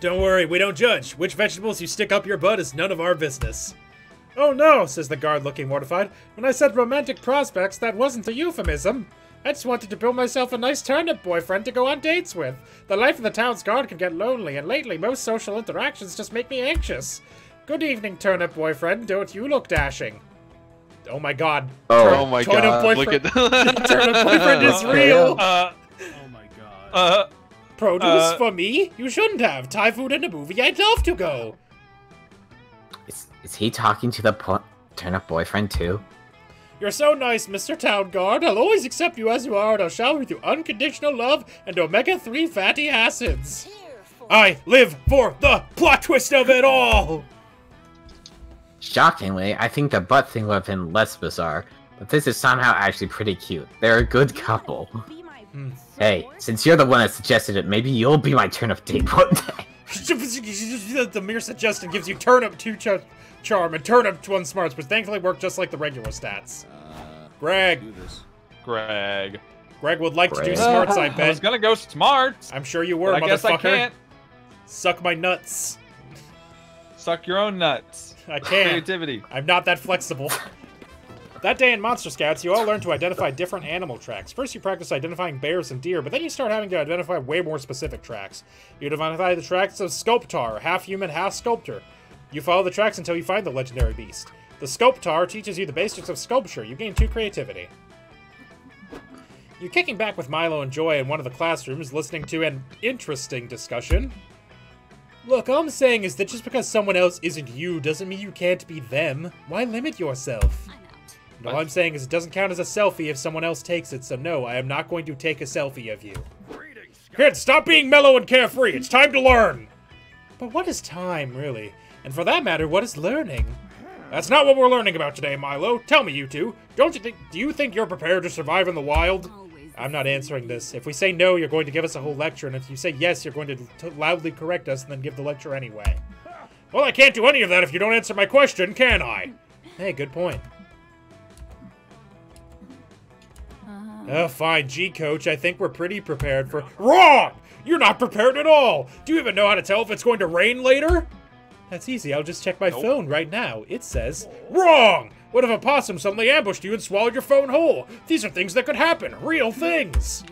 Don't worry, we don't judge. Which vegetables you stick up your butt is none of our business. Oh no, says the guard looking mortified. When I said romantic prospects, that wasn't a euphemism. I just wanted to build myself a nice turnip boyfriend to go on dates with. The life of the town's guard can get lonely, and lately most social interactions just make me anxious. Good evening, turnip boyfriend. Don't you look dashing? Oh my god. Oh. Tur- Oh my turnip god, boyfriend. look at turnip boyfriend is real. Uh, Oh my god. uh, Produce uh, for me? You shouldn't have. Thai food in a movie. I'd love to go. Is, is he talking to the po- turnip boyfriend too? You're so nice, Mr. Town Guard. I'll always accept you as you are, and I'll shower with you unconditional love and omega-3 fatty acids. I live for the plot twist of it all! Shockingly, I think the butt thing would have been less bizarre, but this is somehow actually pretty cute. They're a good couple. Hmm. Hey, since you're the one that suggested it, maybe you'll be my turnip date one day. the mere suggestion gives you turnip 2 ch- charm and turnip 1 smarts, which thankfully work just like the regular stats. Greg. Do this. Greg. Greg would like to do Greg. smarts, I I was gonna go smart. I'm sure you were, but I guess I can't. Suck my nuts. Suck your own nuts. I can't. Creativity. I'm not that flexible. That day in Monster Scouts, you all learn to identify different animal tracks. First, you practice identifying bears and deer, but then you start having to identify way more specific tracks. You identify the tracks of Sculptar, half human, half sculptor. You follow the tracks until you find the legendary beast. The Sculptar teaches you the basics of sculpture. You gain two creativity. You're kicking back with Milo and Joy in one of the classrooms, listening to an interesting discussion. Look, all I'm saying is that just because someone else isn't you doesn't mean you can't be them. Why limit yourself? And all I'm saying is it doesn't count as a selfie if someone else takes it, so no, I am not going to take a selfie of you. Kids, stop being mellow and carefree. It's time to learn. But what is time, really? And for that matter, what is learning? That's not what we're learning about today, Milo. Tell me, you two. Don't you think? Do you think you're prepared to survive in the wild? I'm not answering this. If we say no, you're going to give us a whole lecture, and if you say yes, you're going to t- loudly correct us and then give the lecture anyway. Well, I can't do any of that if you don't answer my question, can I? Hey, good point. Uh-huh. Oh, fine, G Coach. I think we're pretty prepared for. Wrong! You're not prepared at all! Do you even know how to tell if it's going to rain later? That's easy. I'll just check my phone right now. It says. Wrong! What if a possum suddenly ambushed you and swallowed your phone whole? These are things that could happen. Real things!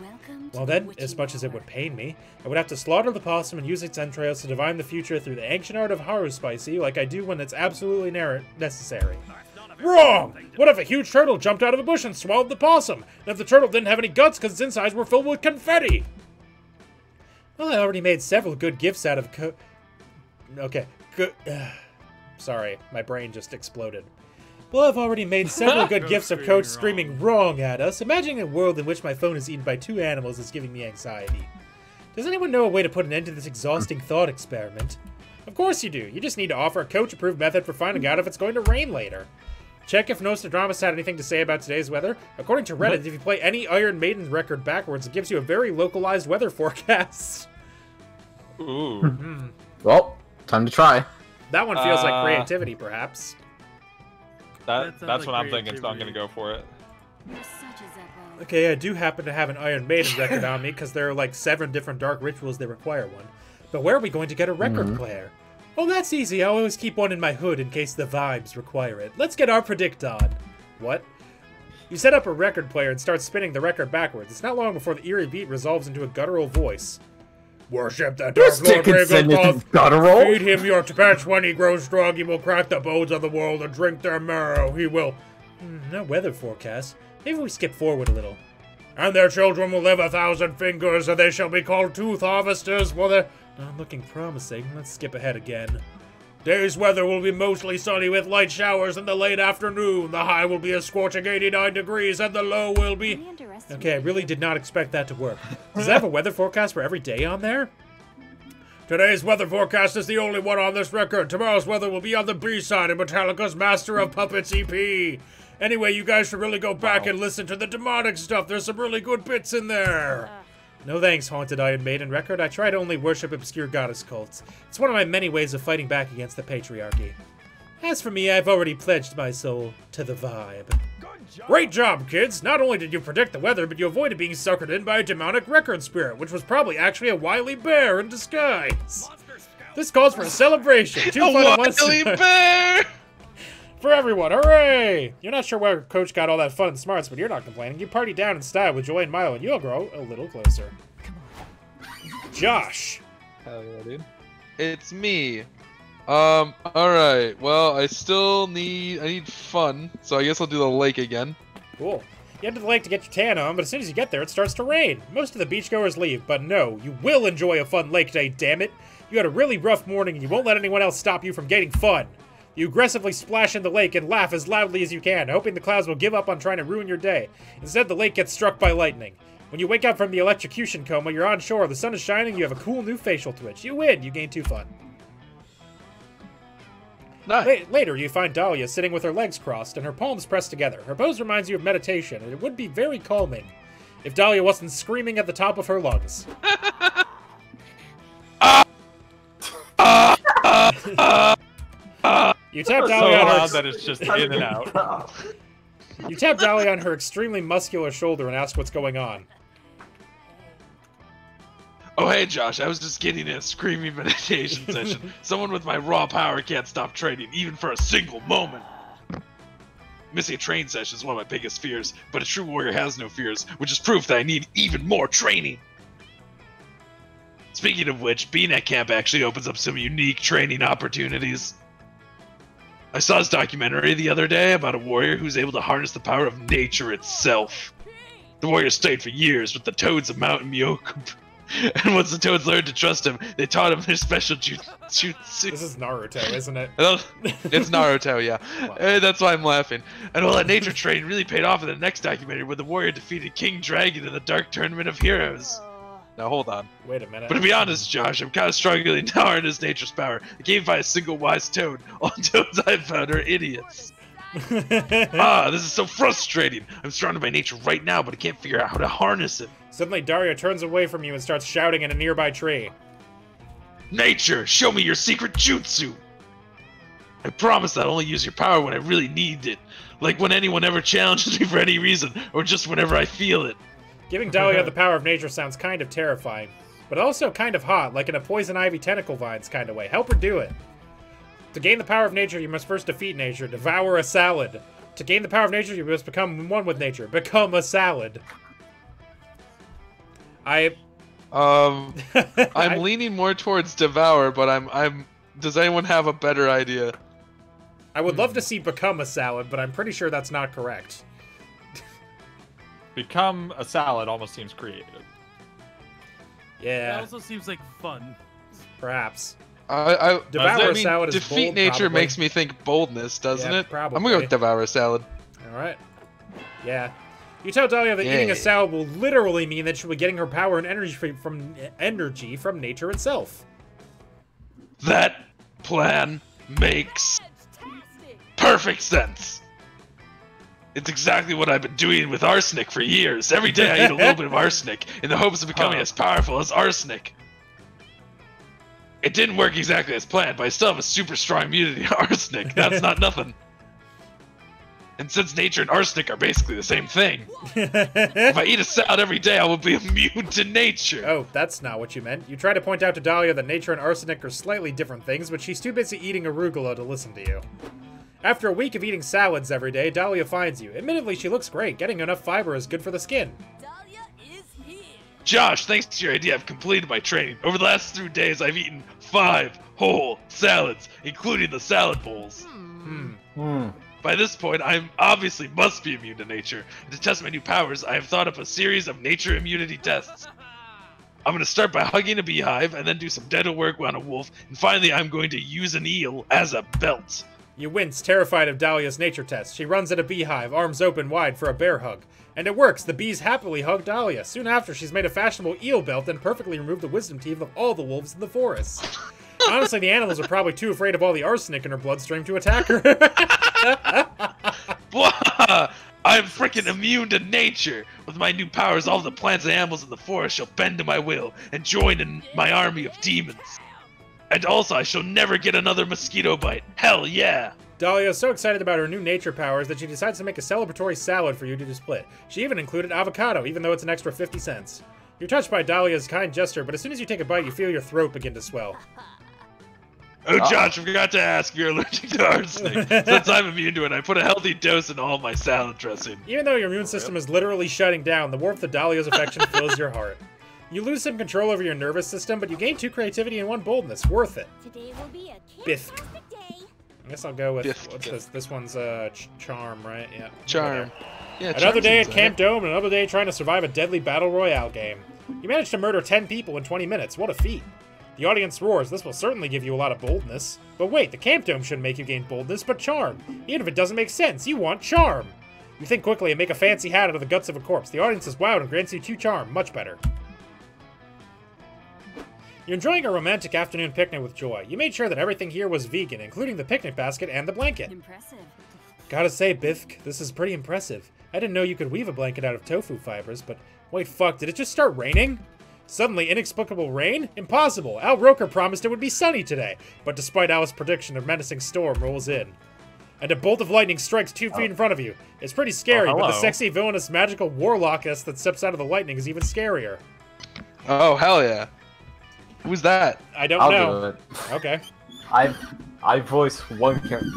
Well, then, as much as it would pain me, I would have to slaughter the possum and use its entrails to divine the future through the ancient art of haruspicy, like I do when it's absolutely ner- necessary. Wrong! What if a huge turtle jumped out of a bush and swallowed the possum? And if the turtle didn't have any guts because its insides were filled with confetti? Well, I already made several good gifts out of co- Okay, good. Sorry, my brain just exploded. Well, I've already made several good gifts of Coach screaming wrong at us. Imagining a world in which my phone is eaten by two animals is giving me anxiety. Does anyone know a way to put an end to this exhausting thought experiment? Of course you do. You just need to offer a coach-approved method for finding out if it's going to rain later. Check if Nostradamus had anything to say about today's weather. According to Reddit, if you play any Iron Maiden record backwards, it gives you a very localized weather forecast. Ooh. Hmm. Well, time to try. That one feels Uh, like creativity, perhaps. That, That that's like what I'm thinking, so I'm gonna go for it. Okay, I do happen to have an Iron Maiden record on me because there are like seven different dark rituals that require one. But where are we going to get a record Mhm. player? Oh, that's easy. I always keep one in my hood in case the vibes require it. Let's get our predict on. What? You set up a record player and start spinning the record backwards. It's not long before the eerie beat resolves into a guttural voice. Worship the Dark Lord Dickinson Ravenloft. guttural. Feed him your Tibets when he grows strong. He will crack the bones of the world and drink their marrow. He will. Hmm, no weather forecast. Maybe we skip forward a little. And their children will live a thousand fingers, and they shall be called tooth harvesters. Well, they're not looking promising. Let's skip ahead again. Day's weather will be mostly sunny with light showers in the late afternoon. The high will be a scorching 89 degrees, and the low will be. Okay, I really did not expect that to work. Does it have a weather forecast for every day on there? Today's weather forecast is the only one on this record. Tomorrow's weather will be on the B side of Metallica's Master of Puppets EP. Anyway, you guys should really go back and listen to the demonic stuff. There's some really good bits in there. Uh, No thanks, Haunted Iron Maiden record. I try to only worship obscure goddess cults. It's one of my many ways of fighting back against the patriarchy. As for me, I've already pledged my soul to the vibe. Great job, kids! Not only did you predict the weather, but you avoided being suckered in by a demonic record spirit, which was probably actually a wily bear in disguise. This calls for a celebration. Two A wily bear! for everyone, hooray! You're not sure where Coach got all that fun and smarts, but you're not complaining. You party down in style with Joy and Milo, and you'll grow a little closer. Josh. Hell yeah, dude. It's me. Um, alright. Well, I still need I need fun, so I guess I'll do the lake again. Cool. You head to the lake to get your tan on, but as soon as you get there, it starts to rain. Most of the beachgoers leave, but no, you will enjoy a fun lake day, damn it. You had a really rough morning, and you won't let anyone else stop you from getting fun. You aggressively splash in the lake and laugh as loudly as you can, hoping the clouds will give up on trying to ruin your day. Instead, the lake gets struck by lightning. When you wake up from the electrocution coma, you're on shore, the sun is shining, you have a cool new facial twitch. You win, you gain two fun. Nice. La- later, you find Dahlia sitting with her legs crossed and her palms pressed together. Her pose reminds you of meditation, and it would be very calming if Dahlia wasn't screaming at the top of her lungs. you tap So Dahlia on loud her. that it's just in and out. You tap Dahlia on her extremely muscular shoulder and ask what's going on. Oh hey Josh, I was just getting in a screaming meditation session. Someone with my raw power can't stop training, even for a single moment. Missing a train session is one of my biggest fears, but a true warrior has no fears, which is proof that I need even more training. Speaking of which, being at camp actually opens up some unique training opportunities. I saw this documentary the other day about a warrior who's able to harness the power of nature itself. The warrior stayed for years with the toads of Mountain Myoku. And once the toads learned to trust him, they taught him their special jutsu. This is Naruto, isn't it? It's Naruto, yeah. Eh, that's why I'm laughing. And all that nature training really paid off in the next documentary where the warrior defeated King Dragon in the Dark Tournament of Heroes. Now hold on. Wait a minute. But to be honest, Josh, I'm kind of struggling to harness nature's power. I can't find a single wise toad. All toads I've found are idiots. ah, this is so frustrating. I'm surrounded by nature right now, but I can't figure out how to harness it. Suddenly, Dahlia turns away from you and starts shouting in a nearby tree. Nature, show me your secret jutsu! I promise that I'll only use your power when I really need it. Like when anyone ever challenges me for any reason, or just whenever I feel it. Giving Dahlia the power of nature sounds kind of terrifying, but also kind of hot, like in a poison ivy tentacle vines kind of way. Help her do it. To gain the power of nature, you must first defeat nature. Devour a salad. To gain the power of nature, you must become one with nature. Become a salad. I. Um, I'm I- leaning more towards devour, but I'm I'm. Does anyone have a better idea? I would love to see become a salad, but I'm pretty sure that's not correct. Become a salad almost seems creative. Yeah. That also seems like fun. perhaps. I, I, Devour I a mean, salad is defeat bold, nature probably. makes me think boldness, doesn't Yeah, it? I'm gonna go with devour a salad. All right. Yeah. You tell Dahlia that eating a salad will literally mean that she'll be getting her power and energy from, from energy from nature itself. That plan makes perfect sense. It's exactly what I've been doing with arsenic for years. Every day I eat a little bit of arsenic in the hopes of becoming Huh. as powerful as arsenic. It didn't work exactly as planned, but I still have a super strong immunity to arsenic. That's not nothing. And since nature and arsenic are basically the same thing, if I eat a salad every day, I will be immune to nature. Oh, that's not what you meant. You try to point out to Dahlia that nature and arsenic are slightly different things, but she's too busy eating arugula to listen to you. After a week of eating salads every day, Dahlia finds you. Admittedly, she looks great. Getting enough fiber is good for the skin. Dahlia is here. Josh, thanks to your idea, I've completed my training. Over the last three days, I've eaten five whole salads, including the salad bowls. Hmm. Hmm. By this point, I obviously must be immune to nature. To test my new powers, I have thought up a series of nature immunity tests. I'm going to start by hugging a beehive, and then do some dental work on a wolf, and finally, I'm going to use an eel as a belt. You wince, terrified of Dahlia's nature test. She runs at a beehive, arms open wide for a bear hug. And it works. The bees happily hug Dahlia. Soon after, she's made a fashionable eel belt and perfectly removed the wisdom teeth of all the wolves in the forest. Honestly, the animals are probably too afraid of all the arsenic in her bloodstream to attack her. I'm freaking immune to nature. With my new powers, all the plants and animals in the forest shall bend to my will and join in my army of demons. And also, I shall never get another mosquito bite. Hell yeah! Dahlia is so excited about her new nature powers that she decides to make a celebratory salad for you to split. She even included avocado, even though it's an extra 50 cents. You're touched by Dahlia's kind gesture, but as soon as you take a bite, you feel your throat begin to swell. Oh, Josh, I forgot to ask if you're allergic to arsenic. Since I'm immune to it, I put a healthy dose in all my salad dressing. Even though your immune system is literally shutting down, the warmth of Dahlia's affection fills your heart. You lose some control over your nervous system, but you gain two creativity and one boldness. Worth it. Today will be a Biff. day. I guess I'll go with Biff, what's biff. this? This one's uh ch- charm, right? Yeah. Charm. Yeah, Another day at Camp Dome, and another day trying to survive a deadly battle royale game. You managed to murder 10 people in 20 minutes. What a feat. The audience roars. This will certainly give you a lot of boldness. But wait, the Camp Dome shouldn't make you gain boldness, but charm. Even if it doesn't make sense, you want charm. You think quickly and make a fancy hat out of the guts of a corpse. The audience is wowed and grants you two charm. Much better. You're enjoying a romantic afternoon picnic with Joy. You made sure that everything here was vegan, including the picnic basket and the blanket. Impressive. Gotta say, Bifk, this is pretty impressive. I didn't know you could weave a blanket out of tofu fibers, but wait, fuck, did it just start raining? Suddenly, inexplicable rain? Impossible! Al Roker promised it would be sunny today, but despite Al's prediction, a menacing storm rolls in. And a bolt of lightning strikes two feet oh. in front of you. It's pretty scary, Oh, but the sexy, villainous, magical warlockess that steps out of the lightning is even scarier. Oh, hell yeah. Who's that? I don't I'll know. do it. Okay. I I voice one character.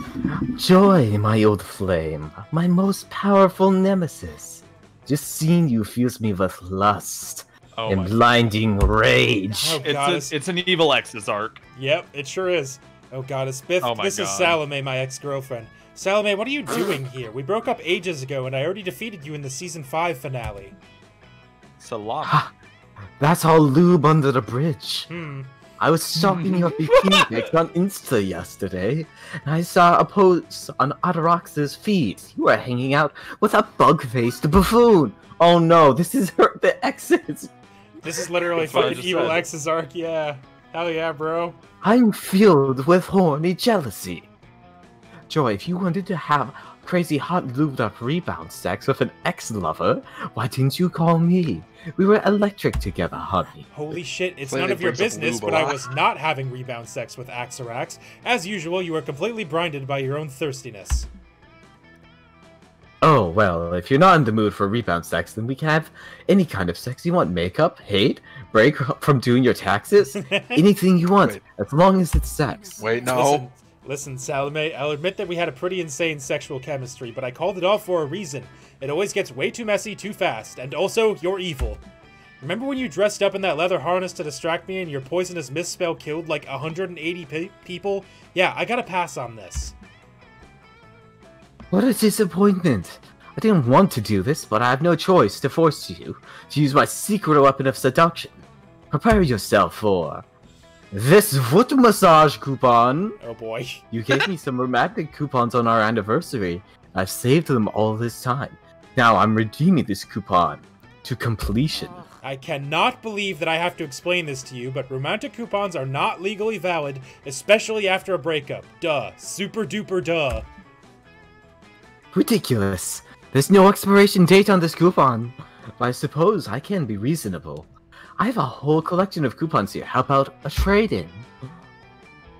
Joy, my old flame, my most powerful nemesis. Just seeing you fills me with lust Oh and my. blinding rage. Oh, It's, goddess. a, it's an evil X's arc. Yep, it sure is. Oh goddess, Biff, Oh my this is Salome, my ex-girlfriend. Salome, what are you doing here? We broke up ages ago, and I already defeated you in the season five finale. Salam. Ha! That's all lube under the bridge. Hmm. I was stalking your bikini pics on Insta yesterday, and I saw a post on Axarax's feed. You were hanging out with a bug-faced buffoon. Oh no, this is her, the exes. This is literally That's what fucking just evil said. X's arc. Yeah. Hell yeah, bro. I'm filled with horny jealousy. Joy, if you wanted to have crazy hot lubed up rebound sex with an ex-lover, why didn't you call me? We were electric together, honey. Holy shit, it's Lady none of your business, but I was not having rebound sex with Axarax. As usual, you are completely blinded by your own thirstiness. Oh, well, if you're not in the mood for rebound sex, then we can have any kind of sex you want. Makeup, hate, break from doing your taxes, anything you want, Wait. as long as it's sex. Wait, no. Listen, listen, Salome, I'll admit that we had a pretty insane sexual chemistry, but I called it off for a reason. It always gets way too messy too fast, and also, you're evil. Remember when you dressed up in that leather harness to distract me and your poisonous misspell killed like 180 pe- people? Yeah, I gotta pass on this. What a disappointment. I didn't want to do this, but I have no choice to force you to use my secret weapon of seduction. Prepare yourself for this foot massage coupon. Oh boy. You gave me some romantic coupons on our anniversary. I've saved them all this time. Now I'm redeeming this coupon to completion. I cannot believe that I have to explain this to you, but romantic coupons are not legally valid, especially after a breakup. Duh. Super duper duh. Ridiculous. There's no expiration date on this coupon. I suppose I can be reasonable. I have a whole collection of coupons here. How about a trade-in?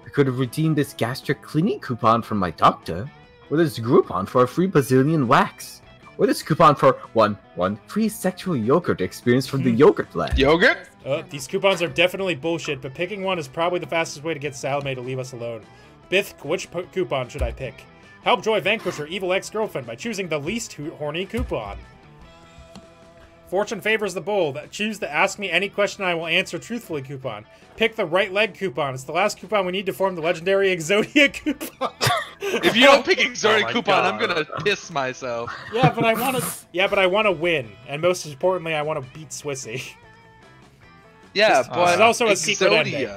I could have redeemed this gastric cleaning coupon from my doctor, or this Groupon for a free Brazilian wax, or this coupon for one one free sexual yogurt experience from the yogurt lab. Yogurt? Uh, these coupons are definitely bullshit, but picking one is probably the fastest way to get Salome to leave us alone. Bithk, which po- coupon should I pick? Help Joy vanquish her evil ex-girlfriend by choosing the least ho- horny coupon. Fortune favors the bold. Choose the ask me any question I will answer truthfully coupon. Pick the right leg coupon. It's the last coupon we need to form the legendary Exodia coupon. If you don't pick Exotic Oh my coupon, I'm gonna piss myself. yeah, but I want to. Yeah, but I want to win, and most importantly, I want to beat Swissy. Yeah, This- but this is also a secret ending.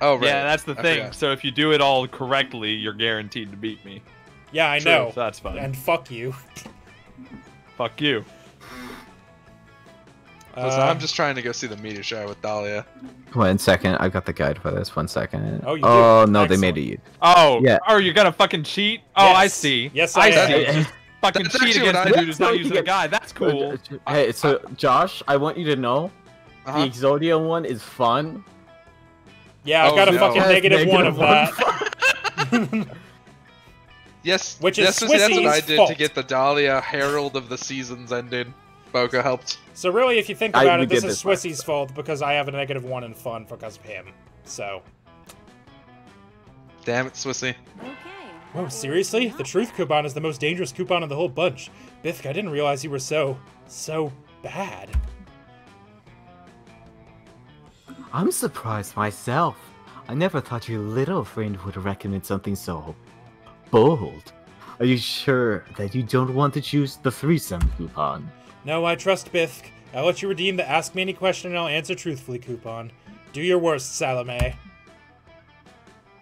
Oh right. Yeah, that's the I thing. forgot. So if you do it all correctly, you're guaranteed to beat me. Yeah, I True, know. so that's fine. And fuck you. Fuck you. Listen, Uh, I'm just trying to go see the meteor shower with Dahlia. One second, I got the guide for this. One second. Oh, you? Oh no, they Excellent. made it. Oh, Yeah. Oh, you're gonna fucking cheat? Oh, I see. Yes, I I am. see. Fucking That's cheat against I the dude who's not So using you a guide. That's cool. Hey, so Josh, I want you to know Uh-huh. the Exodia one is fun. Yeah, I've Oh, got a no. fucking negative one of that. Yes, Which is that's, that's what I did fault. to get the Dahlia Herald of the Seasons ended. Boko helped. So really, if you think about we it, this is this last Swissy's fault because I have a negative one in fun because of him. So. Damn it, Swissy. Okay. Oh, seriously? The truth coupon is the most dangerous coupon in the whole bunch. Bithk, I didn't realize you were so, so bad. I'm surprised myself. I never thought your little friend would recommend something so bold. Are you sure that you don't want to choose the threesome coupon? No, I trust Bithk. I'll let you redeem the Ask Me Any Question and I'll Answer Truthfully coupon. Do your worst, Salome.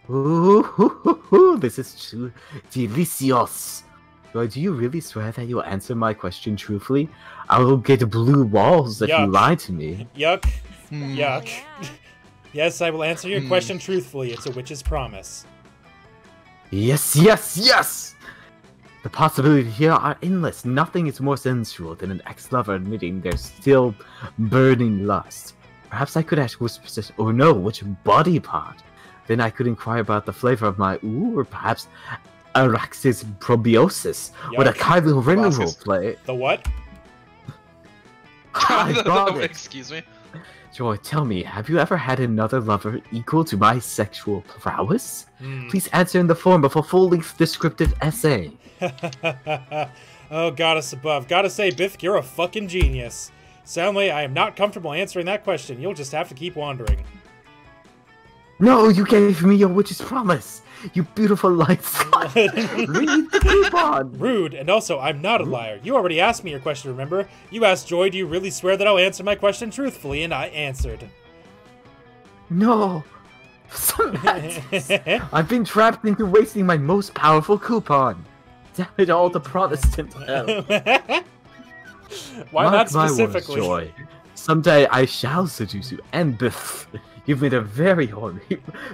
Ooh, hoo, hoo, hoo, this is too delicious. But do you really swear that you'll answer my question truthfully? I will get blue walls if you lie to me. Yuck. Hmm. Yuck. Yeah. yes, I will answer your Hmm. question truthfully. It's a witch's promise. Yes, yes, yes! The possibilities here are endless. Nothing is more sensual than an ex-lover admitting there's still burning lust. Perhaps I could ask which specific, or no, which body part. Then I could inquire about the flavor of my ooh, or perhaps Araxis probiosis. What a Yuck. Kylo Ren Vasquez. roleplay. The what? I got it. Excuse me. Joy, tell me, have you ever had another lover equal to my sexual prowess? Hmm. Please answer in the form of a full-length descriptive essay. oh, goddess above. Gotta say, Bithk, you're a fucking genius. Soundly, I am not comfortable answering that question. You'll just have to keep wandering. No, you gave me your witch's promise. You beautiful light slut. Read the coupon. Rude, and also, I'm not a liar. You already asked me your question, remember? You asked Joy, do you really swear that I'll answer my question truthfully? And I answered. No. I've been trapped into wasting my most powerful coupon. Damn it all the Protestant hell. Why Mark not my words. Joy. Someday I shall seduce you, and Biff. You've made a very horny,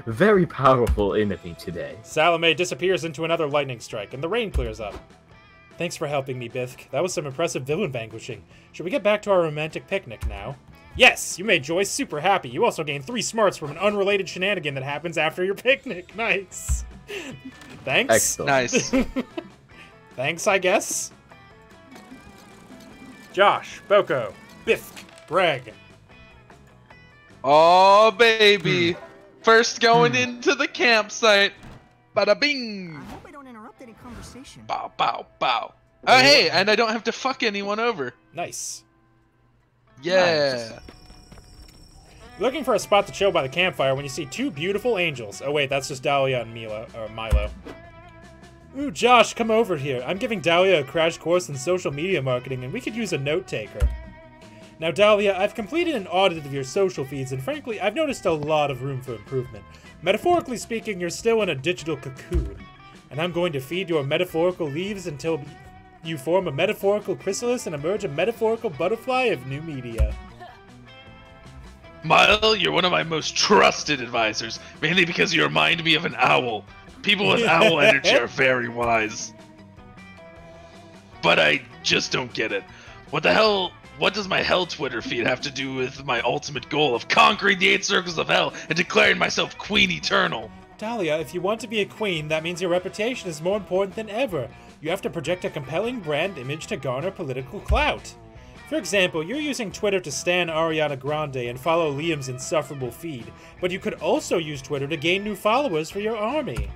very powerful enemy today. Salome disappears into another lightning strike, and the rain clears up. Thanks for helping me, Bithk. That was some impressive villain vanquishing. Should we get back to our romantic picnic now? Yes, you made Joy super happy. You also gained three smarts from an unrelated shenanigan that happens after your picnic. Nice. Thanks. Excellent. Nice. Thanks, I guess. Josh, Boko, Bithk, Greg. Oh baby. Hmm. First going into the campsite. Bada bing. I hope I don't interrupt any conversation. Bow bow bow. Oh hey, and I don't have to fuck anyone over. Nice. Yeah. Looking for a spot to chill by the campfire when you see two beautiful angels. Oh wait, that's just Dahlia and Milo or Milo. Ooh, Josh, come over here. I'm giving Dahlia a crash course in social media marketing, and we could use a note taker. Now, Dahlia, I've completed an audit of your social feeds, and frankly, I've noticed a lot of room for improvement. Metaphorically speaking, you're still in a digital cocoon, and I'm going to feed your metaphorical leaves until you form a metaphorical chrysalis and emerge a metaphorical butterfly of new media. Milo, you're one of my most trusted advisors, mainly because you remind me of an owl. People with owl energy are very wise. But I just don't get it. What the hell? What does my hell Twitter feed have to do with my ultimate goal of conquering the eight circles of hell and declaring myself Queen Eternal? Dahlia, if you want to be a queen, that means your reputation is more important than ever. You have to project a compelling brand image to garner political clout. For example, you're using Twitter to stan Ariana Grande and follow Liam's insufferable feed, but you could also use Twitter to gain new followers for your army.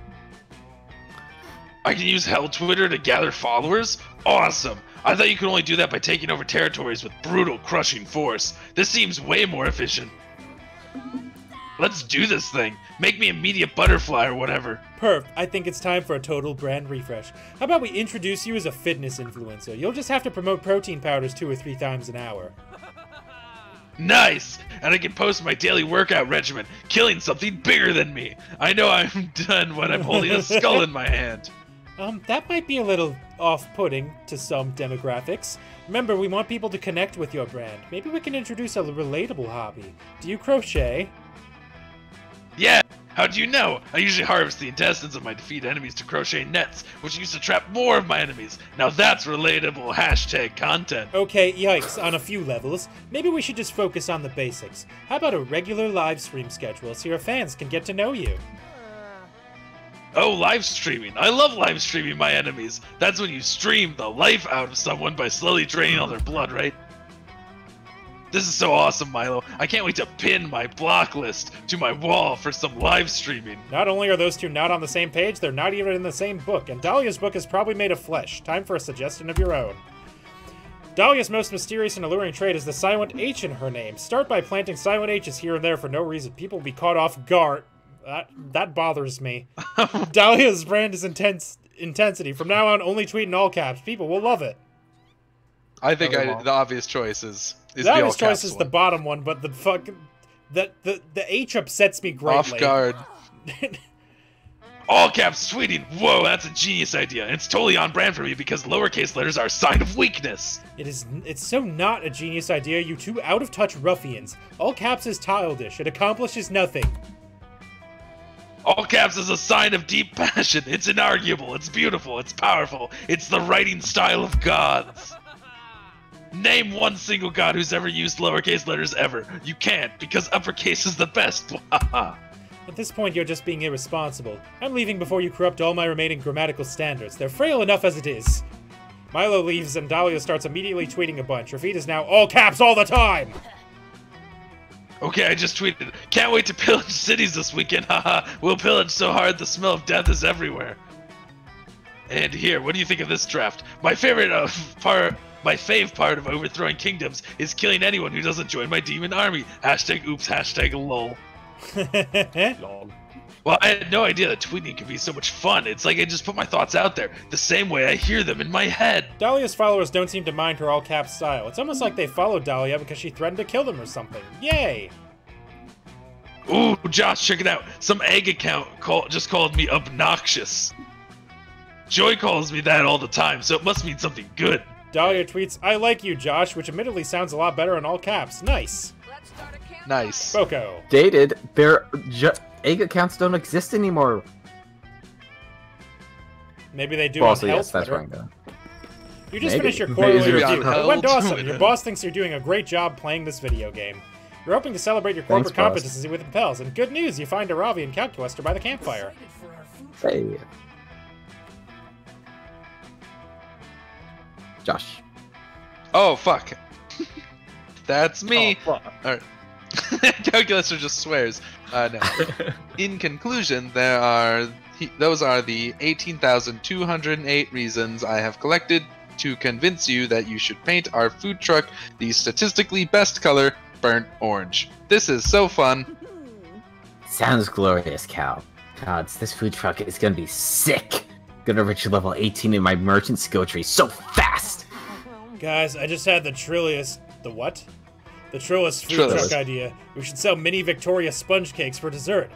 I can use Hell Twitter to gather followers? Awesome! I thought you could only do that by taking over territories with brutal, crushing force. This seems way more efficient. Let's do this thing. Make me a media butterfly or whatever. Perf, I think it's time for a total brand refresh. How about we introduce you as a fitness influencer? You'll just have to promote protein powders two or three times an hour. Nice! And I can post my daily workout regimen, killing something bigger than me. I know I'm done when I'm holding a skull in my hand. Um, that might be a little off-putting to some demographics. Remember, we want people to connect with your brand. Maybe we can introduce a relatable hobby. Do you crochet? Yeah, how do you know? I usually harvest the intestines of my defeated enemies to crochet nets, which used to trap more of my enemies. Now that's relatable hashtag content. Okay, yikes, on a few levels. Maybe we should just focus on the basics. How about a regular live stream schedule so your fans can get to know you? Oh, live streaming. I love live streaming my enemies. That's when you stream the life out of someone by slowly draining all their blood, right? This is so awesome, Milo. I can't wait to pin my block list to my wall for some live streaming. Not only are those two not on the same page, they're not even in the same book, and Dahlia's book is probably made of flesh. Time for a suggestion of your own. Dahlia's most mysterious and alluring trait is the silent H in her name. Start by planting silent H's here and there for no reason. People will be caught off guard. That that bothers me. Dahlia's brand is intense intensity. From now on, only tweet in all caps. People will love it. I think I, the obvious choice is is the the all obvious choice caps is one. the bottom one, but the fucking the the the H upsets me greatly. off guard. all caps tweeting. Whoa, that's a genius idea. It's totally on brand for me because lowercase letters are a sign of weakness. It is. It's so not a genius idea, you two out of touch ruffians. All caps is childish. It accomplishes nothing. All caps is a sign of deep passion. It's inarguable. It's beautiful. It's powerful. It's the writing style of gods. Name one single god who's ever used lowercase letters ever. You can't, because uppercase is the best. At this point, you're just being irresponsible. I'm leaving before you corrupt all my remaining grammatical standards. They're frail enough as it is. Milo leaves and Dahlia starts immediately tweeting a bunch. Her feed is now all caps all the time. Okay, I just tweeted. Can't wait to pillage cities this weekend. Haha. we'll pillage so hard the smell of death is everywhere. And here, what do you think of this draft? My favorite uh, part, my fave part of overthrowing kingdoms is killing anyone who doesn't join my demon army. Hashtag oops, hashtag lol. Well, I had no idea that tweeting could be so much fun. It's like I just put my thoughts out there, the same way I hear them in my head. Dahlia's followers don't seem to mind her all caps style. It's almost like they followed Dahlia because she threatened to kill them or something. Yay! Ooh, Josh, check it out. Some egg account call, just called me obnoxious. Joy calls me that all the time, so it must mean something good. Dahlia tweets, I like you, Josh, which admittedly sounds a lot better in all caps. Nice. Nice. Boko. Dated. Their ju- egg accounts don't exist anymore. Maybe they do Well, also, yes, that's Twitter. wrong though. You just Maybe. finished your Maybe quarterly review. It went Health awesome. Your boss thinks you're doing a great job playing this video game. You're hoping to celebrate your corporate Thanks, boss. competency with Impels, and good news, you find Aaravi and Calculester by the campfire. Hey. Josh. Oh, fuck. That's me. Oh, fuck. Alright. Calculator just swears. Uh, no. In conclusion, there are those are the 18,208 reasons I have collected to convince you that you should paint our food truck the statistically best color, burnt orange. This is so fun. Sounds glorious, Cal. Gods, this food truck is gonna be sick. Gonna reach level 18 in my merchant skill tree so fast. Guys, I just had the Trillius. The what? The Trillis food Trillis. truck idea. We should sell mini Victoria sponge cakes for dessert.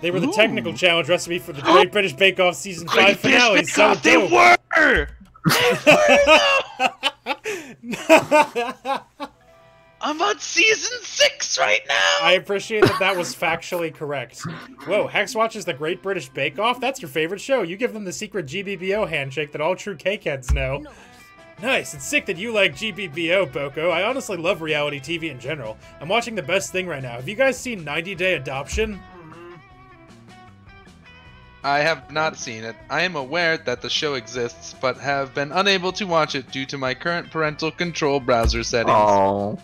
They were the technical challenge recipe for the Great British Bake Off season Great five British finale. Bake So Off, they dope. were! I'm on season six right now. I appreciate that that was factually correct. Whoa, Hex watches the Great British Bake Off? That's your favorite show. You give them the secret GBBO handshake that all true cakeheads know. Nice. It's sick that you like GBBO, Boko. I honestly love reality TV in general. I'm watching the best thing right now. Have you guys seen 90 Day Adoption? I have not seen it. I am aware that the show exists, but have been unable to watch it due to my current parental control browser settings. Oh.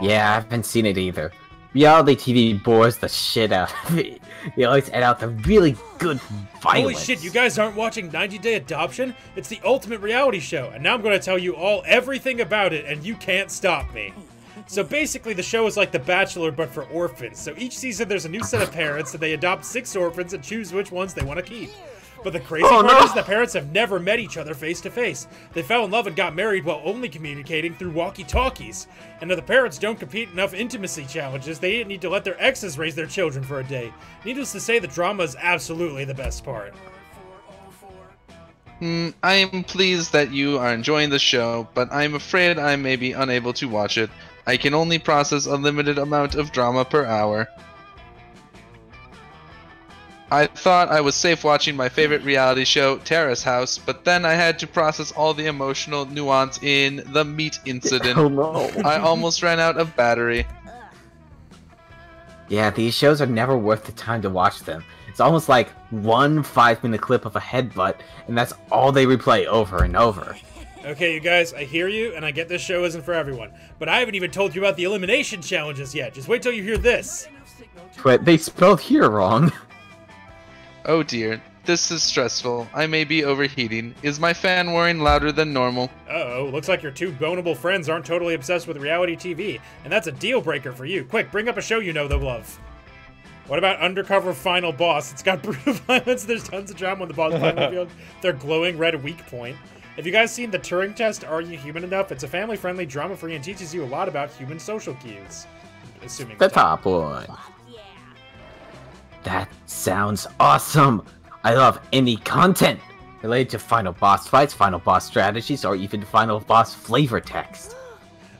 Yeah, I haven't seen it either. Reality TV bores the shit out of me. They always add out the really good violence. Holy shit, you guys aren't watching 90 Day Adoption? It's the ultimate reality show, and now I'm going to tell you all everything about it, and you can't stop me. So basically, the show is like The Bachelor, but for orphans. So each season, there's a new set of parents, and they adopt six orphans and choose which ones they want to keep. But the crazy Oh, part no. is the parents have never met each other face to face. They fell in love and got married while only communicating through walkie-talkies. And if the parents don't compete enough intimacy challenges, they need to let their exes raise their children for a day. Needless to say, the drama is absolutely the best part. Hmm, I am pleased that you are enjoying the show, but I'm afraid I may be unable to watch it. I can only process a limited amount of drama per hour. I thought I was safe watching my favorite reality show, Terrace House, but then I had to process all the emotional nuance in the meat incident. Oh no. I almost ran out of battery. Yeah, these shows are never worth the time to watch them. It's almost like one five minute clip of a headbutt, and that's all they replay over and over. Okay, you guys, I hear you, and I get this show isn't for everyone. But I haven't even told you about the elimination challenges yet. Just wait till you hear this. But they spelled here wrong. Oh dear, this is stressful. I may be overheating. Is my fan whirring louder than normal? Uh-oh, looks like your two bonable friends aren't totally obsessed with reality TV, and that's a deal breaker for you. Quick, bring up a show you know they'll love. What about Undercover Final Boss? It's got brutal violence, there's tons of drama on the boss battlefield. Their glowing red weak point. Have you guys seen the Turing test, Are You Human Enough? It's a family-friendly, drama-free, and teaches you a lot about human social cues. Assuming The top one. That sounds awesome. I love any content related to final boss fights, final boss strategies, or even final boss flavor text.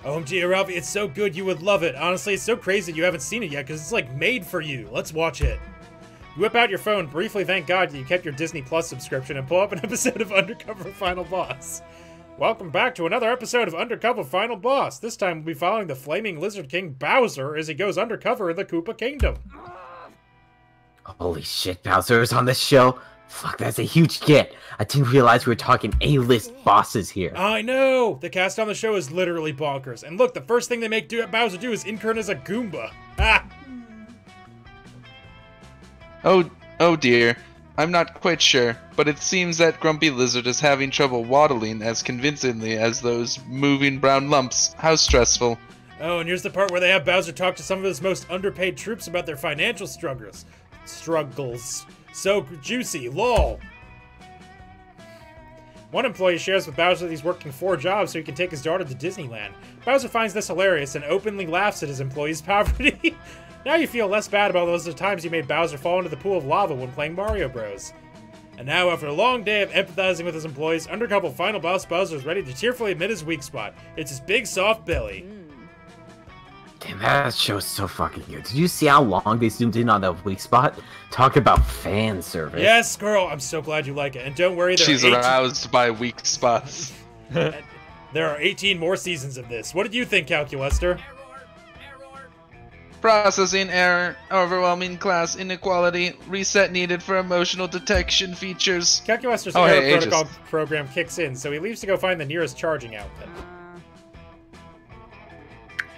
Oh, OMG, Ralphie, it's so good you would love it. Honestly, it's so crazy you haven't seen it yet because it's like made for you. Let's watch it. You whip out your phone, briefly thank God that you kept your Disney Plus subscription, and pull up an episode of Undercover Final Boss. Welcome back to another episode of Undercover Final Boss. This time we'll be following the Flaming Lizard King Bowser as he goes undercover in the Koopa Kingdom. Holy shit, Bowser is on this show? Fuck, that's a huge get. I didn't realize we were talking A-list bosses here. I know! The cast on the show is literally bonkers. And look, the first thing they make do- Bowser do is incarnate as a Goomba. Ah! Oh, oh dear. I'm not quite sure, but it seems that Grumpy Lizard is having trouble waddling as convincingly as those moving brown lumps. How stressful. Oh, and here's the part where they have Bowser talk to some of his most underpaid troops about their financial struggles. Struggles. So juicy, lol. One employee shares with Bowser that he's working four jobs so he can take his daughter to Disneyland. Bowser finds this hilarious and openly laughs at his employee's poverty. now you feel less bad about those times you made Bowser fall into the pool of lava when playing Mario Bros. And now, after a long day of empathizing with his employees, Undercover Final Boss Bowser is ready to tearfully admit his weak spot. It's his big, soft belly. Hmm. Damn, that show is so fucking good. Did you see how long they zoomed in on that weak spot? Talk about fan service. Yes, girl, I'm so glad you like it. And don't worry, there She's are 18, aroused by weak spots. there are 18 more seasons of this. What did you think, Calculester? Processing error, overwhelming class inequality, reset needed for emotional detection features. Calculester's Oh, error hey, Aegis. protocol program kicks in, so he leaves to go find the nearest charging outlet.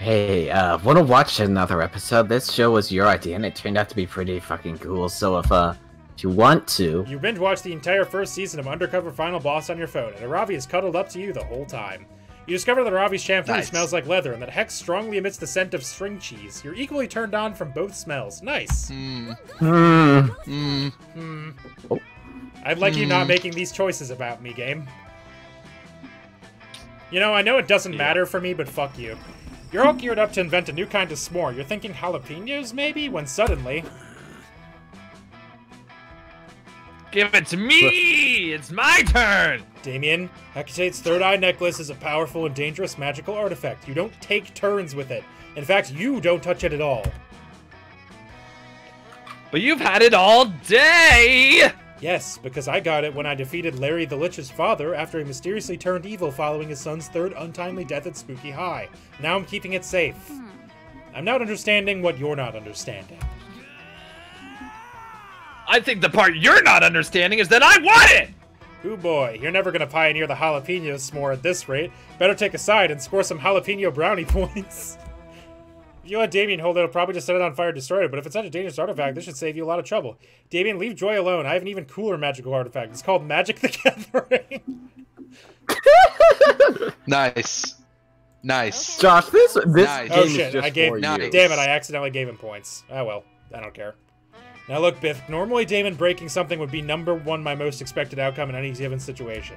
Hey, uh, wanna watch another episode? This show was your idea and it turned out to be pretty fucking cool, so if, uh, if you want to... You binge watch the entire first season of Undercover Final Boss on your phone, and Aaravi is cuddled up to you the whole time. You discover that Aaravi's shampoo Nice. smells like leather, and that Hex strongly emits the scent of string cheese. You're equally turned on from both smells. Nice. Hmm. Hmm. Hmm. Hmm. Oh. I'd like you not Hmm. making these choices about me, game. You know, I know it doesn't matter for me, but fuck you. You're all geared up to invent a new kind of s'more. You're thinking jalapenos, maybe? When suddenly... Give it to me! It's my turn! Damien, Hecate's third eye necklace is a powerful and dangerous magical artifact. You don't take turns with it. In fact, you don't touch it at all. But you've had it all day! Yes, because I got it when I defeated Larry the Lich's father after he mysteriously turned evil following his son's third untimely death at Spooky High. Now I'm keeping it safe. Hmm. I'm not understanding what you're not understanding. I think the part you're not understanding is that I want it! Ooh boy, you're never gonna pioneer the jalapeno s'more at this rate. Better take a side and score some jalapeno brownie points. If you let Damien hold it, he'll probably just set it on fire and destroy it, but if it's such a dangerous artifact, this should save you a lot of trouble. Damien, leave Joy alone. I have an even cooler magical artifact. It's called Magic the Gathering. Nice. Nice. Josh, this this Nice. game oh is shit, just I gave. for Nice. you. Damn it, I accidentally gave him points. Oh well, I don't care. Now look, Biff, normally Damon breaking something would be number one my most expected outcome in any given situation.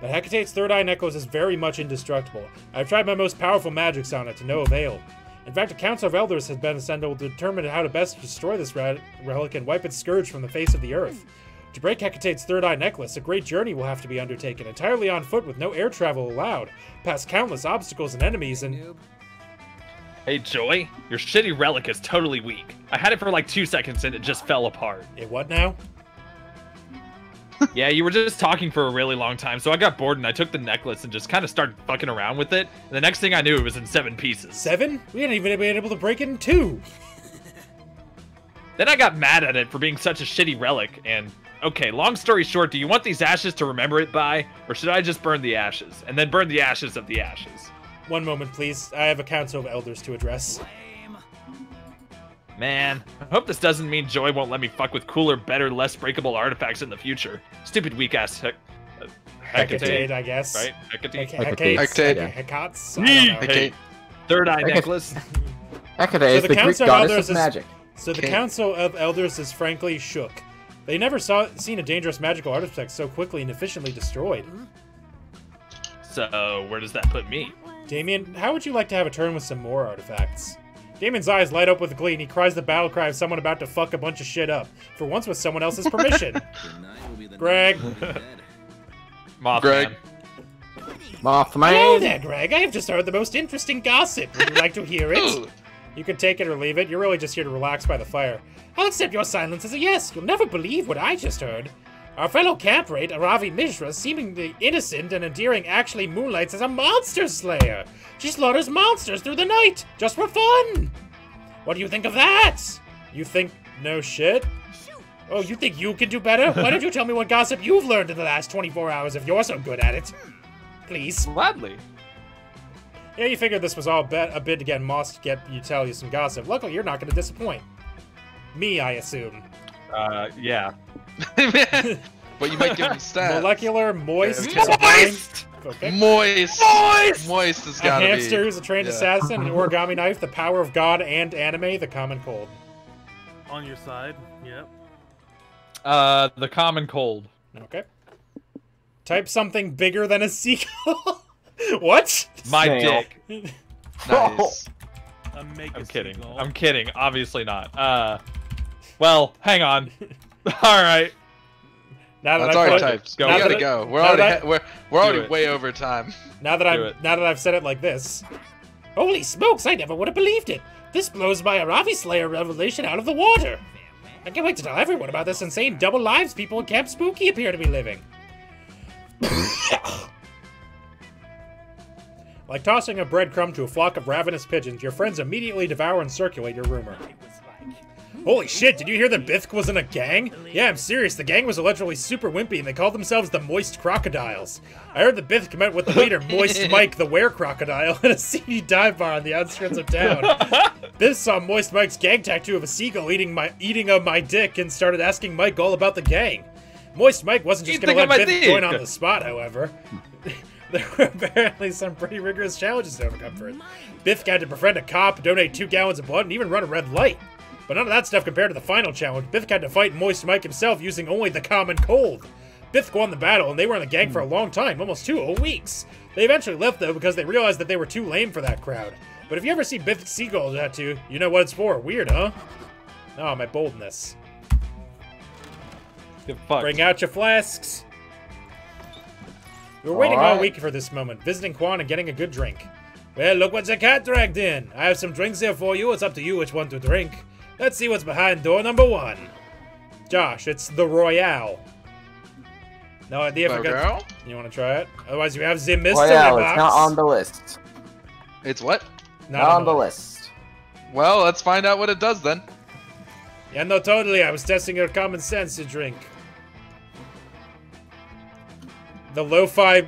But Hecate's third eye necklace is very much indestructible. I've tried my most powerful magics on it to no avail. In fact, a council of elders has been assembled to determine how to best destroy this relic and wipe its scourge from the face of the earth. To break Hecate's third eye necklace, a great journey will have to be undertaken, entirely on foot with no air travel allowed, past countless obstacles and enemies, and Hey, Joy, your shitty relic is totally weak. I had it for like two seconds and it just fell apart. it what now? Yeah, you were just talking for a really long time, so I got bored and I took the necklace and just kind of started fucking around with it. And the next thing I knew, it was in seven pieces. Seven? We didn't even been able to break it in two. Then I got mad at it for being such a shitty relic, and okay, long story short, do you want these ashes to remember it by, or should I just burn the ashes and then burn the ashes of the ashes? One moment, please. I have a council of elders to address. Man, I hope this doesn't mean Joy won't let me fuck with cooler, better, less breakable artifacts in the future. Stupid weak ass Hec- uh, Hecate, I guess. right? Hecate. Hec- Hecate. Hecate. Hecate. Hecates? I don't know. Okay. Third eye Hecate. necklace. Hecate is the the, Greek Council of goddess Elders of is- magic. So the Okay. council of elders is frankly shook. They never saw seen a dangerous magical artifact so quickly and efficiently destroyed. So where does that put me? Damien, how would you like to have a turn with some more artifacts? Damien's eyes light up with glee and he cries the battle cry of someone about to fuck a bunch of shit up, for once with someone else's permission. Tonight will be the Greg. night we'll be dead. Mothman. Greg. Hello Mothman. there, Greg. I have just heard the most interesting gossip. Would you like to hear it? You can take it or leave it. You're really just here to relax by the fire. I'll accept your silence as a yes. You'll never believe what I just heard. Our fellow camprate, Aaravi Mishra, seemingly innocent and endearing, actually moonlights as a monster slayer. She slaughters monsters through the night, just for fun. What do you think of that? You think no shit? Oh, you think you can do better? Why don't you tell me what gossip you've learned in the last 24 hours if you're so good at it? Please. Gladly. Yeah, you figured this was all bet a bid to get Moss to get you tell you some gossip. Luckily, you're not going to disappoint. Me, I assume. Uh, yeah. but you might give him stats. Molecular, moist, Yeah, okay. sublime- Okay. Moist. Moist! Moist has A gotta hamster who's a trained yeah. assassin, an origami knife, the power of God, and anime, the common cold. On your side. Yep. Uh, the common cold. Okay. Type something bigger than a seagull. what? My Snail. dick. Nice. A mega I'm kidding. seagull. I'm kidding. Obviously not. Uh, well, hang on. All right. Now that That's I've already put- typed. Go we gotta that- go. We're already that- he- we're we're already it. way over time. Now that Do I'm it. now that I've said it like this. Holy smokes, I never would have believed it. This blows my Aaravi Slayer revelation out of the water. I can't wait to tell everyone about this insane double lives people in Camp Spooky appear to be living. like tossing a breadcrumb to a flock of ravenous pigeons, your friends immediately devour and circulate your rumor. Holy shit, did you hear that Bithk was in a gang? Yeah, I'm serious. The gang was allegedly super wimpy and they called themselves the Moist Crocodiles. I heard that Bithk met with the leader, Moist Mike, the Were Crocodile, at a seedy dive bar on the outskirts of town. Bith saw Moist Mike's gang tattoo of a seagull eating my eating of my dick and started asking Mike all about the gang. Moist Mike wasn't just gonna of let my Bith dick. join on the spot, however. there were apparently some pretty rigorous challenges to overcome for it. Bith had to befriend a cop, donate two gallons of blood, and even run a red light. But none of that stuff compared to the final challenge. Bithk had to fight Moist Mike himself using only the common cold. Bithk won the battle, and they were in the gang for a long time, almost two whole weeks. They eventually left, though, because they realized that they were too lame for that crowd. But if you ever see Bithk's seagull tattoo, you know what it's for. Weird, huh? Oh, my boldness. Bring out your flasks. We were waiting all week for this moment, visiting Quan and getting a good drink. Well, look what the cat dragged in. I have some drinks here for you. It's up to you which one to drink. Let's see what's behind door number one. Josh, it's the Royale. No idea if I got. Girl? You want to try it? Otherwise, you have the mystery Royale, box. it's not on the list. It's what? Not, on the list. Well, let's find out what it does then. Yeah, no, totally. I was testing your common sense to drink. The lo-fi,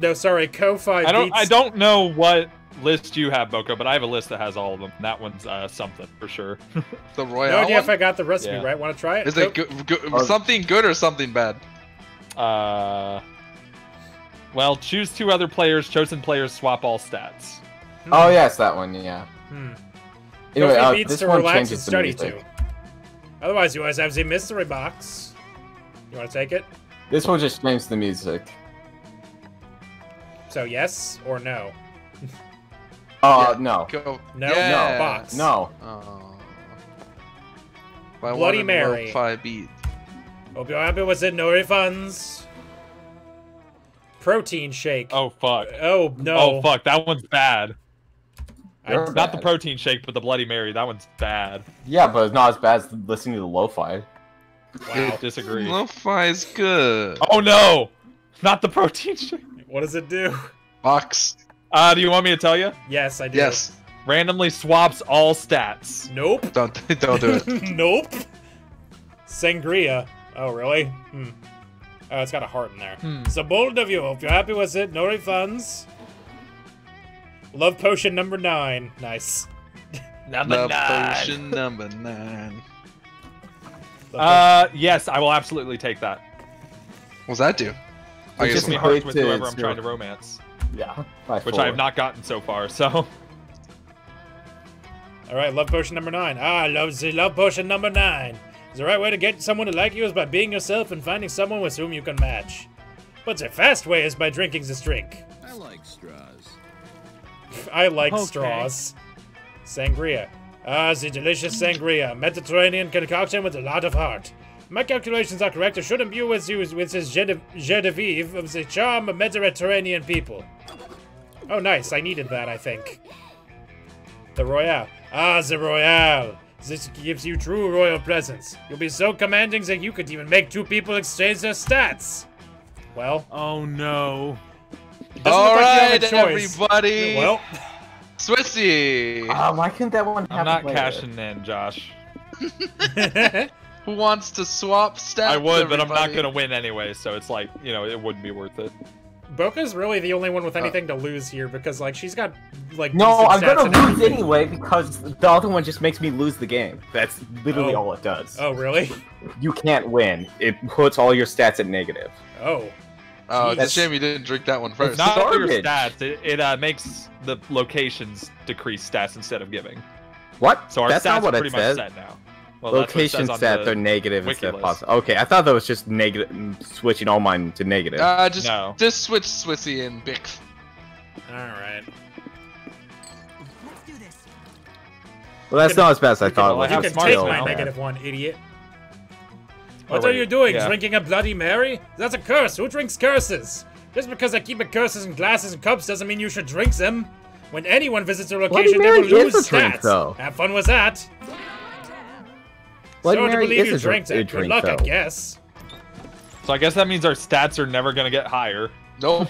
no, sorry, ko-fi I don't. beats. I don't know what list you have, Boko, but I have a list that has all of them. That one's uh, something for sure. The royal. No Royale idea one? if I got the recipe Yeah. right. Want to try it? Is Nope. it go- go- something good or something bad? uh, well, choose two other players. Chosen players swap all stats. Oh yes, that one. Yeah. Hmm. Anyway, uh, beats this to one relax changes the study music. to. Otherwise, you guys have the mystery box. You want to take it? This one just changes the music. So yes or no? Uh, no. Go. No? Yeah. No. Box. No. Oh. By Bloody Mary. Lo-fi beat. Hope you're happy with it. No refunds. Protein shake. Oh fuck. Oh no. Oh fuck. That one's bad. I- You're Not the protein shake, but the Bloody Mary. That one's bad. Yeah, but it's not as bad as listening to the lo-fi. Wow. Disagree. Lo-fi is good. Oh no! Not the protein shake. What does it do? Box. Uh, do you want me to tell you? Yes, I do. Yes. Randomly swaps all stats. Nope. Don't don't do it. nope. Sangria. Oh, really? Hmm. Oh, it's got a heart in there. Hmm. So bold of you. Hope you're happy with it. No refunds. Love potion number nine. Nice. Number Love nine. potion number nine. Love Uh, yes, I will absolutely take that. What's that do? I It guess Gives me just hearts with whoever I'm trying to romance, Yeah. By which four. I have not gotten so far. So, All right, love potion number nine. Ah, love the love potion number nine. The right way to get someone to like you is by being yourself and finding someone with whom you can match. But the fast way is by drinking this drink. I like straws. I like Okay. straws. Sangria. Ah, the delicious sangria, Mediterranean concoction with a lot of heart. My calculations are correct. I should imbue with you with this Gene- Genevieve of the charm of Mediterranean people. Oh, nice. I needed that, I think. The Royale. Ah, the Royale. This gives you true royal presence. You'll be so commanding that you could even make two people exchange their stats. Well, Oh no. it doesn't All look like you have a right, choice. everybody. Well, Swissy. Ah, why couldn't that one happen I'm not later? cashing in, Josh. Who wants to swap stats? I would, but I'm not gonna win anyway. So it's like, you know, it wouldn't be worth it. Boko's really the only one with anything to lose here because, like, she's got like. No, I'm gonna lose everything. anyway because the other one just makes me lose the game. That's literally Oh. all it does. Oh, really? You can't win. It puts all your stats at negative. Oh, Oh, it's a That's- shame you didn't drink that one first. It's not for your stats. It, it uh, makes the locations decrease stats instead of giving. What? So our That's stats not what are it pretty says. much set now. Well, that's what it Location says stats are negative wiki instead of positive. Okay, I thought that was just negative, switching all mine to negative. Uh, just No. just switch Swissy and Bic. all right. Let's do this. well, that's can- not as bad as I You thought well, can, I you can take my negative one, idiot. Oh, What are you doing? yeah. Drinking a Bloody Mary? That's a curse. Who drinks curses? Just because I keep my curses in glasses and cups doesn't mean you should drink them. When anyone visits a location, they will lose is a drink, stats. though. Have fun with that. Bloody so to Mary believe is you a drank drink- a that. Good drink, luck, I though. guess. So I guess that means our stats are never gonna get higher. Nope.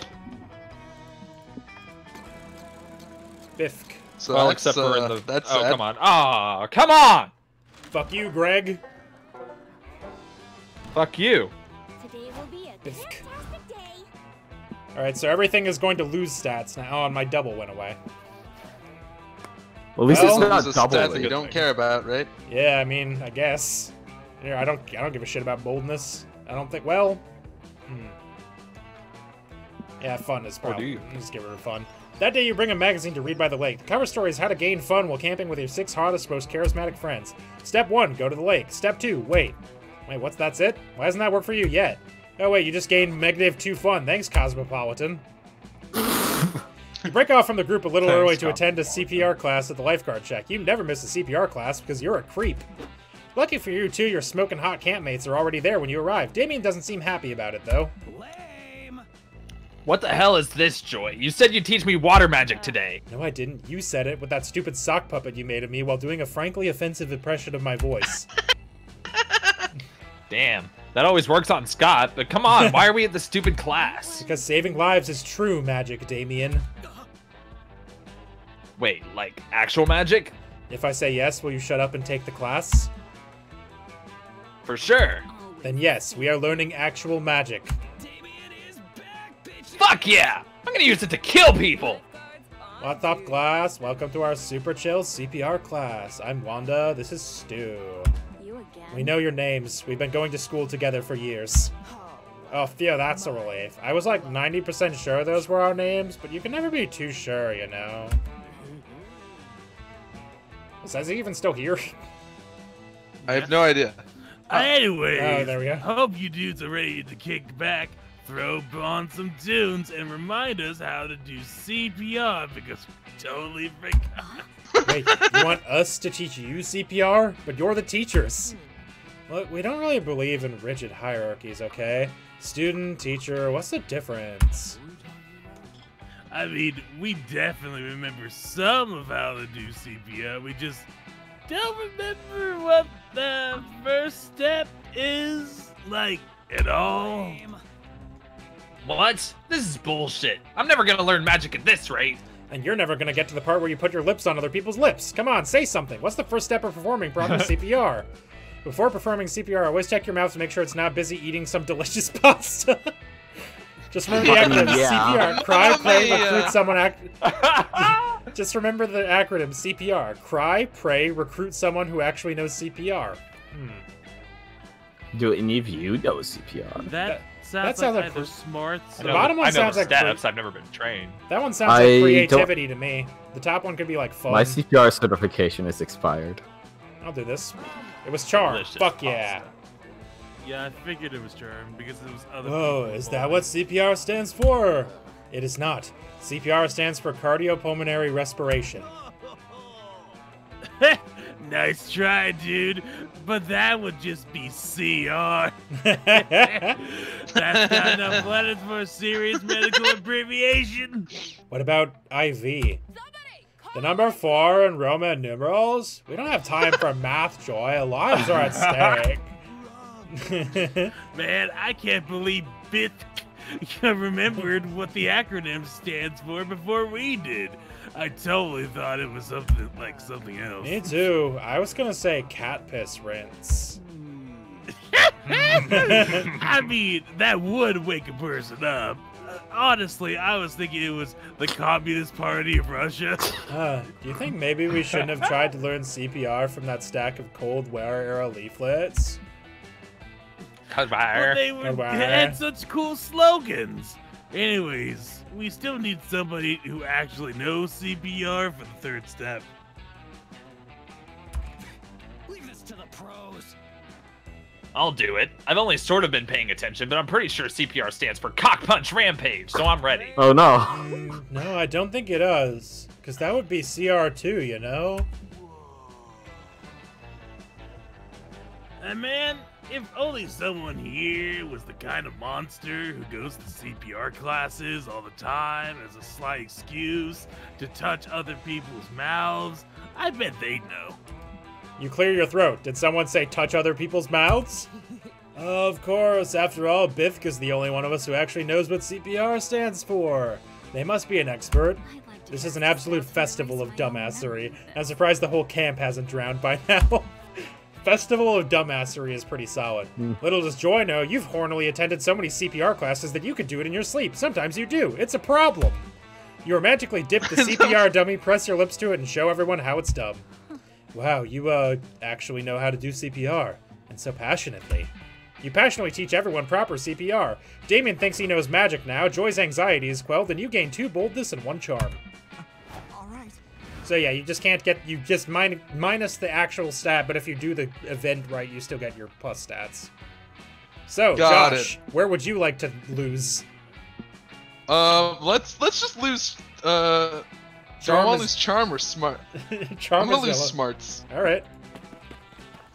Bifk. So well, that's, except for uh, in the. that's oh, sad. come on! Ah, come on! Fuck you, Greg. Fuck you! Today will be a Bifk. fantastic day. All right, so everything is going to lose stats now. Oh, and my double went away. Well, at least Well, it's not Those are double. stats that you don't care about, right? Yeah, I mean, I guess. Here, I don't, I don't give a shit about boldness. I don't think. Well, hmm. Yeah, fun is Or probably. do you? Just give her fun. That day, you bring a magazine to read by the lake. The cover story is how to gain fun while camping with your six hottest, most charismatic friends. Step one: go to the lake. Step two: wait. Wait, what's that's it? Why hasn't that worked for you yet? Oh wait, you just gained negative two fun. Thanks, Cosmopolitan. You break off from the group a little Thanks, early to Tom. attend a CPR class at the lifeguard check. You never miss a CPR class because you're a creep. Lucky for you, too, your smoking hot campmates are already there when you arrive. Damien doesn't seem happy about it, though. Lame. What the hell is this, Joy? You said you'd teach me water magic uh, today. No, I didn't. You said it with that stupid sock puppet you made of me while doing a frankly offensive impression of my voice. Damn. That always works on Scott, but come on, why are we at the stupid class? Because saving lives is true magic, Damien. Wait, like actual magic? If I say yes, will you shut up and take the class? For sure. Then yes, we are learning actual magic. Fuck yeah! I'm gonna use it to kill people! What's up, class? Welcome to our super chill CPR class. I'm Wanda. This is Stu. You again? We know your names. We've been going to school together for years. Oh, phew, that's a relief. I was like 90% sure those were our names, but you can never be too sure, you know? Is Ezzy even still here? I have no idea. Uh, anyway, Oh, there we go. hope you dudes are ready to kick back, throw on some tunes, and remind us how to do CPR because we totally forgot. Wait, you want us to teach you CPR? But you're the teachers. Hmm. Look, we don't really believe in rigid hierarchies, okay? Student, teacher, what's the difference? I mean, we definitely remember some of how to do CPR. We just don't remember what the first step is like at all. What? This is bullshit. I'm never gonna learn magic at this rate. And you're never gonna get to the part where you put your lips on other people's lips. Come on, say something. What's the first step of performing proper CPR? Before performing CPR, always check your mouth to make sure it's not busy eating some delicious pasta. Just remember the acronym Yeah. CPR. Cry, pray, Yeah. recruit someone. Ac- Just remember the acronym CPR. Cry, pray, recruit someone who actually knows CPR. Hmm. Do any of you know CPR? That, That- sounds that sounds like like either smart. The bottom one I know sounds the like pre- steps. I've never been trained. That one sounds I like don't- creativity to me. The top one could be like fun. My CPR certification is expired. I'll do this. It was charm. Delicious Fuck yeah. Yeah, I figured it was charm because it was other. Whoa, people is that what CPR stands for? It is not. CPR stands for cardiopulmonary respiration. nice try, dude. But that would just be CR. what That's not enough letters for a serious medical abbreviation. What about IV? The number four in Roman numerals? We don't have time for math, Joy. Lives are at stake. Man, I can't believe Bith remembered what the acronym stands for before we did. I totally thought it was something like something else. Me too. I was gonna say cat piss rinse. I mean, that would wake a person up. Honestly, I was thinking it was the Communist Party of Russia. Uh, do you think maybe we shouldn't have tried to learn CPR from that stack of Cold War era leaflets? But they were, had such cool slogans. Anyways, we still need somebody who actually knows CPR for the third step. I'll do it. I've only sort of been paying attention, but I'm pretty sure CPR stands for Cock Punch Rampage, so I'm ready. Oh no. Mm, no, I don't think it does. Because that would be CR2, you know? And man, if only someone here was the kind of monster who goes to CPR classes all the time as a slight excuse to touch other people's mouths, I bet they'd know. You clear your throat. Did someone say touch other people's mouths? of course. After all, Bifka's the only one of us who actually knows what CPR stands for. They must be an expert. This is an absolute festival of dumbassery. I'm surprised the whole camp hasn't drowned by now. Festival of Dumbassery is pretty solid. Hmm. Little does Joy know, you've hornily attended so many CPR classes that you could do it in your sleep. Sometimes you do. It's a problem. You romantically dip the CPR dummy, press your lips to it, and show everyone how it's done. Wow, you, uh, actually know how to do CPR. And so passionately. You passionately teach everyone proper CPR. Damien thinks he knows magic now, Joy's anxiety is quelled, and you gain two boldness and one charm. All right. So yeah, you just can't get, you just min- minus the actual stat, but if you do the event right, you still get your plus stats. So, Got Josh, where would you like to lose? Um, let's let's just lose. Uh, do I Charm want is- lose charm or smart? Charm I'm gonna is lose yellow. smarts. Alright.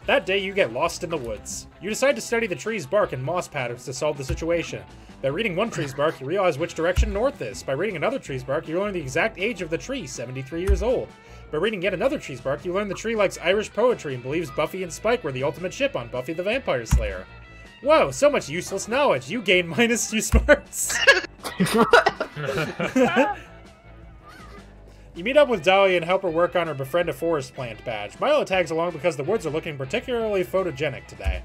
That day, you get lost in the woods. You decide to study the tree's bark and moss patterns to solve the situation. By reading one tree's bark, you realize which direction north is. By reading another tree's bark, you learn the exact age of the tree, 73 years old. By reading yet another tree's bark, you learn the tree likes Irish poetry and believes Buffy and Spike were the ultimate ship on Buffy the Vampire Slayer. Whoa, so much useless knowledge. You gain minus two smarts. you meet up with Dahlia and help her work on her Befriend a Forest Plant badge. Milo tags along because the woods are looking particularly photogenic today.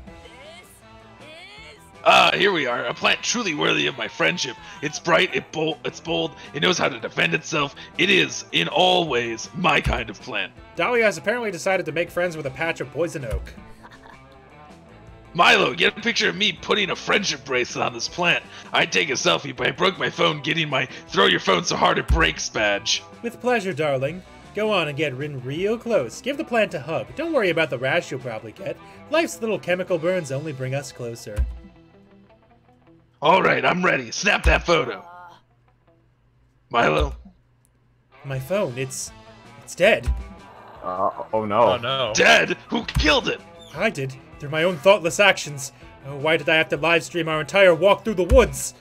Ah, here we are. A plant truly worthy of my friendship. It's bright, it bold, it's bold, it knows how to defend itself. It is, in all ways, my kind of plant. Dahlia has apparently decided to make friends with a patch of poison oak. Milo, get a picture of me putting a friendship bracelet on this plant. I'd take a selfie, but I broke my phone getting my throw your phone so hard it breaks badge. With pleasure, darling. Go on and get in real close. Give the plant a hug. Don't worry about the rash you'll probably get. Life's little chemical burns only bring us closer. Alright, I'm ready. Snap that photo. Milo. My phone, it's. it's dead. Uh, oh no. Oh no. Dead? Who killed it? I did, through my own thoughtless actions. Oh, why did I have to livestream our entire walk through the woods?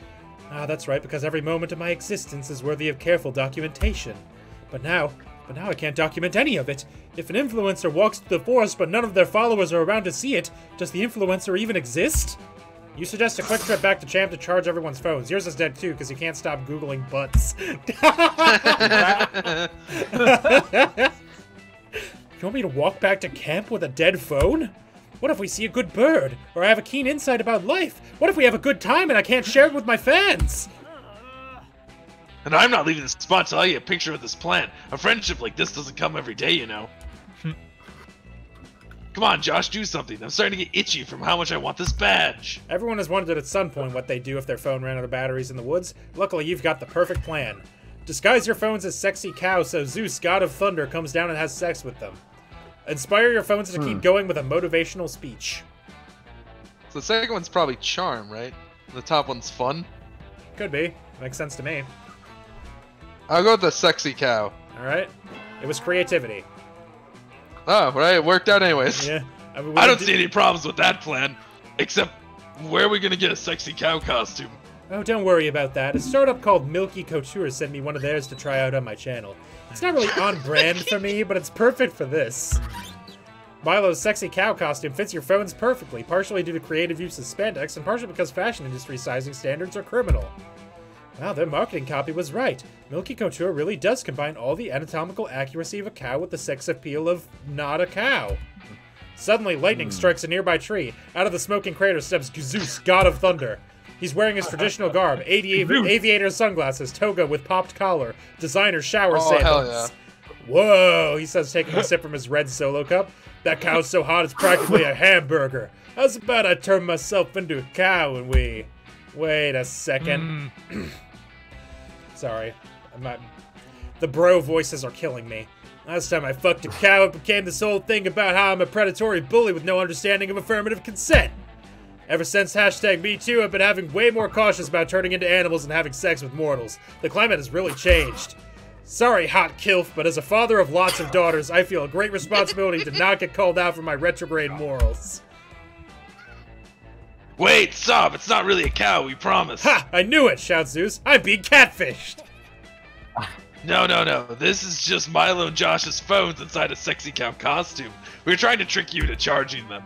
Ah, that's right, because every moment of my existence is worthy of careful documentation. But now, but now I can't document any of it. If an influencer walks through the forest but none of their followers are around to see it, does the influencer even exist? You suggest a quick trip back to Champ to charge everyone's phones. Yours is dead too, because you can't stop Googling butts. you want me to walk back to camp with a dead phone? What if we see a good bird? Or I have a keen insight about life? What if we have a good time and I can't share it with my fans? And I'm not leaving this spot till I get a picture of this plant. A friendship like this doesn't come every day, you know. Come on, Josh, do something. I'm starting to get itchy from how much I want this badge. Everyone has wondered at some point what they'd do if their phone ran out of batteries in the woods. Luckily, you've got the perfect plan. Disguise your phones as sexy cows so Zeus, god of thunder, comes down and has sex with them. Inspire your phones to keep hmm. going with a motivational speech. So the second one's probably charm, right? The top one's fun. Could be. Makes sense to me. I'll go with the sexy cow. Alright? It was creativity. Oh, right, it worked out anyways. Yeah. I, mean, I don't did- see any problems with that plan. Except, where are we gonna get a sexy cow costume? Oh, don't worry about that. A startup called Milky Couture sent me one of theirs to try out on my channel. It's not really on brand for me, but it's perfect for this. Milo's sexy cow costume fits your phones perfectly, partially due to creative use of spandex, and partially because fashion industry sizing standards are criminal. Wow, their marketing copy was right. Milky Couture really does combine all the anatomical accuracy of a cow with the sex appeal of not a cow. Suddenly, lightning hmm. strikes a nearby tree. Out of the smoking crater steps Zeus, god of thunder. He's wearing his traditional garb, avi- aviator sunglasses, toga with popped collar, designer shower Oh, hell sandals. Whoa, he says, taking a sip from his red solo cup. That cow's so hot it's practically a hamburger. How's about I turn myself into a cow and we... Wait a second. Hmm. Sorry. I'm not... The bro voices are killing me. Last time I fucked a cow, it became this whole thing about how I'm a predatory bully with no understanding of affirmative consent. Ever since hashtag MeToo, I've been having way more cautious about turning into animals and having sex with mortals. The climate has really changed. Sorry, hot kilf, but as a father of lots of daughters, I feel a great responsibility to not get called out for my retrograde morals. Wait, stop! It's not really a cow, we promise. Ha! I knew it, shouts Zeus. I'm being catfished. No, no, no. This is just Milo and Josh's phones inside a sexy cow costume. We're trying to trick you into charging them.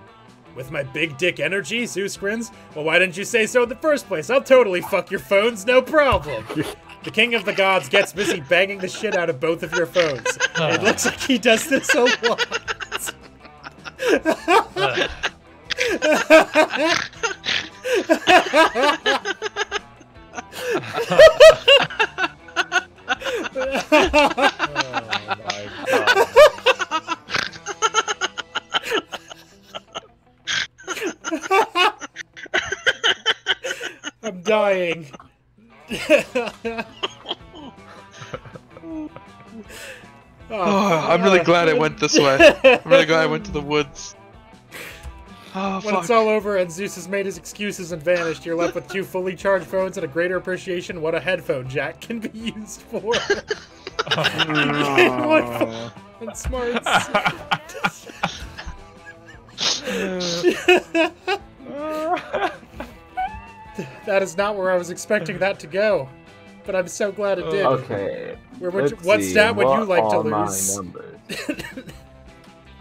With my big dick energy, Zeus grins. Well, why didn't you say so in the first place? I'll totally fuck your phones, no problem. The king of the gods gets busy banging the shit out of both of your phones. It looks like he does this a lot. Oh I'm dying. Oh, I'm really oh, glad I went this way. I'm really glad I went to the woods. Oh, When it's all over and Zeus has made his excuses and vanished, you're left with two fully charged phones and a greater appreciation what a headphone jack can be used for. Phone and smarts. that is not where I was expecting that to go, but I'm so glad it did. Okay. Where would you- what see, stat would you like to are my lose?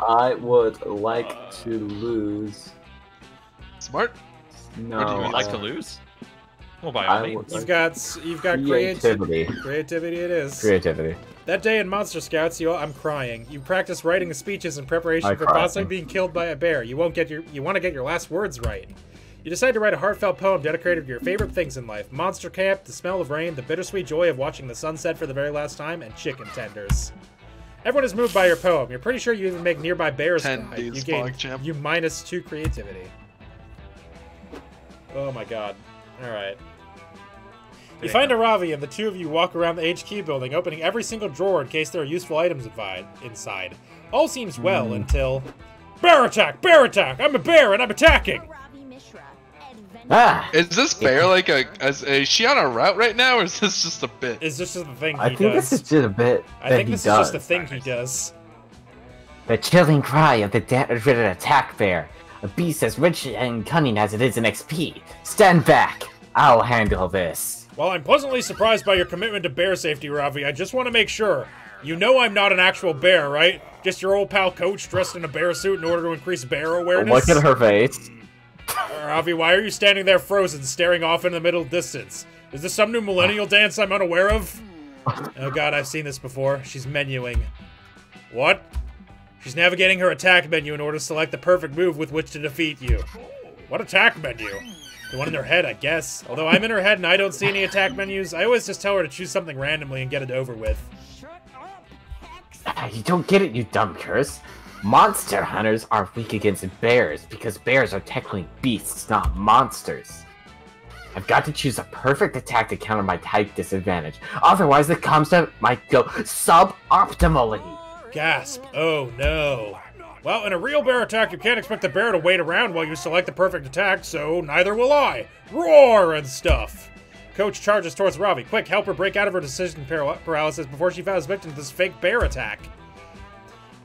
I would like to lose Smart. No. Or do you would like uh, to lose? Well, by all I means. You've like got you've got creativity. creativity. Creativity it is. Creativity. That day in Monster Scouts, you I'm crying. You practice writing speeches in preparation I for cry. possibly being killed by a bear. You won't get your you want to get your last words right. You decide to write a heartfelt poem dedicated to your favorite things in life: monster camp, the smell of rain, the bittersweet joy of watching the sunset for the very last time, and chicken tenders. Everyone is moved by your poem. You're pretty sure you even make nearby bears cry. You gain PogChamp. you minus two creativity. Oh my god. Alright. You find a Ravi and the two of you walk around the HQ building, opening every single drawer in case there are useful items inside. All seems well Hmm. until. Bear attack! Bear attack! I'm a bear and I'm attacking! Ravi Ah! Is this bear like a? Is, is she on a route right now, or is this just a bit? Is this just a thing he I think does? this is just a bit I that think he this does. is just a thing he does. The chilling cry of the dreaded attack bear. A beast as rich and cunning as it is in XP. Stand back. I'll handle this. While I'm pleasantly surprised by your commitment to bear safety, Ravi, I just want to make sure. You know I'm not an actual bear, right? Just your old pal coach dressed in a bear suit in order to increase bear awareness? Look at her face. Ravi, why are you standing there frozen, staring off in the middle distance? Is this some new millennial dance I'm unaware of? Oh god, I've seen this before. She's menuing. What? She's navigating her attack menu in order to select the perfect move with which to defeat you. What attack menu? The one in her head, I guess. Although I'm in her head and I don't see any attack menus, I always just tell her to choose something randomly and get it over with. Ah, You don't get it, you dumb curse. Monster hunters are weak against bears because bears are technically beasts, not monsters. I've got to choose a perfect attack to counter my type disadvantage. Otherwise, the combat might go suboptimally. Gasp. Oh no. Well, in a real bear attack, you can't expect the bear to wait around while you select the perfect attack, so neither will I. Roar and stuff. Coach charges towards Ravi. Quick, help her break out of her decision paralysis before she falls victim to this fake bear attack.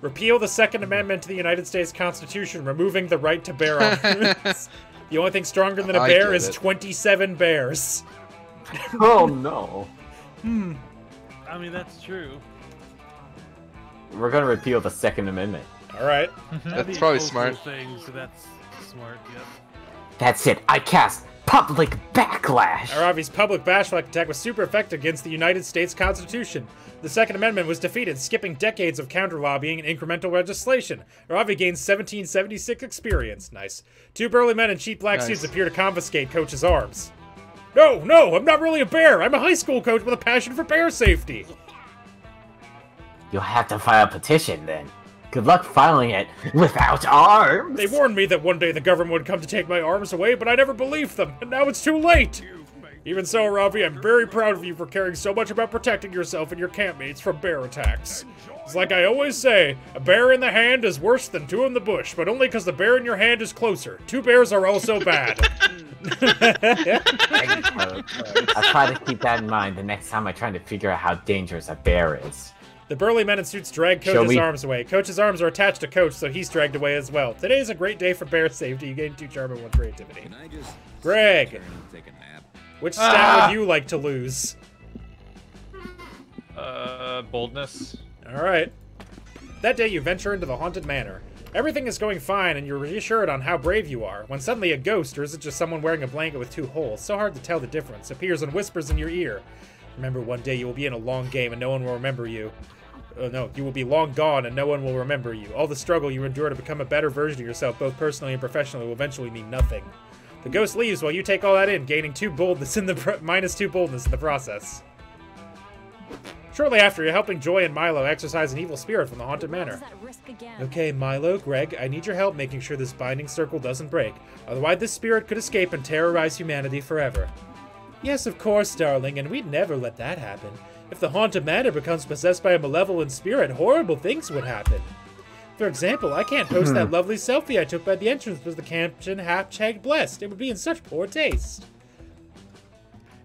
Repeal the Second Amendment to the United States Constitution, removing the right to bear arms. the only thing stronger than a I bear is it. 27 bears. Oh no. Hmm. I mean, that's true. We're gonna repeal the Second Amendment. All right. That's probably smart. Thing, so that's smart. Yep. That's it. I cast public backlash. Aaravi's public Backlash attack was super effective against the United States Constitution. The Second Amendment was defeated, skipping decades of counter lobbying and incremental legislation. Ravi gains 1776 experience. Nice. Two burly men in cheap black Nice. suits appear to confiscate Coach's arms. No, no, I'm not really a bear. I'm a high school coach with a passion for bear safety. You'll have to file a petition then. Good luck filing it without arms. They warned me that one day the government would come to take my arms away, but I never believed them, and now it's too late. Even so, Ravi, I'm very proud of you for caring so much about protecting yourself and your campmates from bear attacks. It's like I always say, a bear in the hand is worse than two in the bush, but only because the bear in your hand is closer. Two bears are also bad. I'll try to keep that in mind the next time I try to figure out how dangerous a bear is. The burly men in suits drag Coach's we- arms away. Coach's arms are attached to Coach, so he's dragged away as well. Today is a great day for bear safety. You gain two charm and one creativity. Can I Greg. Which stat Ah. would you like to lose? Uh, boldness. All right. That day, you venture into the haunted manor. Everything is going fine, and you're reassured on how brave you are, when suddenly a ghost, or is it just someone wearing a blanket with two holes, so hard to tell the difference, appears and whispers in your ear. Remember, one day you will be in a long game and no one will remember you. Oh no, you will be long gone and no one will remember you. All the struggle you endure to become a better version of yourself, both personally and professionally, will eventually mean nothing. The ghost leaves while you take all that in, gaining two boldness in the minus two boldness in the process. Shortly after, you're helping Joy and Milo exorcise an evil spirit from the haunted manor. Is that risk again? Okay, Milo, Greg, I need your help making sure this binding circle doesn't break. Otherwise, this spirit could escape and terrorize humanity forever. Yes, of course, darling, and we'd never let that happen. If the haunted manor becomes possessed by a malevolent spirit, horrible things would happen. For example, I can't post that lovely selfie I took by the entrance with the caption hashtag blessed. It would be in such poor taste.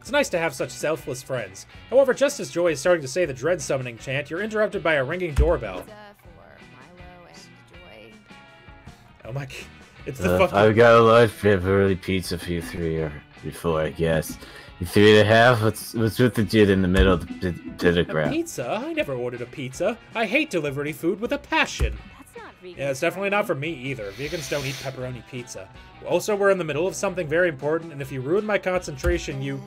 It's nice to have such selfless friends. However, just as Joy is starting to say the dread summoning chant, you're interrupted by a ringing doorbell. Pizza for Milo. Oh my g- It's the Uh, fucking. I've got a large pepperoni pizza for you three or before, I guess. You three and a half? What's what's with the jit in the middle of the pit- A pitagram? pizza? I never ordered a pizza. I hate delivery food with a passion. That's Yeah, it's definitely not for me either. Vegans don't eat pepperoni pizza. Also, we're in the middle of something very important, and if you ruin my concentration, you.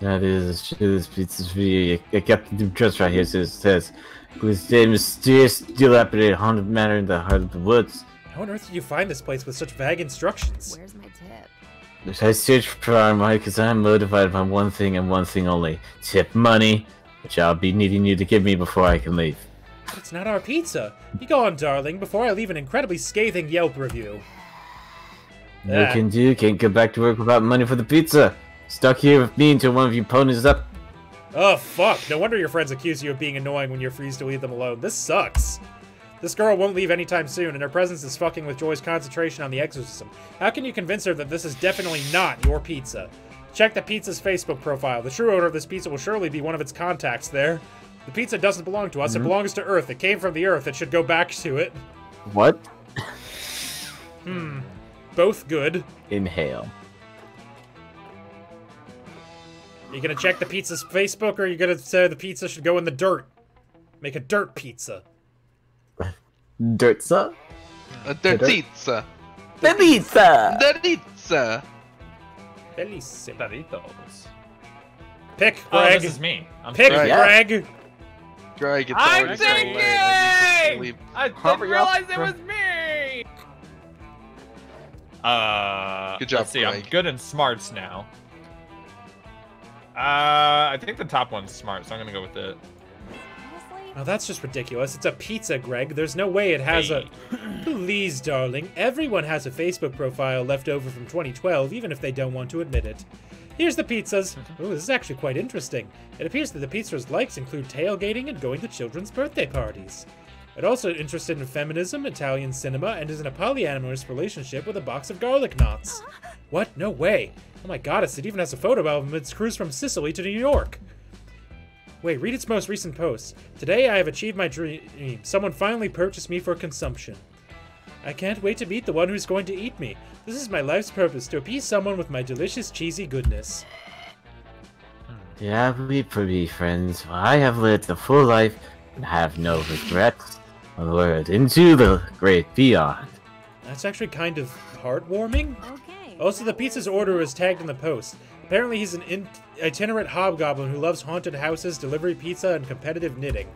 That is, this pizza's video. I got the address right here. It says, says whose name mysterious, dilapidated, haunted manor in the heart of the woods. How on earth did you find this place with such vague instructions? Where's my tip? I search for our money because I'm motivated by one thing and one thing only: tip money, which I'll be needing you to give me before I can leave. It's not our pizza. You go on, darling, before I leave an incredibly scathing Yelp review. No Ah. can do. Can't go back to work without money for the pizza. Stuck here with me until one of you ponies is up. Oh, fuck. No wonder your friends accuse you of being annoying when you're freeze to leave them alone. This sucks. This girl won't leave anytime soon, and her presence is fucking with Joy's concentration on the exorcism. How can you convince her that this is definitely not your pizza? Check the pizza's Facebook profile. The true owner of this pizza will surely be one of its contacts there. The pizza doesn't belong to us, it Mhm. belongs to Earth. It came from the Earth, it should go back to it. What? Hmm. Both good. Inhale. You gonna check the pizza's Facebook, or are you gonna say the pizza should go in the dirt? Make a dirt pizza. Dirtza? A dirtizza. The pizza! Dirtizza. Bellissimo. Doritos. Pick, Oh, Greg. this is me. I'm Pick, sorry. Greg. Greg, it's I'm already so. I need to thinking! I didn't realize it was me! Uh, Good job, let's see, I'm good in smarts now. Uh, I think the top one's smart, so I'm gonna go with it. Oh, that's just ridiculous. It's a pizza, Greg. There's no way it has a. Please, darling. Everyone has a Facebook profile left over from 2012, even if they don't want to admit it. Here's the pizzas. Oh, this is actually quite interesting. It appears that the pizza's likes include tailgating and going to children's birthday parties. It also interested in feminism, Italian cinema, and is in a polyamorous relationship with a box of garlic knots. What? No way. Oh my goddess, it even has a photo album of its cruise from Sicily to New York. Wait, read its most recent post. Today I have achieved my dream. Someone finally purchased me for consumption. I can't wait to meet the one who's going to eat me. This is my life's purpose, to appease someone with my delicious cheesy goodness. Yeah, we be friends. I have lived a full life and have no regrets. Onward into the great beyond. That's actually kind of heartwarming. Okay. Also, the pizza's order was tagged in the post. Apparently, he's an in- itinerant hobgoblin who loves haunted houses, delivery pizza, and competitive knitting.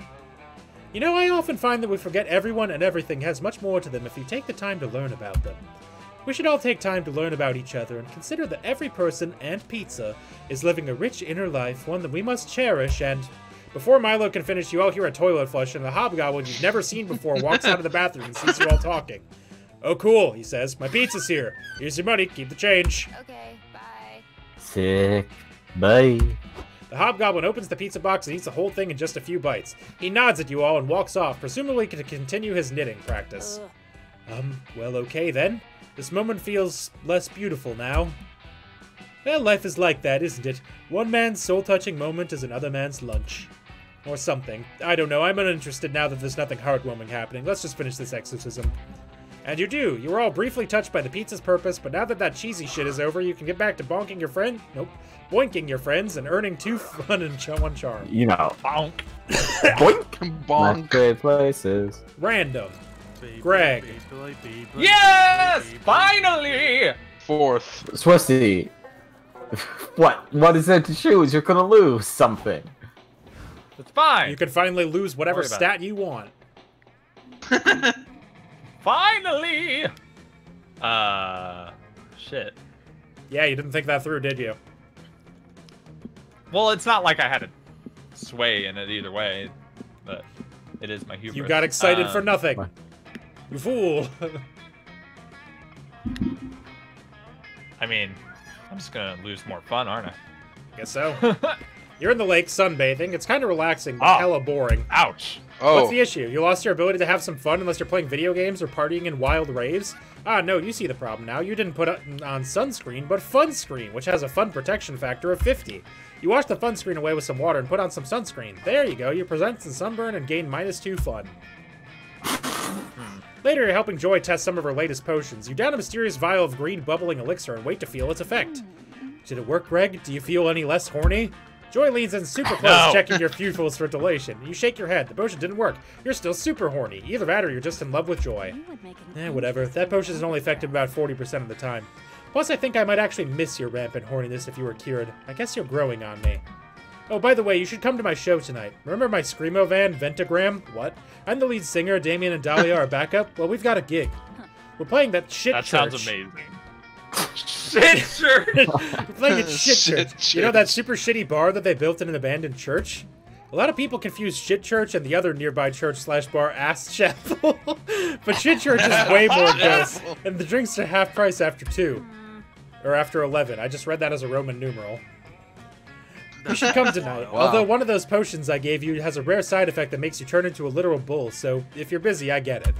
You know, I often find that we forget everyone and everything has much more to them if you take the time to learn about them. We should all take time to learn about each other and consider that every person and pizza is living a rich inner life, one that we must cherish and. Before Milo can finish, you all hear a toilet flush, and the hobgoblin you've never seen before walks out of the bathroom and sees you all talking. Oh, cool, he says. My pizza's here. Here's your money. Keep the change. Okay, bye. Sick. Bye. The hobgoblin opens the pizza box and eats the whole thing in just a few bites. He nods at you all and walks off, presumably to continue his knitting practice. Ugh. Um, well, okay then. This moment feels less beautiful now. Well, life is like that, isn't it? One man's soul touching moment is another man's lunch. Or something. I don't know, I'm uninterested now that there's nothing heartwarming happening. Let's just finish this exorcism. And you do. You were all briefly touched by the pizza's purpose, but now that that cheesy shit is over, you can get back to bonking your friend. Nope. Boinking your friends and earning two fun and ch- one charm. You know. Bonk. Boink. My Bonk. great places. Random. Baby, Greg. baby, baby, Yes! baby. Finally! Fourth. Swissy. What? What is there to choose? You're gonna lose something. It's fine. You can finally lose whatever Worry about stat you want. Finally! Uh, shit. Yeah, you didn't think that through, did you? Well, it's not like I had a sway in it either way, but it is my hubris. You got excited for Um, nothing. what? You fool. I mean, I'm just gonna lose more fun, aren't I? Guess so. You're in the lake sunbathing. It's kind of relaxing, but Oh. hella boring. Ouch. Oh, What's the issue? You lost your ability to have some fun unless you're playing video games or partying in wild raves? Ah, no, you see the problem now. You didn't put on on sunscreen, but fun screen, which has a fun protection factor of 50. You wash the fun screen away with some water and put on some sunscreen. There you go. You present some sunburn and gain minus 2 fun. Later, you're helping Joy test some of her latest potions. You down a mysterious vial of green bubbling elixir and wait to feel its effect. Did it work, Greg? Do you feel any less horny? Joy leans in super close, No. checking your futile fertilation. You shake your head. The potion didn't work. You're still super horny. Either that or you're just in love with Joy. Eh, whatever. That potion is only effective about 40% of the time. Plus, I think I might actually miss your rampant horniness if you were cured. I guess you're growing on me. Oh, by the way, you should come to my show tonight. Remember my Screamo van, Ventagram? What? I'm the lead singer, Damien and Dahlia are backup. Well, we've got a gig. We're playing that shit That church. sounds amazing. Shit, sure. We're playing at shit, Shit church. You know that super shitty bar that they built in an abandoned church? A lot of people confuse shit church and the other nearby church slash bar ass chapel, but shit church is way more gross, and the drinks are half price after two, mm. or after eleven. I just read that as a Roman numeral. You should come tonight. Wow. Although one of those potions I gave you has a rare side effect that makes you turn into a literal bull, so if you're busy, I get it.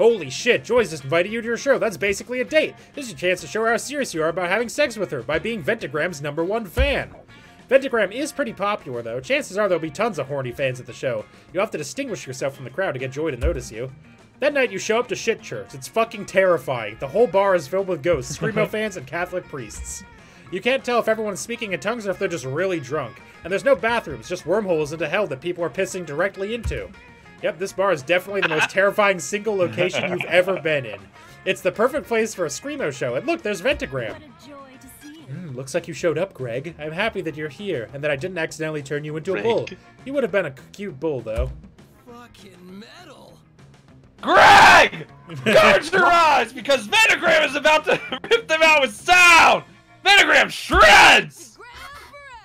Holy shit, Joy's just invited you to her show. That's basically a date. This is your chance to show her how serious you are about having sex with her by being Ventagram's number one fan. Ventagram is pretty popular, though. Chances are there'll be tons of horny fans at the show. You'll have to distinguish yourself from the crowd to get Joy to notice you. That night, you show up to shit church. It's fucking terrifying. The whole bar is filled with ghosts, Screamo fans, and Catholic priests. You can't tell if everyone's speaking in tongues or if they're just really drunk. And there's no bathrooms, just wormholes into hell that people are pissing directly into. Yep, this bar is definitely the most terrifying single location you've ever been in. It's the perfect place for a Screamo show. And look, there's Ventagram. Hmm, looks like you showed up, Greg. I'm happy that you're here, and that I didn't accidentally turn you into a bull. You would have been a cute bull, though. Fucking metal. Greg! Guard your eyes because Venogram is about to rip them out with sound! Venogram shreds!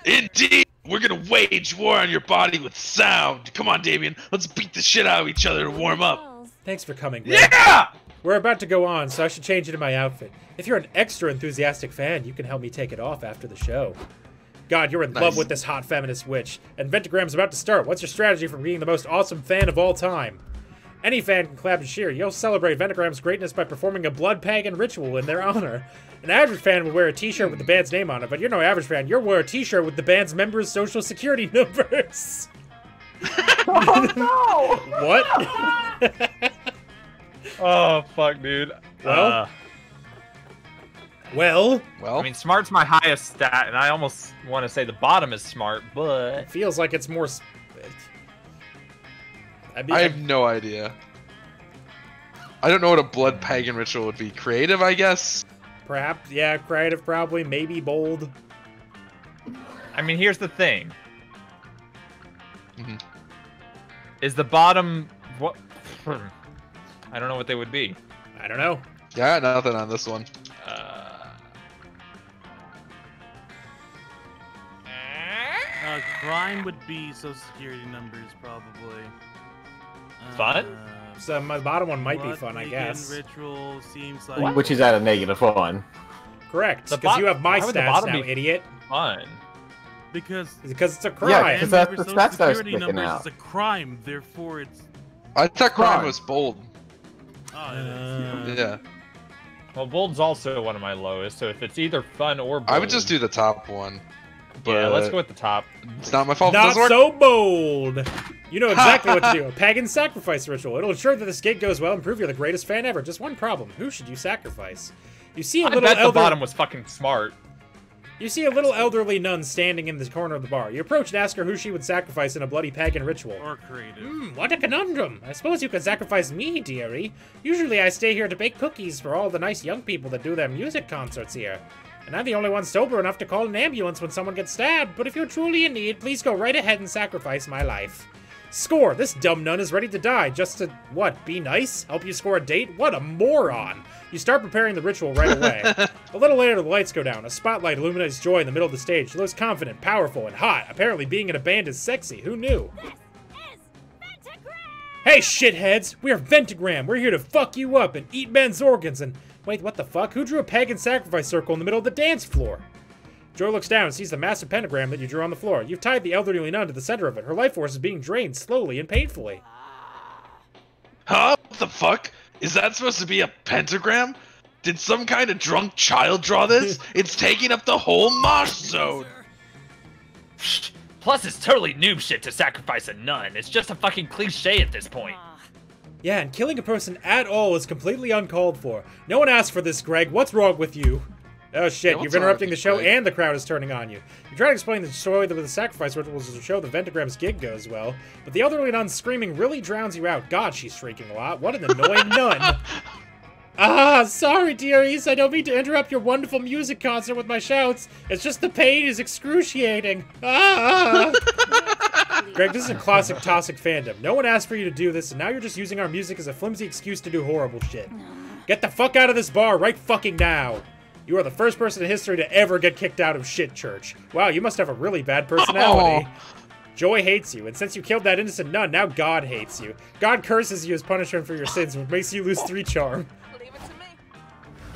Indeed, we're gonna wage war on your body with sound. Come on, Damien, let's beat the shit out of each other to warm up. Thanks for coming. Yeah! We're about to go on, so I should change into my outfit. If you're an extra enthusiastic fan, you can help me take it off after the show. God, you're in love with this hot feminist witch, and Ventagram's about to start. What's your strategy for being the most awesome fan of all time? Any fan can clap and cheer. You'll celebrate Ventagram's greatness by performing a blood pagan ritual in their honor. An average fan would wear a t-shirt with the band's name on it, but you're no average fan. You'll wear a t-shirt with the band's members' social security numbers. what? Oh, fuck, dude. Well? Uh, well, Well, I mean, smart's my highest stat, and I almost want to say the bottom is smart, but. feels like it's more. S- I mean, I have no idea. I don't know what a blood pagan ritual would be. Creative, I guess. perhaps, yeah, creative, probably, maybe bold. I mean, here's the thing. Mhm. Is the bottom what? I don't know what they would be. I don't know. Yeah, nothing on this one. Uh, Uh, crime would be social security numbers, probably. Fun? Uh, So my bottom one might be fun, I guess. Ritual seems like. Which is at a negative one. Correct, because you have my why would the stats bottom now, be- idiot. fun. Because Because it's a crime. Yeah, crime. 'cause that's for the stats that I was security sticking numbers out. is a crime, therefore it's. I thought crime Crime. was bold. Oh, yeah. Uh, Yeah. Well, bold's also one of my lowest, so if it's either fun or bold, I would just do the top one. But Yeah, let's go with the top. It's not my fault. if it Not doesn't work. so bold. You know exactly what to do. A pagan sacrifice ritual. It'll ensure that this gig goes well and prove you're the greatest fan ever. Just one problem: who should you sacrifice? You see a I little bet the bottom was fucking smart. You see a little elderly nun standing in the corner of the bar. You approach and ask her who she would sacrifice in a bloody pagan ritual. Or creative. Hmm, what a conundrum. I suppose you could sacrifice me, dearie. Usually I stay here to bake cookies for all the nice young people that do their music concerts here. And I'm the only one sober enough to call an ambulance when someone gets stabbed, but if you're truly in need, please go right ahead and sacrifice my life. Score! This dumb nun is ready to die just to, what, be nice? Help you score a date? What a moron! You start preparing the ritual right away. a little later, the lights go down. A spotlight illuminates Joy in the middle of the stage. She looks confident, powerful, and hot. Apparently, being in a band is sexy. Who knew? Hey, shitheads! We're Ventagram. We're here to fuck you up and eat men's organs and. Wait, what the fuck? Who drew a pagan sacrifice circle in the middle of the dance floor? Joy looks down and sees the massive pentagram that you drew on the floor. You've tied the elderly nun to the center of it. Her life force is being drained slowly and painfully. Huh? What the fuck? Is that supposed to be a pentagram? Did some kind of drunk child draw this? it's taking up the whole mosh zone. Plus, it's totally noob shit to sacrifice a nun. It's just a fucking cliche at this point. Yeah, and killing a person at all is completely uncalled for. No one asked for this, Greg. What's wrong with you? Oh shit, Yeah, you've what's interrupting the show this and the crowd is turning on you. You try to explain the story with the sacrifice rituals to show the Ventagram's gig goes well, but the elderly nun screaming really drowns you out. God, she's shrieking a lot. What an annoying nun. Ah, sorry, dearies. I don't mean to interrupt your wonderful music concert with my shouts. It's just the pain is excruciating. Ah! Greg, this is a classic toxic fandom. No one asked for you to do this, and now you're just using our music as a flimsy excuse to do horrible shit. Get the fuck out of this bar right fucking now. You are the first person in history to ever get kicked out of shit church. Wow, you must have a really bad personality. Oh. Joy hates you, and since you killed that innocent nun, now God hates you. God curses you as punishment for your sins, which makes you lose three charm.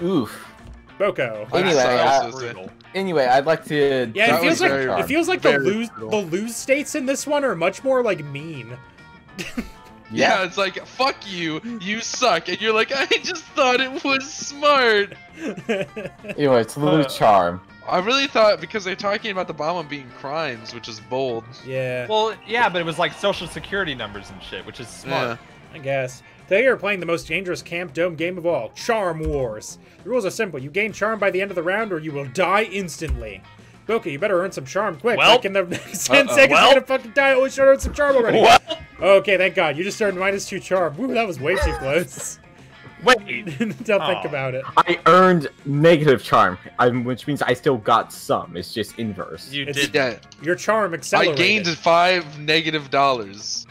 Oof. Boko. Anyway, That's brutal. anyway, I'd like to. Yeah, it feels like very- it feels like the lose brutal. the lose states in this one are much more like mean. Yeah, it's like fuck you, you suck, and you're like, I just thought it was smart. Anyway, it's Lulu Charm. I really thought because they're talking about the bomb being crimes, which is bold. yeah, Well, yeah, but it was like social security numbers and shit, which is smart. I guess. Today you're playing the most dangerous Camp Dome game of all, Charm Wars. The rules are simple. You gain charm by the end of the round, or you will die instantly. Boko, you better earn some charm quick. Well. like in the next 10 Uh-oh. seconds, Well. you're gonna fucking die. Oh, you should earn some charm already. Well. Okay, thank God. You just earned minus two charm. Woo, that was way too close. Wait. Don't think about it. I earned negative charm, which means I still got some. It's just inverse. You It's- did. Yeah, Your charm accelerated. I gained five negative dollars.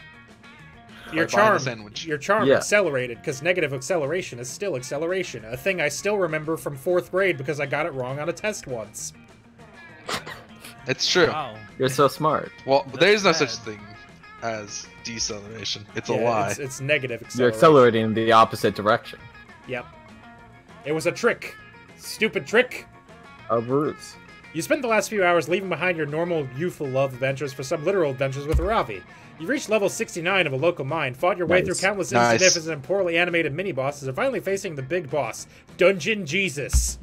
your charm, sandwich. your charm Yeah. accelerated because negative acceleration is still acceleration, a thing I still remember from fourth grade because I got it wrong on a test once. It's true. Wow. You're so smart. Well, That's there's no bad. such thing as deceleration. It's a lie. It's, it's negative You're accelerating in the opposite direction. Yep. It was a trick. Stupid trick. Oh, of roots. You spent the last few hours leaving behind your normal youthful love adventures for some literal adventures with Ravi. You've reached level 69 of a local mine, fought your way Nice. through countless Nice. insignificant and poorly animated mini bosses, and finally facing the big boss, Dungeon Jesus.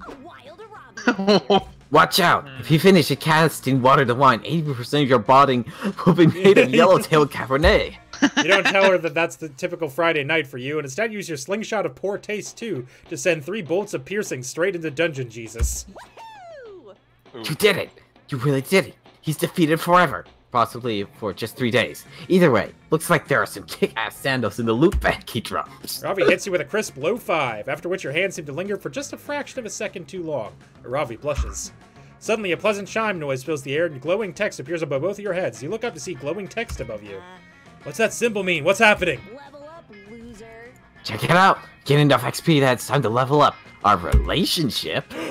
Wild Aaravi. Watch out! If you finish it casting water to wine, 80% of your body will be made of yellowtail Cabernet. You don't tell her that that's the typical Friday night for you, and instead use your slingshot of poor taste too to send three bolts of piercing straight into Dungeon Jesus. Ooh. You did it! You really did it! He's defeated forever! Possibly for just three days. Either way, looks like there are some kick-ass sandals in the loot bag he drops. Ravi hits you with a crisp low five, after which your hands seem to linger for just a fraction of a second too long. Ravi blushes. Suddenly, a pleasant chime noise fills the air, and glowing text appears above both of your heads. You look up to see glowing text above you. What's that symbol mean? What's happening? Level up, loser. Check it out! Get enough XP that it's time to level up our relationship.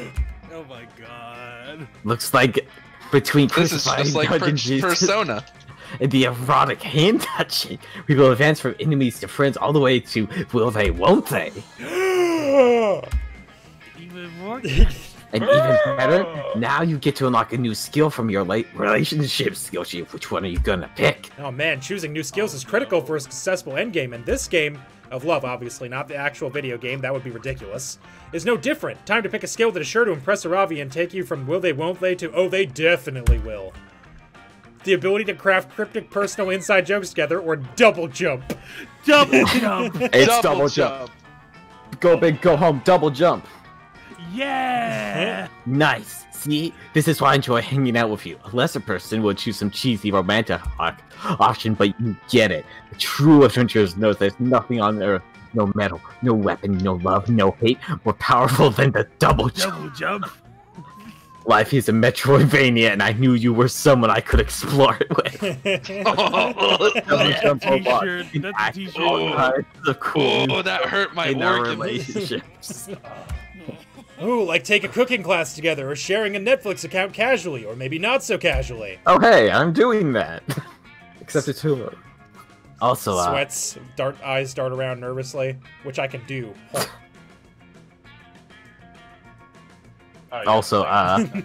Oh my god. Looks like between this is just like per- Jesus Persona. and the erotic hand touching, we will advance from enemies to friends all the way to will they, won't they? Even more. And even better, now you get to unlock a new skill from your late relationship skill sheet. Which one are you gonna pick? Oh man, choosing new skills is critical for a successful endgame, and this game, of love obviously, not the actual video game, that would be ridiculous, is no different. Time to pick a skill that is sure to impress a Ravi and take you from will they, won't they to oh they definitely will. The ability to craft cryptic personal inside jokes together, or double jump. Double jump. It's double, jump. Go big, go home, double jump. Yeah. Nice. See, this is why I enjoy hanging out with you. A lesser person would choose some cheesy romantic option, but you get it. A true adventurers knows there's nothing on earth, no metal, no weapon, no love, no hate, more powerful than the double jump. Double jump. Life is a Metroidvania, and I knew you were someone I could explore it with. Double jump robot. T-shirt. Oh, that's a Actual t-shirt. kinds of cool Oh, that hurt my in our organs. relationships. Ooh, like take a cooking class together, or sharing a Netflix account casually, or maybe not so casually. Oh hey, I'm doing that. Except it's Hulu. Also, uh, Sweats, dart eyes dart around nervously, which I can do. Oh, yeah. also, uh,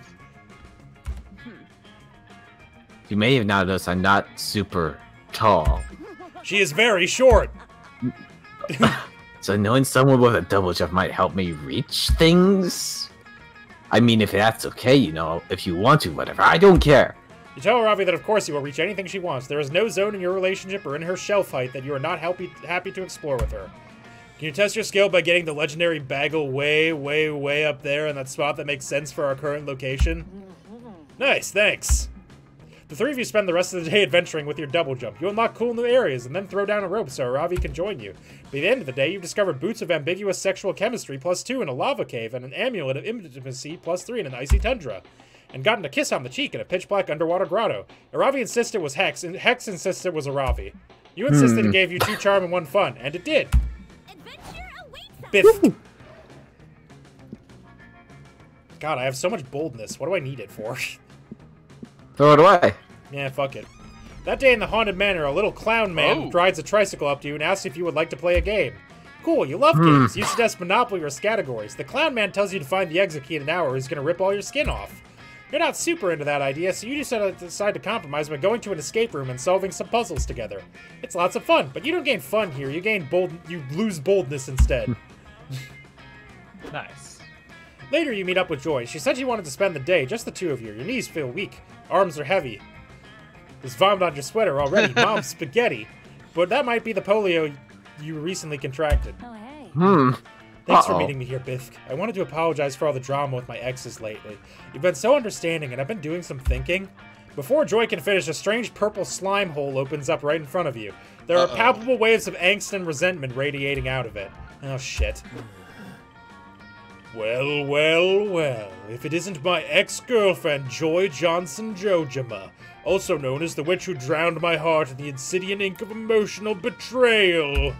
you may have now noticed I'm not super tall. She is very short. So knowing someone with a double jump might help me reach things. I mean, if that's okay, you know, if you want to, whatever. I don't care. You tell Ravi that of course you will reach anything she wants. There is no zone in your relationship or in her shelf height that you are not happy happy to explore with her. Can you test your skill by getting the legendary bagel way, way, way up there in that spot that makes sense for our current location? Nice, thanks. The three of you spend the rest of the day adventuring with your double jump. You unlock cool new areas and then throw down a rope so Aaravi can join you. By the end of the day, you've discovered boots of ambiguous sexual chemistry plus two in a lava cave and an amulet of intimacy plus three in an icy tundra. And gotten a kiss on the cheek in a pitch black underwater grotto. Aaravi insisted it was Hex, and Hex insisted it was Aaravi. You insisted Hmm. it gave you two charm and one fun, and it did. Adventure awaits. Biff. God, I have so much boldness. What do I need it for? Throw it away. yeah, fuck it. That day in the haunted manor, a little clown man Oh. rides a tricycle up to you and asks if you would like to play a game. Cool, you love Hmm. games. You suggest Monopoly or Scattergories. The clown man tells you to find the exit key in an hour. He's gonna rip all your skin off. You're not super into that idea, so you decide, decide to compromise by going to an escape room and solving some puzzles together. It's lots of fun, but you don't gain fun here. You gain bold. You lose boldness instead. Nice. Later, you meet up with Joy. She said she wanted to spend the day, just the two of you. Your knees feel weak, arms are heavy. There's vomit on your sweater already. Mom's spaghetti. But that might be the polio you recently contracted. Oh, hey. Hmm. Thanks for Uh-oh. meeting me here, Bithk. I wanted to apologize for all the drama with my exes lately. You've been so understanding, and I've been doing some thinking. Before Joy can finish, a strange purple slime hole opens up right in front of you. There are Uh-oh. palpable waves of angst and resentment radiating out of it. Oh, shit. Well, well, well. If it isn't my ex-girlfriend, Joy Johnson Jojima, also known as the witch who drowned my heart in the insidious ink of emotional betrayal.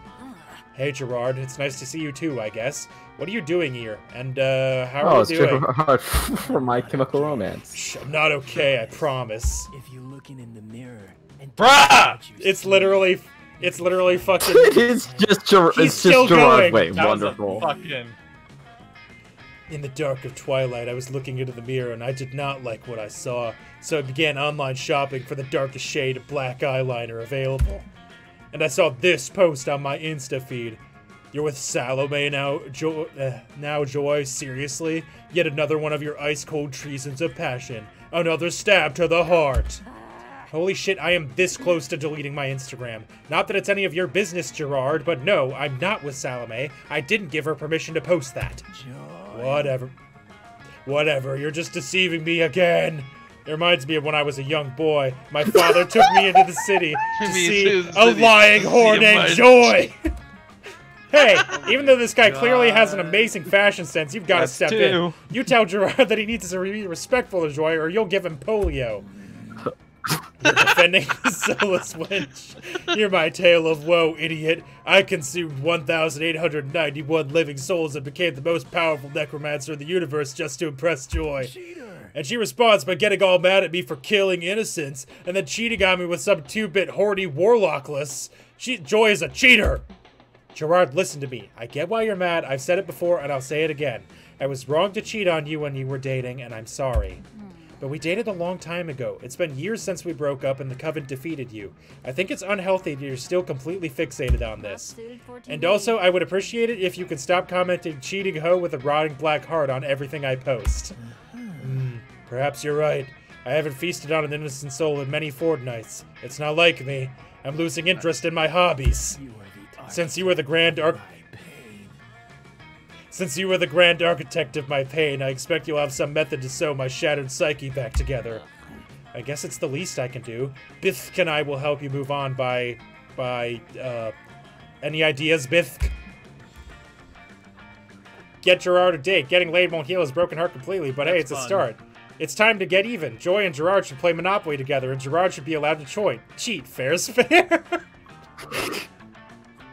Hey, Gerard. It's nice to see you too, I guess. What are you doing here? And, uh, how are you? Oh, you it's doing? hard for my chemical romance. Shh, I'm not okay, I promise. If you're looking in the mirror and Bruh! It's literally, it's literally fucking. it is just Ger- He's it's still just Gerard. going. Wait, That wonderful. fucking. In the dark of twilight, I was looking into the mirror and I did not like what I saw, so I began online shopping for the darkest shade of black eyeliner available. And I saw this post on my Insta feed. You're with Salome now, jo- uh, now, Joy. Seriously? Yet another one of your ice cold treasons of passion. Another stab to the heart. Holy shit, I am this close to deleting my Instagram. Not that it's any of your business, Gerard, but no, I'm not with Salome. I didn't give her permission to post that. Joy. Whatever. Whatever, you're just deceiving me again. It reminds me of when I was a young boy. My father took me into the city to Me see a city, lying to whore named Joy. hey, even though this guy clearly has an amazing fashion sense, you've got to step two. in. You tell Gerard that he needs to be respectful of Joy, or you'll give him polio. You're defending the soulless wench. Hear my tale of woe, idiot. I consumed 1,891 living souls and became the most powerful necromancer in the universe just to impress Joy. And she responds by getting all mad at me for killing innocents and then cheating on me with some two-bit horny warlockless. She, Joy is a cheater! Gerard, listen to me. I get why you're mad. I've said it before and I'll say it again. I was wrong to cheat on you when you were dating, and I'm sorry. But we dated a long time ago. It's been years since we broke up and the Coven defeated you. I think it's unhealthy that you're still completely fixated on this. And also, I would appreciate it if you could stop commenting cheating hoe with a rotting black heart on everything I post. Hmm, perhaps you're right. I haven't feasted on an innocent soul in many fortnights. It's not like me. I'm losing interest in my hobbies. You are the Since you were the grand arch- my pain. Since you were the grand architect of my pain, I expect you'll have some method to sew my shattered psyche back together. I guess it's the least I can do. Bithk and I will help you move on by by uh any ideas, Bithk? Get Gerard a date. Getting laid won't heal his broken heart completely, but hey, That's it's a start. It's time to get even. Joy and Gerard should play Monopoly together, and Gerard should be allowed to choi- cheat. Fair is fair.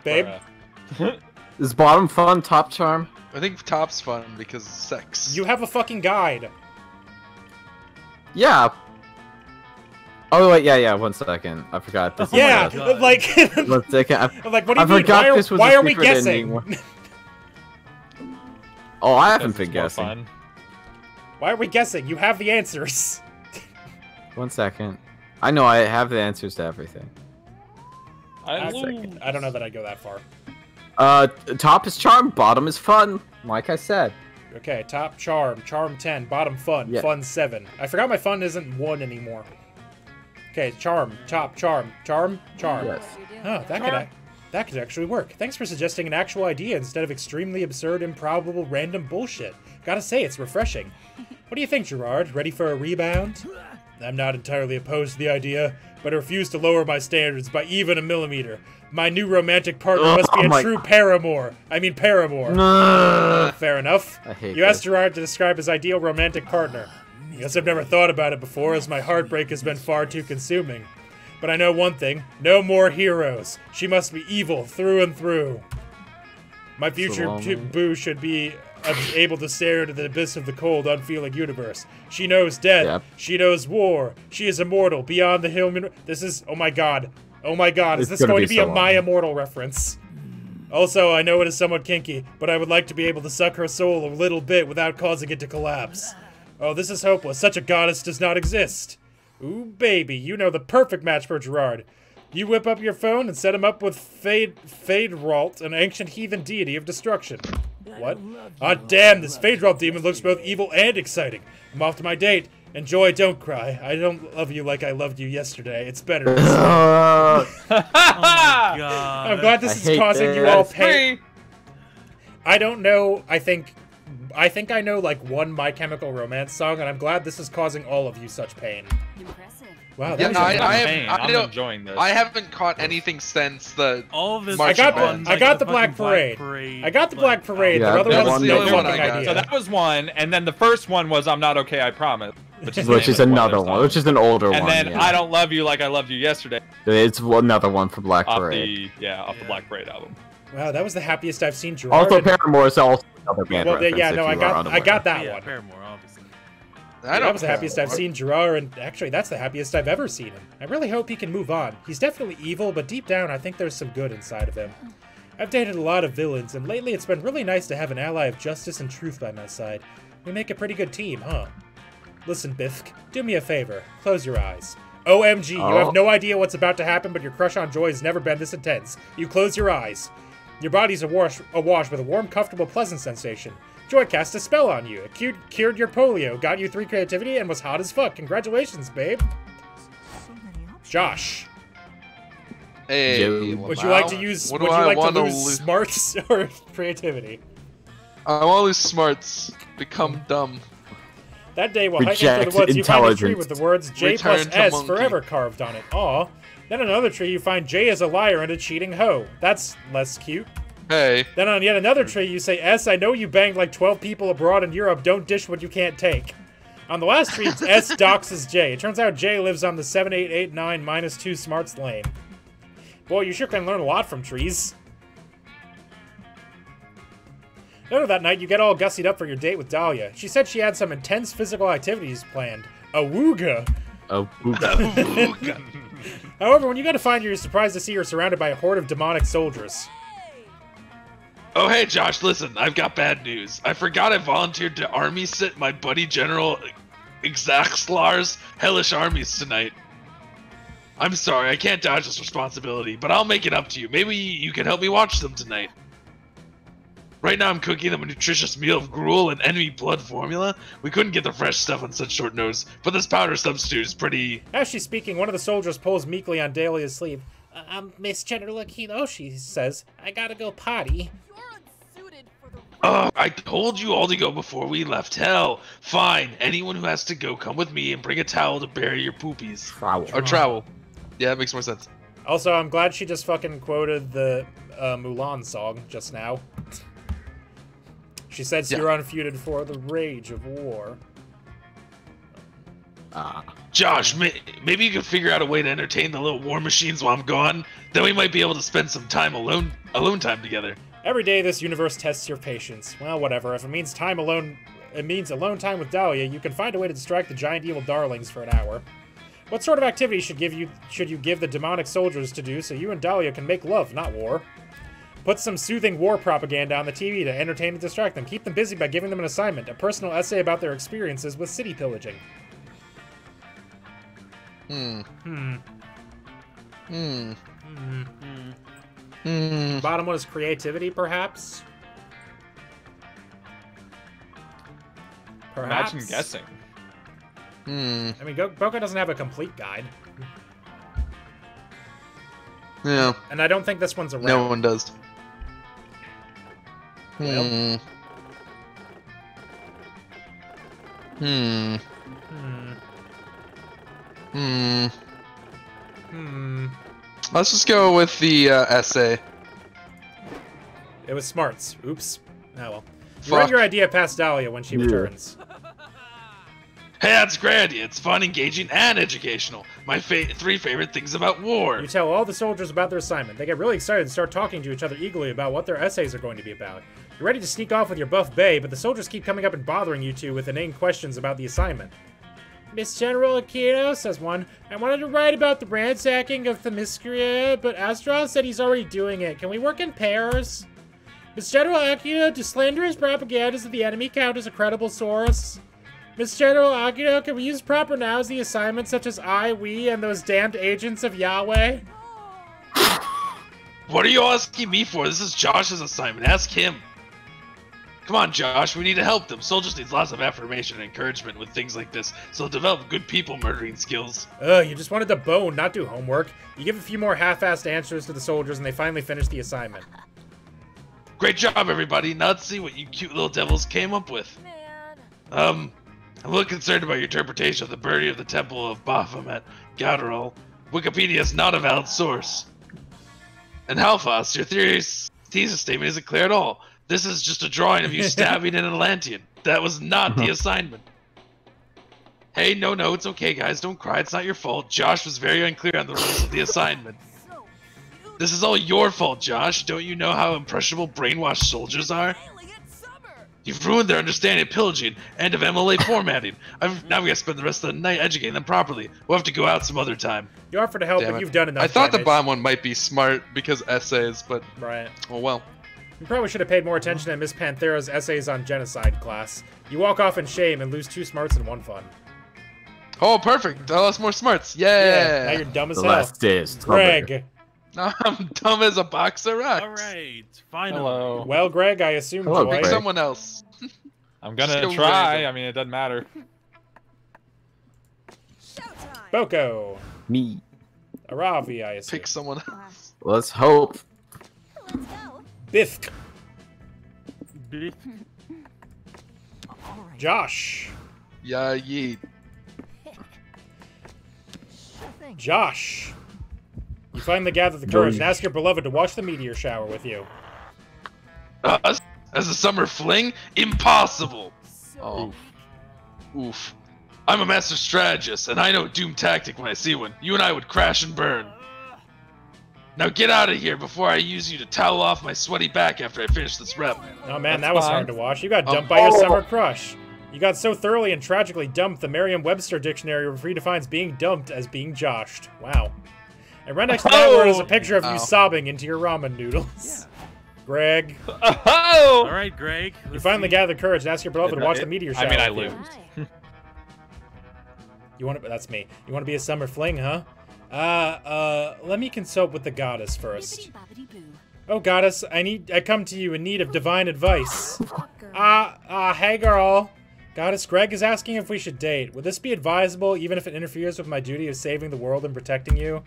Babe, Is bottom fun, top charm? I think top's fun because of sex. you have a fucking guide. Yeah. Oh wait, yeah, yeah. One second, I forgot. This is Yeah, like, One second. I, I'm like, what do I mean? forgot Why are, this was why are we guessing? oh, I haven't been guessing. Why are we guessing? You have the answers. One second. I know I have the answers to everything. I That's lose. like- I don't know that I go that far. Uh, top is charm, bottom is fun. Like I said. Okay, top charm, charm 10, bottom fun, Yeah. fun 7. I forgot my fun isn't 1 anymore. Okay, charm, top charm, charm, charm. Yes. Oh, that could act- That could actually work. Thanks for suggesting an actual idea instead of extremely absurd, improbable, random bullshit. Gotta say, it's refreshing. What do you think, Gerard? Ready for a rebound? I'm not entirely opposed to the idea, but I refuse to lower my standards by even a millimeter. My new romantic partner Oh must be a my- true paramour. I mean paramour. No. Fair enough. You asked. Gerard to describe his ideal romantic partner. Guess I've never thought about it before, as my heartbreak has been far too consuming. But I know one thing no more heroes. She must be evil through and through. My future t- boo should be uh, able to stare into the abyss of the cold, unfeeling universe. She knows death. Yep. She knows war. She is immortal beyond the human. This is. Oh my god. Oh my god. Is It's this gonna be to be a Salome. My Immortal reference? Also, I know it is somewhat kinky, but I would like to be able to suck her soul a little bit without causing it to collapse. Oh, this is hopeless. Such a goddess does not exist. Ooh, baby, you know the perfect match for Gerard. You whip up your phone and set him up with Fade Faderalt, an ancient heathen deity of destruction. What? Ah, damn, this Faderalt demon looks both evil and exciting. I'm off to my date. Enjoy, don't cry. I don't love you like I loved you yesterday. It's better. God. I'm glad this I is hate causing you all pain. I don't know. I think, I think I know like one My Chemical Romance song, and I'm glad this is causing all of you such pain. Impressive. Wow, that Yeah, was I, a- I, Pain. have, I, I'm enjoying this. I haven't caught anything since the. All of this. I is got the- on, I like, got the fucking Black Parade. I got the Black Parade. Yeah, the other that one was was the only one I got. idea. So that was one, and then the first one was "I'm Not Okay, I Promise," which is, which is another one, which is an older And one. And then yeah. "I Don't Love You Like I Loved You Yesterday" It's another one for Black off Parade. the yeah off the Black Parade album. Wow, that was the happiest I've seen Gerard. Also, Paramore is also another band well, yeah, no, I got, I got that one. Paramore, obviously. I that was the happiest I've seen Gerard, and actually, that's the happiest I've ever seen him. I really hope he can move on. He's definitely evil, but deep down, I think there's some good inside of him. I've dated a lot of villains, and lately it's been really nice to have an ally of justice and truth by my side. We make a pretty good team, huh? Listen, Bifk, do me a favor. Close your eyes. OMG, you Oh. have no idea what's about to happen, but your crush on Joy has never been this intense. You close your eyes. Your body's awash, awash with a warm, comfortable, pleasant sensation. Joy cast a spell on you. It cured, cured your polio, got you three creativity, and was hot as fuck. Congratulations, babe. So many options. Josh, Hey, Joe. would you like to use? What Would you I like to wanna lose smarts or creativity? I want to lose smarts. Become mm. dumb. That day, while hiking Reject through the woods, you find a tree with the words J Return plus S monkey. forever carved on it. Aw. Then another tree, you find J is a liar and a cheating hoe. That's less cute. Hey, Then on yet another tree, you say, S, I know you banged like 12 people abroad in Europe. Don't dish what you can't take. On the last tree, it's S doxes J. It turns out J lives on the 7889 minus 2 smarts lane. Boy, you sure can learn a lot from trees. Later that night, you get all gussied up for your date with Dahlia. She said she had some intense physical activities planned. A wooga. Oh, However, when you go to find her, you're surprised to see her surrounded by a horde of demonic soldiers. Oh, hey, Josh, listen, I've got bad news. I forgot I volunteered to army sit my buddy General Exaxlar's hellish armies tonight. I'm sorry, I can't dodge this responsibility, but I'll make it up to you. Maybe you can help me watch them tonight. Right now, I'm cooking them a nutritious meal of gruel and enemy blood formula. We couldn't get the fresh stuff on such short notice, but this powder substitute is pretty. As she's speaking, one of the soldiers pulls meekly on Dahlia's sleeve. Uh, um, Miss General she says, I gotta go potty. Oh, I told you all to go before we left. Hell, fine. Anyone who has to go, come with me and bring a towel to bury your poopies. Trowel. Or trowel. Yeah, that makes more sense. Also, I'm glad she just fucking quoted the uh, Mulan song just now. She said, Yeah. You're unfeuded for the rage of war. Ah. Josh, may- maybe you can figure out a way to entertain the little war machines while I'm gone. Then we might be able to spend some time alone, alone time together. Every day, this universe tests your patience. Well, whatever. If it means time alone, it means alone time with Dahlia. You can find a way to distract the giant evil darlings for an hour. What sort of activity should give you should you give the demonic soldiers to do so you and Dahlia can make love, not war? Put some soothing war propaganda on the TV to entertain and distract them. Keep them busy by giving them an assignment, a personal essay about their experiences with city pillaging. Hmm. Hmm. Hmm. Hmm. Hmm. Bottom one is creativity, perhaps. Perhaps. Imagine guessing. Hmm. I mean, Go- Boko doesn't have a complete guide. Yeah, And I don't think this one's around. no one does. Well. Hmm. Hmm. Hmm. Hmm. Hmm. Let's just go with the uh, essay. It was smarts. Oops. Oh well. You Fuck. run your idea past Dahlia when she Yeah. returns. Hey, that's Grandy. It's fun, engaging, and educational. My fa- three favorite things about war. You tell all the soldiers about their assignment. They get really excited and start talking to each other eagerly about what their essays are going to be about. You're ready to sneak off with your buff bay, but the soldiers keep coming up and bothering you two with inane questions about the assignment. Miss General Akito, says one, I wanted to write about the ransacking of Themyscira, but Astron said he's already doing it. Can we work in pairs? Miss General Akito, do slanderous propagandas of the enemy count as a credible source? Miss General Akito, can we use proper nouns in the assignment such as I, we, and those damned agents of Yahweh? What are you asking me for? This is Josh's assignment. Ask him. Come on, Josh. We need to help them. Soldiers need lots of affirmation and encouragement with things like this, so develop good people murdering skills. Ugh, you just wanted to bone, not do homework. You give a few more half-assed answers to the soldiers and they finally finish the assignment. Great job, everybody. Now let's see what you cute little devils came up with. Um, I'm a little concerned about your interpretation of the burning of the Temple of Baphomet, Gauderol. Wikipedia is not a valid source. And Halfos, your theory's thesis statement isn't clear at all. This is just a drawing of you stabbing an Atlantean. That was not the uh-huh. assignment. Hey, no, no, it's okay, guys. Don't cry. It's not your fault. Josh was very unclear on the rules of the assignment. This is all your fault, Josh. Don't you know how impressionable brainwashed soldiers are? You've ruined their understanding of pillaging and of MLA formatting. I've, now we gotta spend the rest of the night educating them properly. We'll have to go out some other time. You offered to help, Damn but it. you've done enough I thought the bomb one might be smart because essays, but Right. oh well. You probably should have paid more attention to Miss Panthera's essays on genocide class. You walk off in shame and lose two smarts and one fun. Oh, perfect. I lost more smarts. Yeah, now you're dumb as The hell. last is Greg. I'm dumb as a box of rocks. All right, finally. Hello. Well, Greg, I assume Hello, Joy. Pick Greg. someone else. I'm gonna go try. random. I mean, it doesn't matter. Boko. Me. Aaravi, I assume. Pick someone else. Let's hope. Bifk. Big- Josh. Yeah, yeet. Josh. You finally gather the courage and ask your beloved to watch the meteor shower with you. Us as a summer fling? Impossible. Oh. Oof. I'm a master strategist, and I know doom tactic when I see one. You and I would crash and burn. Now get out of here before I use you to towel off my sweaty back after I finish this rep. Oh man, That's that was fine. hard to watch. You got Um, dumped by your oh. summer crush. You got so thoroughly and tragically dumped, the Merriam-Webster dictionary redefines being dumped as being joshed. Wow. And right next to that word is a picture of you sobbing into your ramen noodles. Greg, Oh! All right, Greg. you finally see. gather the courage to ask your beloved to watch it- the meteor shower. I mean, I with lose. You want to? That's me. You want to be a summer fling, huh? Uh, uh, let me consult with the goddess first. Oh, goddess, I need. I come to you in need of divine advice. Ah, ah, hey, girl. Goddess Greg is asking if we should date. Would this be advisable, even if it interferes with my duty of saving the world and protecting you?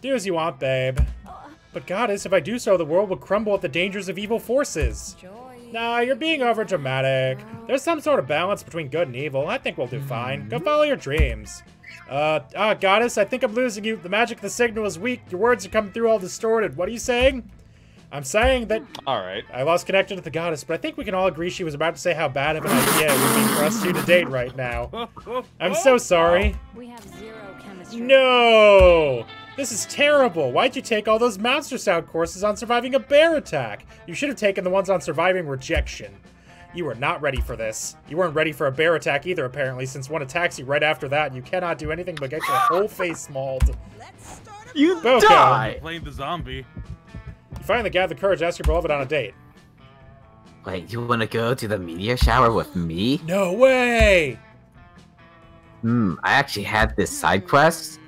Do as you want, babe. But goddess, if I do so, the world will crumble at the dangers of evil forces. Nah, you're being over dramatic. There's some sort of balance between good and evil. I think we'll do fine. Go follow your dreams. Uh, ah, goddess, I think I'm losing you. The magic of the signal is weak. Your words are coming through all distorted. What are you saying? I'm saying that All right. I lost connection with the goddess, but I think we can all agree she was about to say how bad of an idea it would be for us two to date right now. I'm so sorry. We have zero chemistry. No! This is terrible. Why'd you take all those monster sound courses on surviving a bear attack? You should have taken the ones on surviving rejection. You were not ready for this. You weren't ready for a bear attack either, apparently, since one attacks you right after that, and you cannot do anything but get your whole face mauled. You Boko. die. Playing the zombie. You finally gather the courage to ask your beloved on a date. Wait, you want to go to the meteor shower with me? No way! Hmm, I actually had this side quest.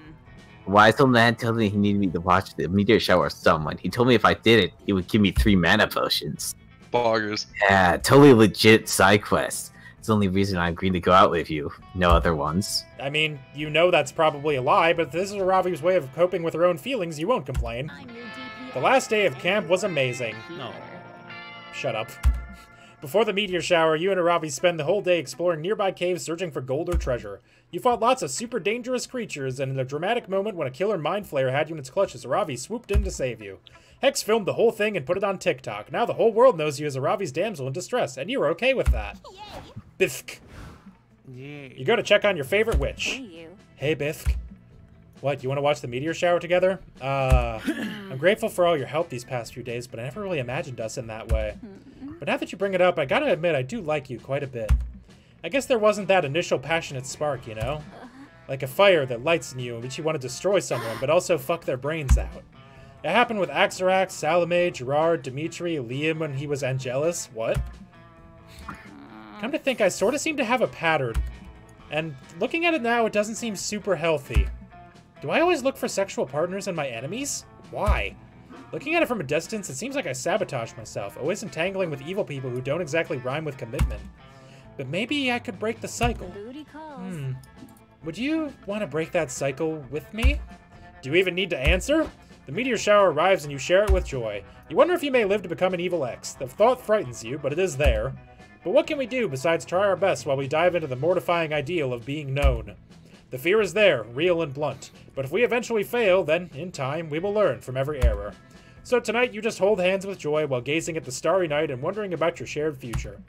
Wise old man told me he needed me to watch the meteor shower with someone. He told me if I did it, he would give me three mana potions. Boggers. Yeah, totally legit side quest. It's the only reason I agreed to go out with you. No other ones. I mean, you know that's probably a lie, but if this is Ravi's way of coping with her own feelings, you won't complain. The last day of camp was amazing. No. Shut up. Before the meteor shower, you and Aaravi spend the whole day exploring nearby caves searching for gold or treasure. You fought lots of super dangerous creatures, and in a dramatic moment when a killer mind flayer had you in its clutches, Aaravi swooped in to save you. Hex filmed the whole thing and put it on TikTok. Now the whole world knows you as Aaravi's damsel in distress, and you're okay with that. Bifk. Yeah. You go to check on your favorite witch. Hey, you. Hey, Bifk. What, you want to watch the meteor shower together? Uh, I'm grateful for all your help these past few days, but I never really imagined us in that way. But now that you bring it up, I gotta admit I do like you quite a bit. I guess there wasn't that initial passionate spark, you know? Like a fire that lights in you in which you want to destroy someone, but also fuck their brains out. It happened with Axarax, Salome, Gerard, Dimitri, Liam when he was Angelus. What? Come to think, I sort of seem to have a pattern. And looking at it now, it doesn't seem super healthy. Do I always look for sexual partners in my enemies? Why? Looking at it from a distance, it seems like I sabotage myself, always entangling with evil people who don't exactly rhyme with commitment. But maybe I could break the cycle. Hmm. Would you want to break that cycle with me? Do you even need to answer? The meteor shower arrives and you share it with joy. You wonder if you may live to become an evil ex. The thought frightens you, but it is there. But what can we do besides try our best while we dive into the mortifying ideal of being known? The fear is there, real and blunt. But if we eventually fail, then, in time, we will learn from every error. So tonight, you just hold hands with joy while gazing at the starry night and wondering about your shared future.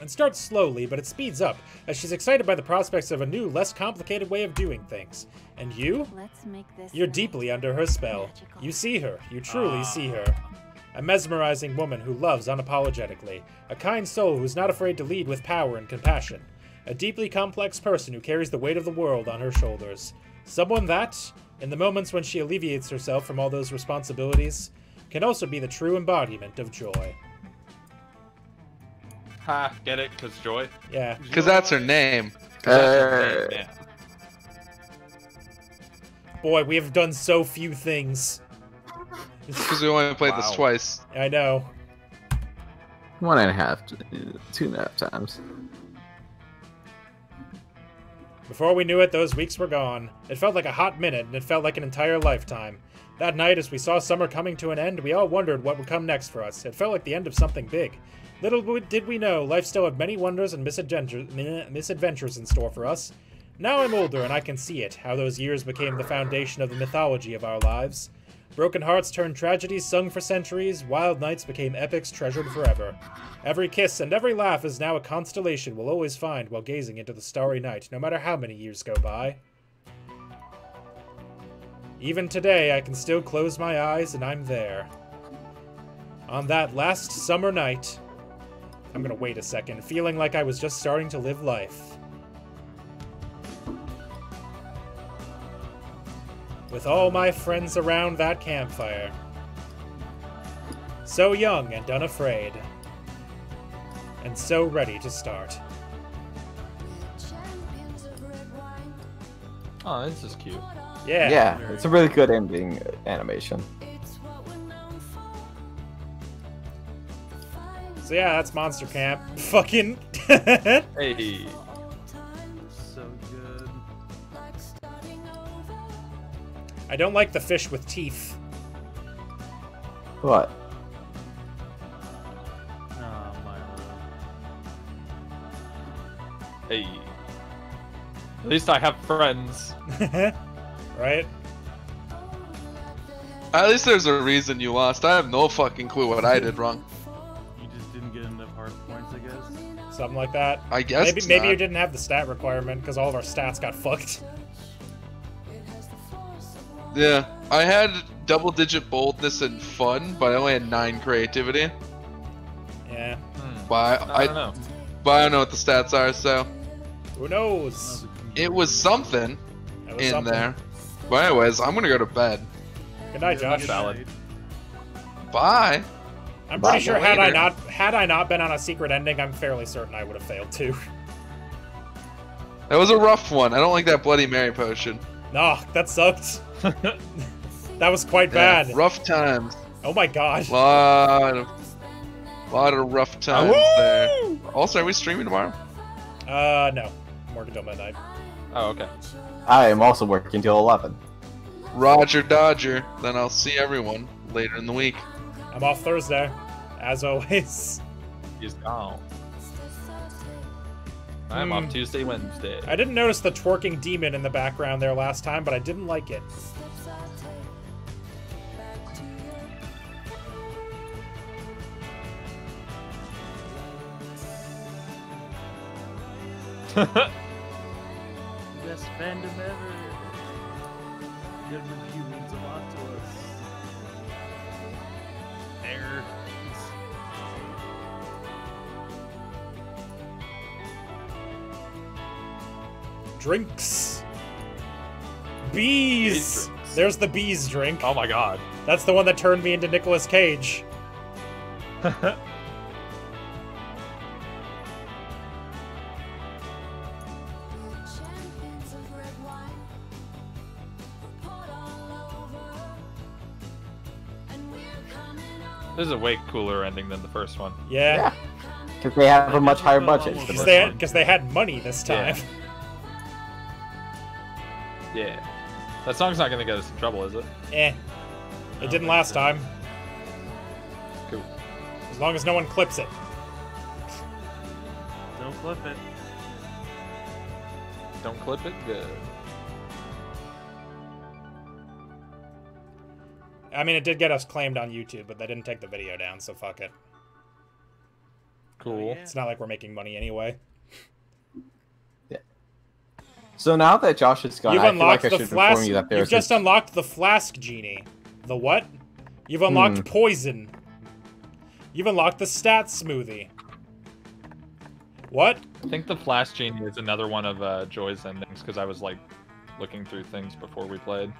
It starts slowly, but it speeds up as she's excited by the prospects of a new, less complicated way of doing things. And you? Let's make this. You're night deeply under her spell. magical. You see her. You truly ah. see her. A mesmerizing woman who loves unapologetically. A kind soul who's not afraid to lead with power and compassion. A deeply complex person who carries the weight of the world on her shoulders. Someone that, in the moments when she alleviates herself from all those responsibilities, can also be the true embodiment of joy. Ha, get it? Cause joy. Yeah. Because that's her name. Uh, 'Cause that's her name, yeah. Boy, we have done so few things. Because we only played this twice. I know. One and a half, two and a half times. Before we knew it, those weeks were gone. It felt like a hot minute, and it felt like an entire lifetime. That night, as we saw summer coming to an end, we all wondered what would come next for us. It felt like the end of something big. Little did we know, life still had many wonders and misadventures, in store for us. Now I'm older, and I can see it, how those years became the foundation of the mythology of our lives. Broken hearts turned tragedies sung for centuries, wild nights became epics treasured forever. Every kiss and every laugh is now a constellation we'll always find while gazing into the starry night, no matter how many years go by. Even today, I can still close my eyes and I'm there. On that last summer night, I'm gonna wait a second, feeling like I was just starting to live life. With all my friends around that campfire. So young and unafraid. And so ready to start. Oh, this is cute. Yeah. Yeah, it's a really good ending animation. So yeah, that's Monster Camp. Fucking. Hey. So good. I don't like the fish with teeth. What? Oh, my Hey. At least I have friends. right? At least there's a reason you lost. I have no fucking clue what I did wrong. Something like that. I guess Maybe maybe not. you didn't have the stat requirement because all of our stats got fucked. Yeah, I had double digit boldness and fun, but I only had nine creativity. Yeah. Hmm. But I, I don't know. But I don't know what the stats are, so Who knows? it was something That was in something. there. But anyways, I'm gonna go to bed. Good night, Josh. Valid. Bye. I'm pretty sure had I not had I not been on a secret ending, I'm fairly certain I would have failed too. That was a rough one. I don't like that Bloody Mary potion. No, that sucked. that was quite Yeah, bad. rough times. Oh my god. Lot of, lot of rough times there. Also, are we streaming tomorrow? Uh, no. I'm working till midnight. Oh, okay. I am also working till 11. Roger Dodger. Then I'll see everyone later in the week. I'm off Thursday, as always. He's gone. I'm Hmm. off Tuesday, Wednesday. I didn't notice the twerking demon in the background there last time, but I didn't like it. Best fandom ever. Error. Drinks. Bees. drinks. There's the bees drink. Oh my god. That's the one that turned me into Nicolas Cage. This is a way cooler ending than the first one. Yeah, Because they have a much higher budget. because they because they had money this time. Yeah. Yeah. That song's not gonna get us in trouble, is it? eh, it didn't last time. Cool. As long as no one clips it. Don't clip it. Don't clip it. Good. I mean, it did get us claimed on YouTube, but they didn't take the video down, so fuck it. Cool. It's not like we're making money anyway. So now that Josh is gone, You've I feel like I the should inform you that there's. You've just a- unlocked the flask genie. The what? You've unlocked Hmm. poison. You've unlocked the stat smoothie. What? I think the flask Genie is another one of uh, Joy's endings because I was like looking through things before we played.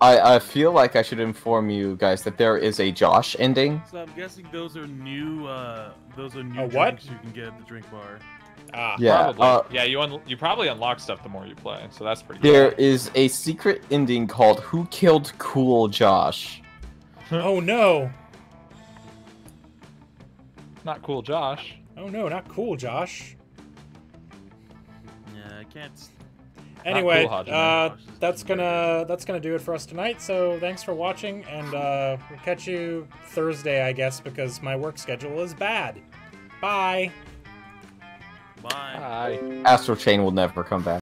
I, I feel like I should inform you guys that there is a Josh ending. So I'm guessing those are new. Uh, those are new A what? drinks you can get at the drink bar. Ah. Yeah, Probably. uh, yeah, you un- you probably unlock stuff the more you play, so that's pretty. There Good. is a secret ending called Who Killed Cool Josh? Oh no. Not cool, Josh. Oh no, not cool, Josh. Yeah, I can't. S- Anyway, cool, Hajime. uh, that's gonna that's gonna do it for us tonight. So thanks for watching, and uh, we'll catch you Thursday, I guess, because my work schedule is bad. Bye. Bye. Bye. Astral Chain will never come back.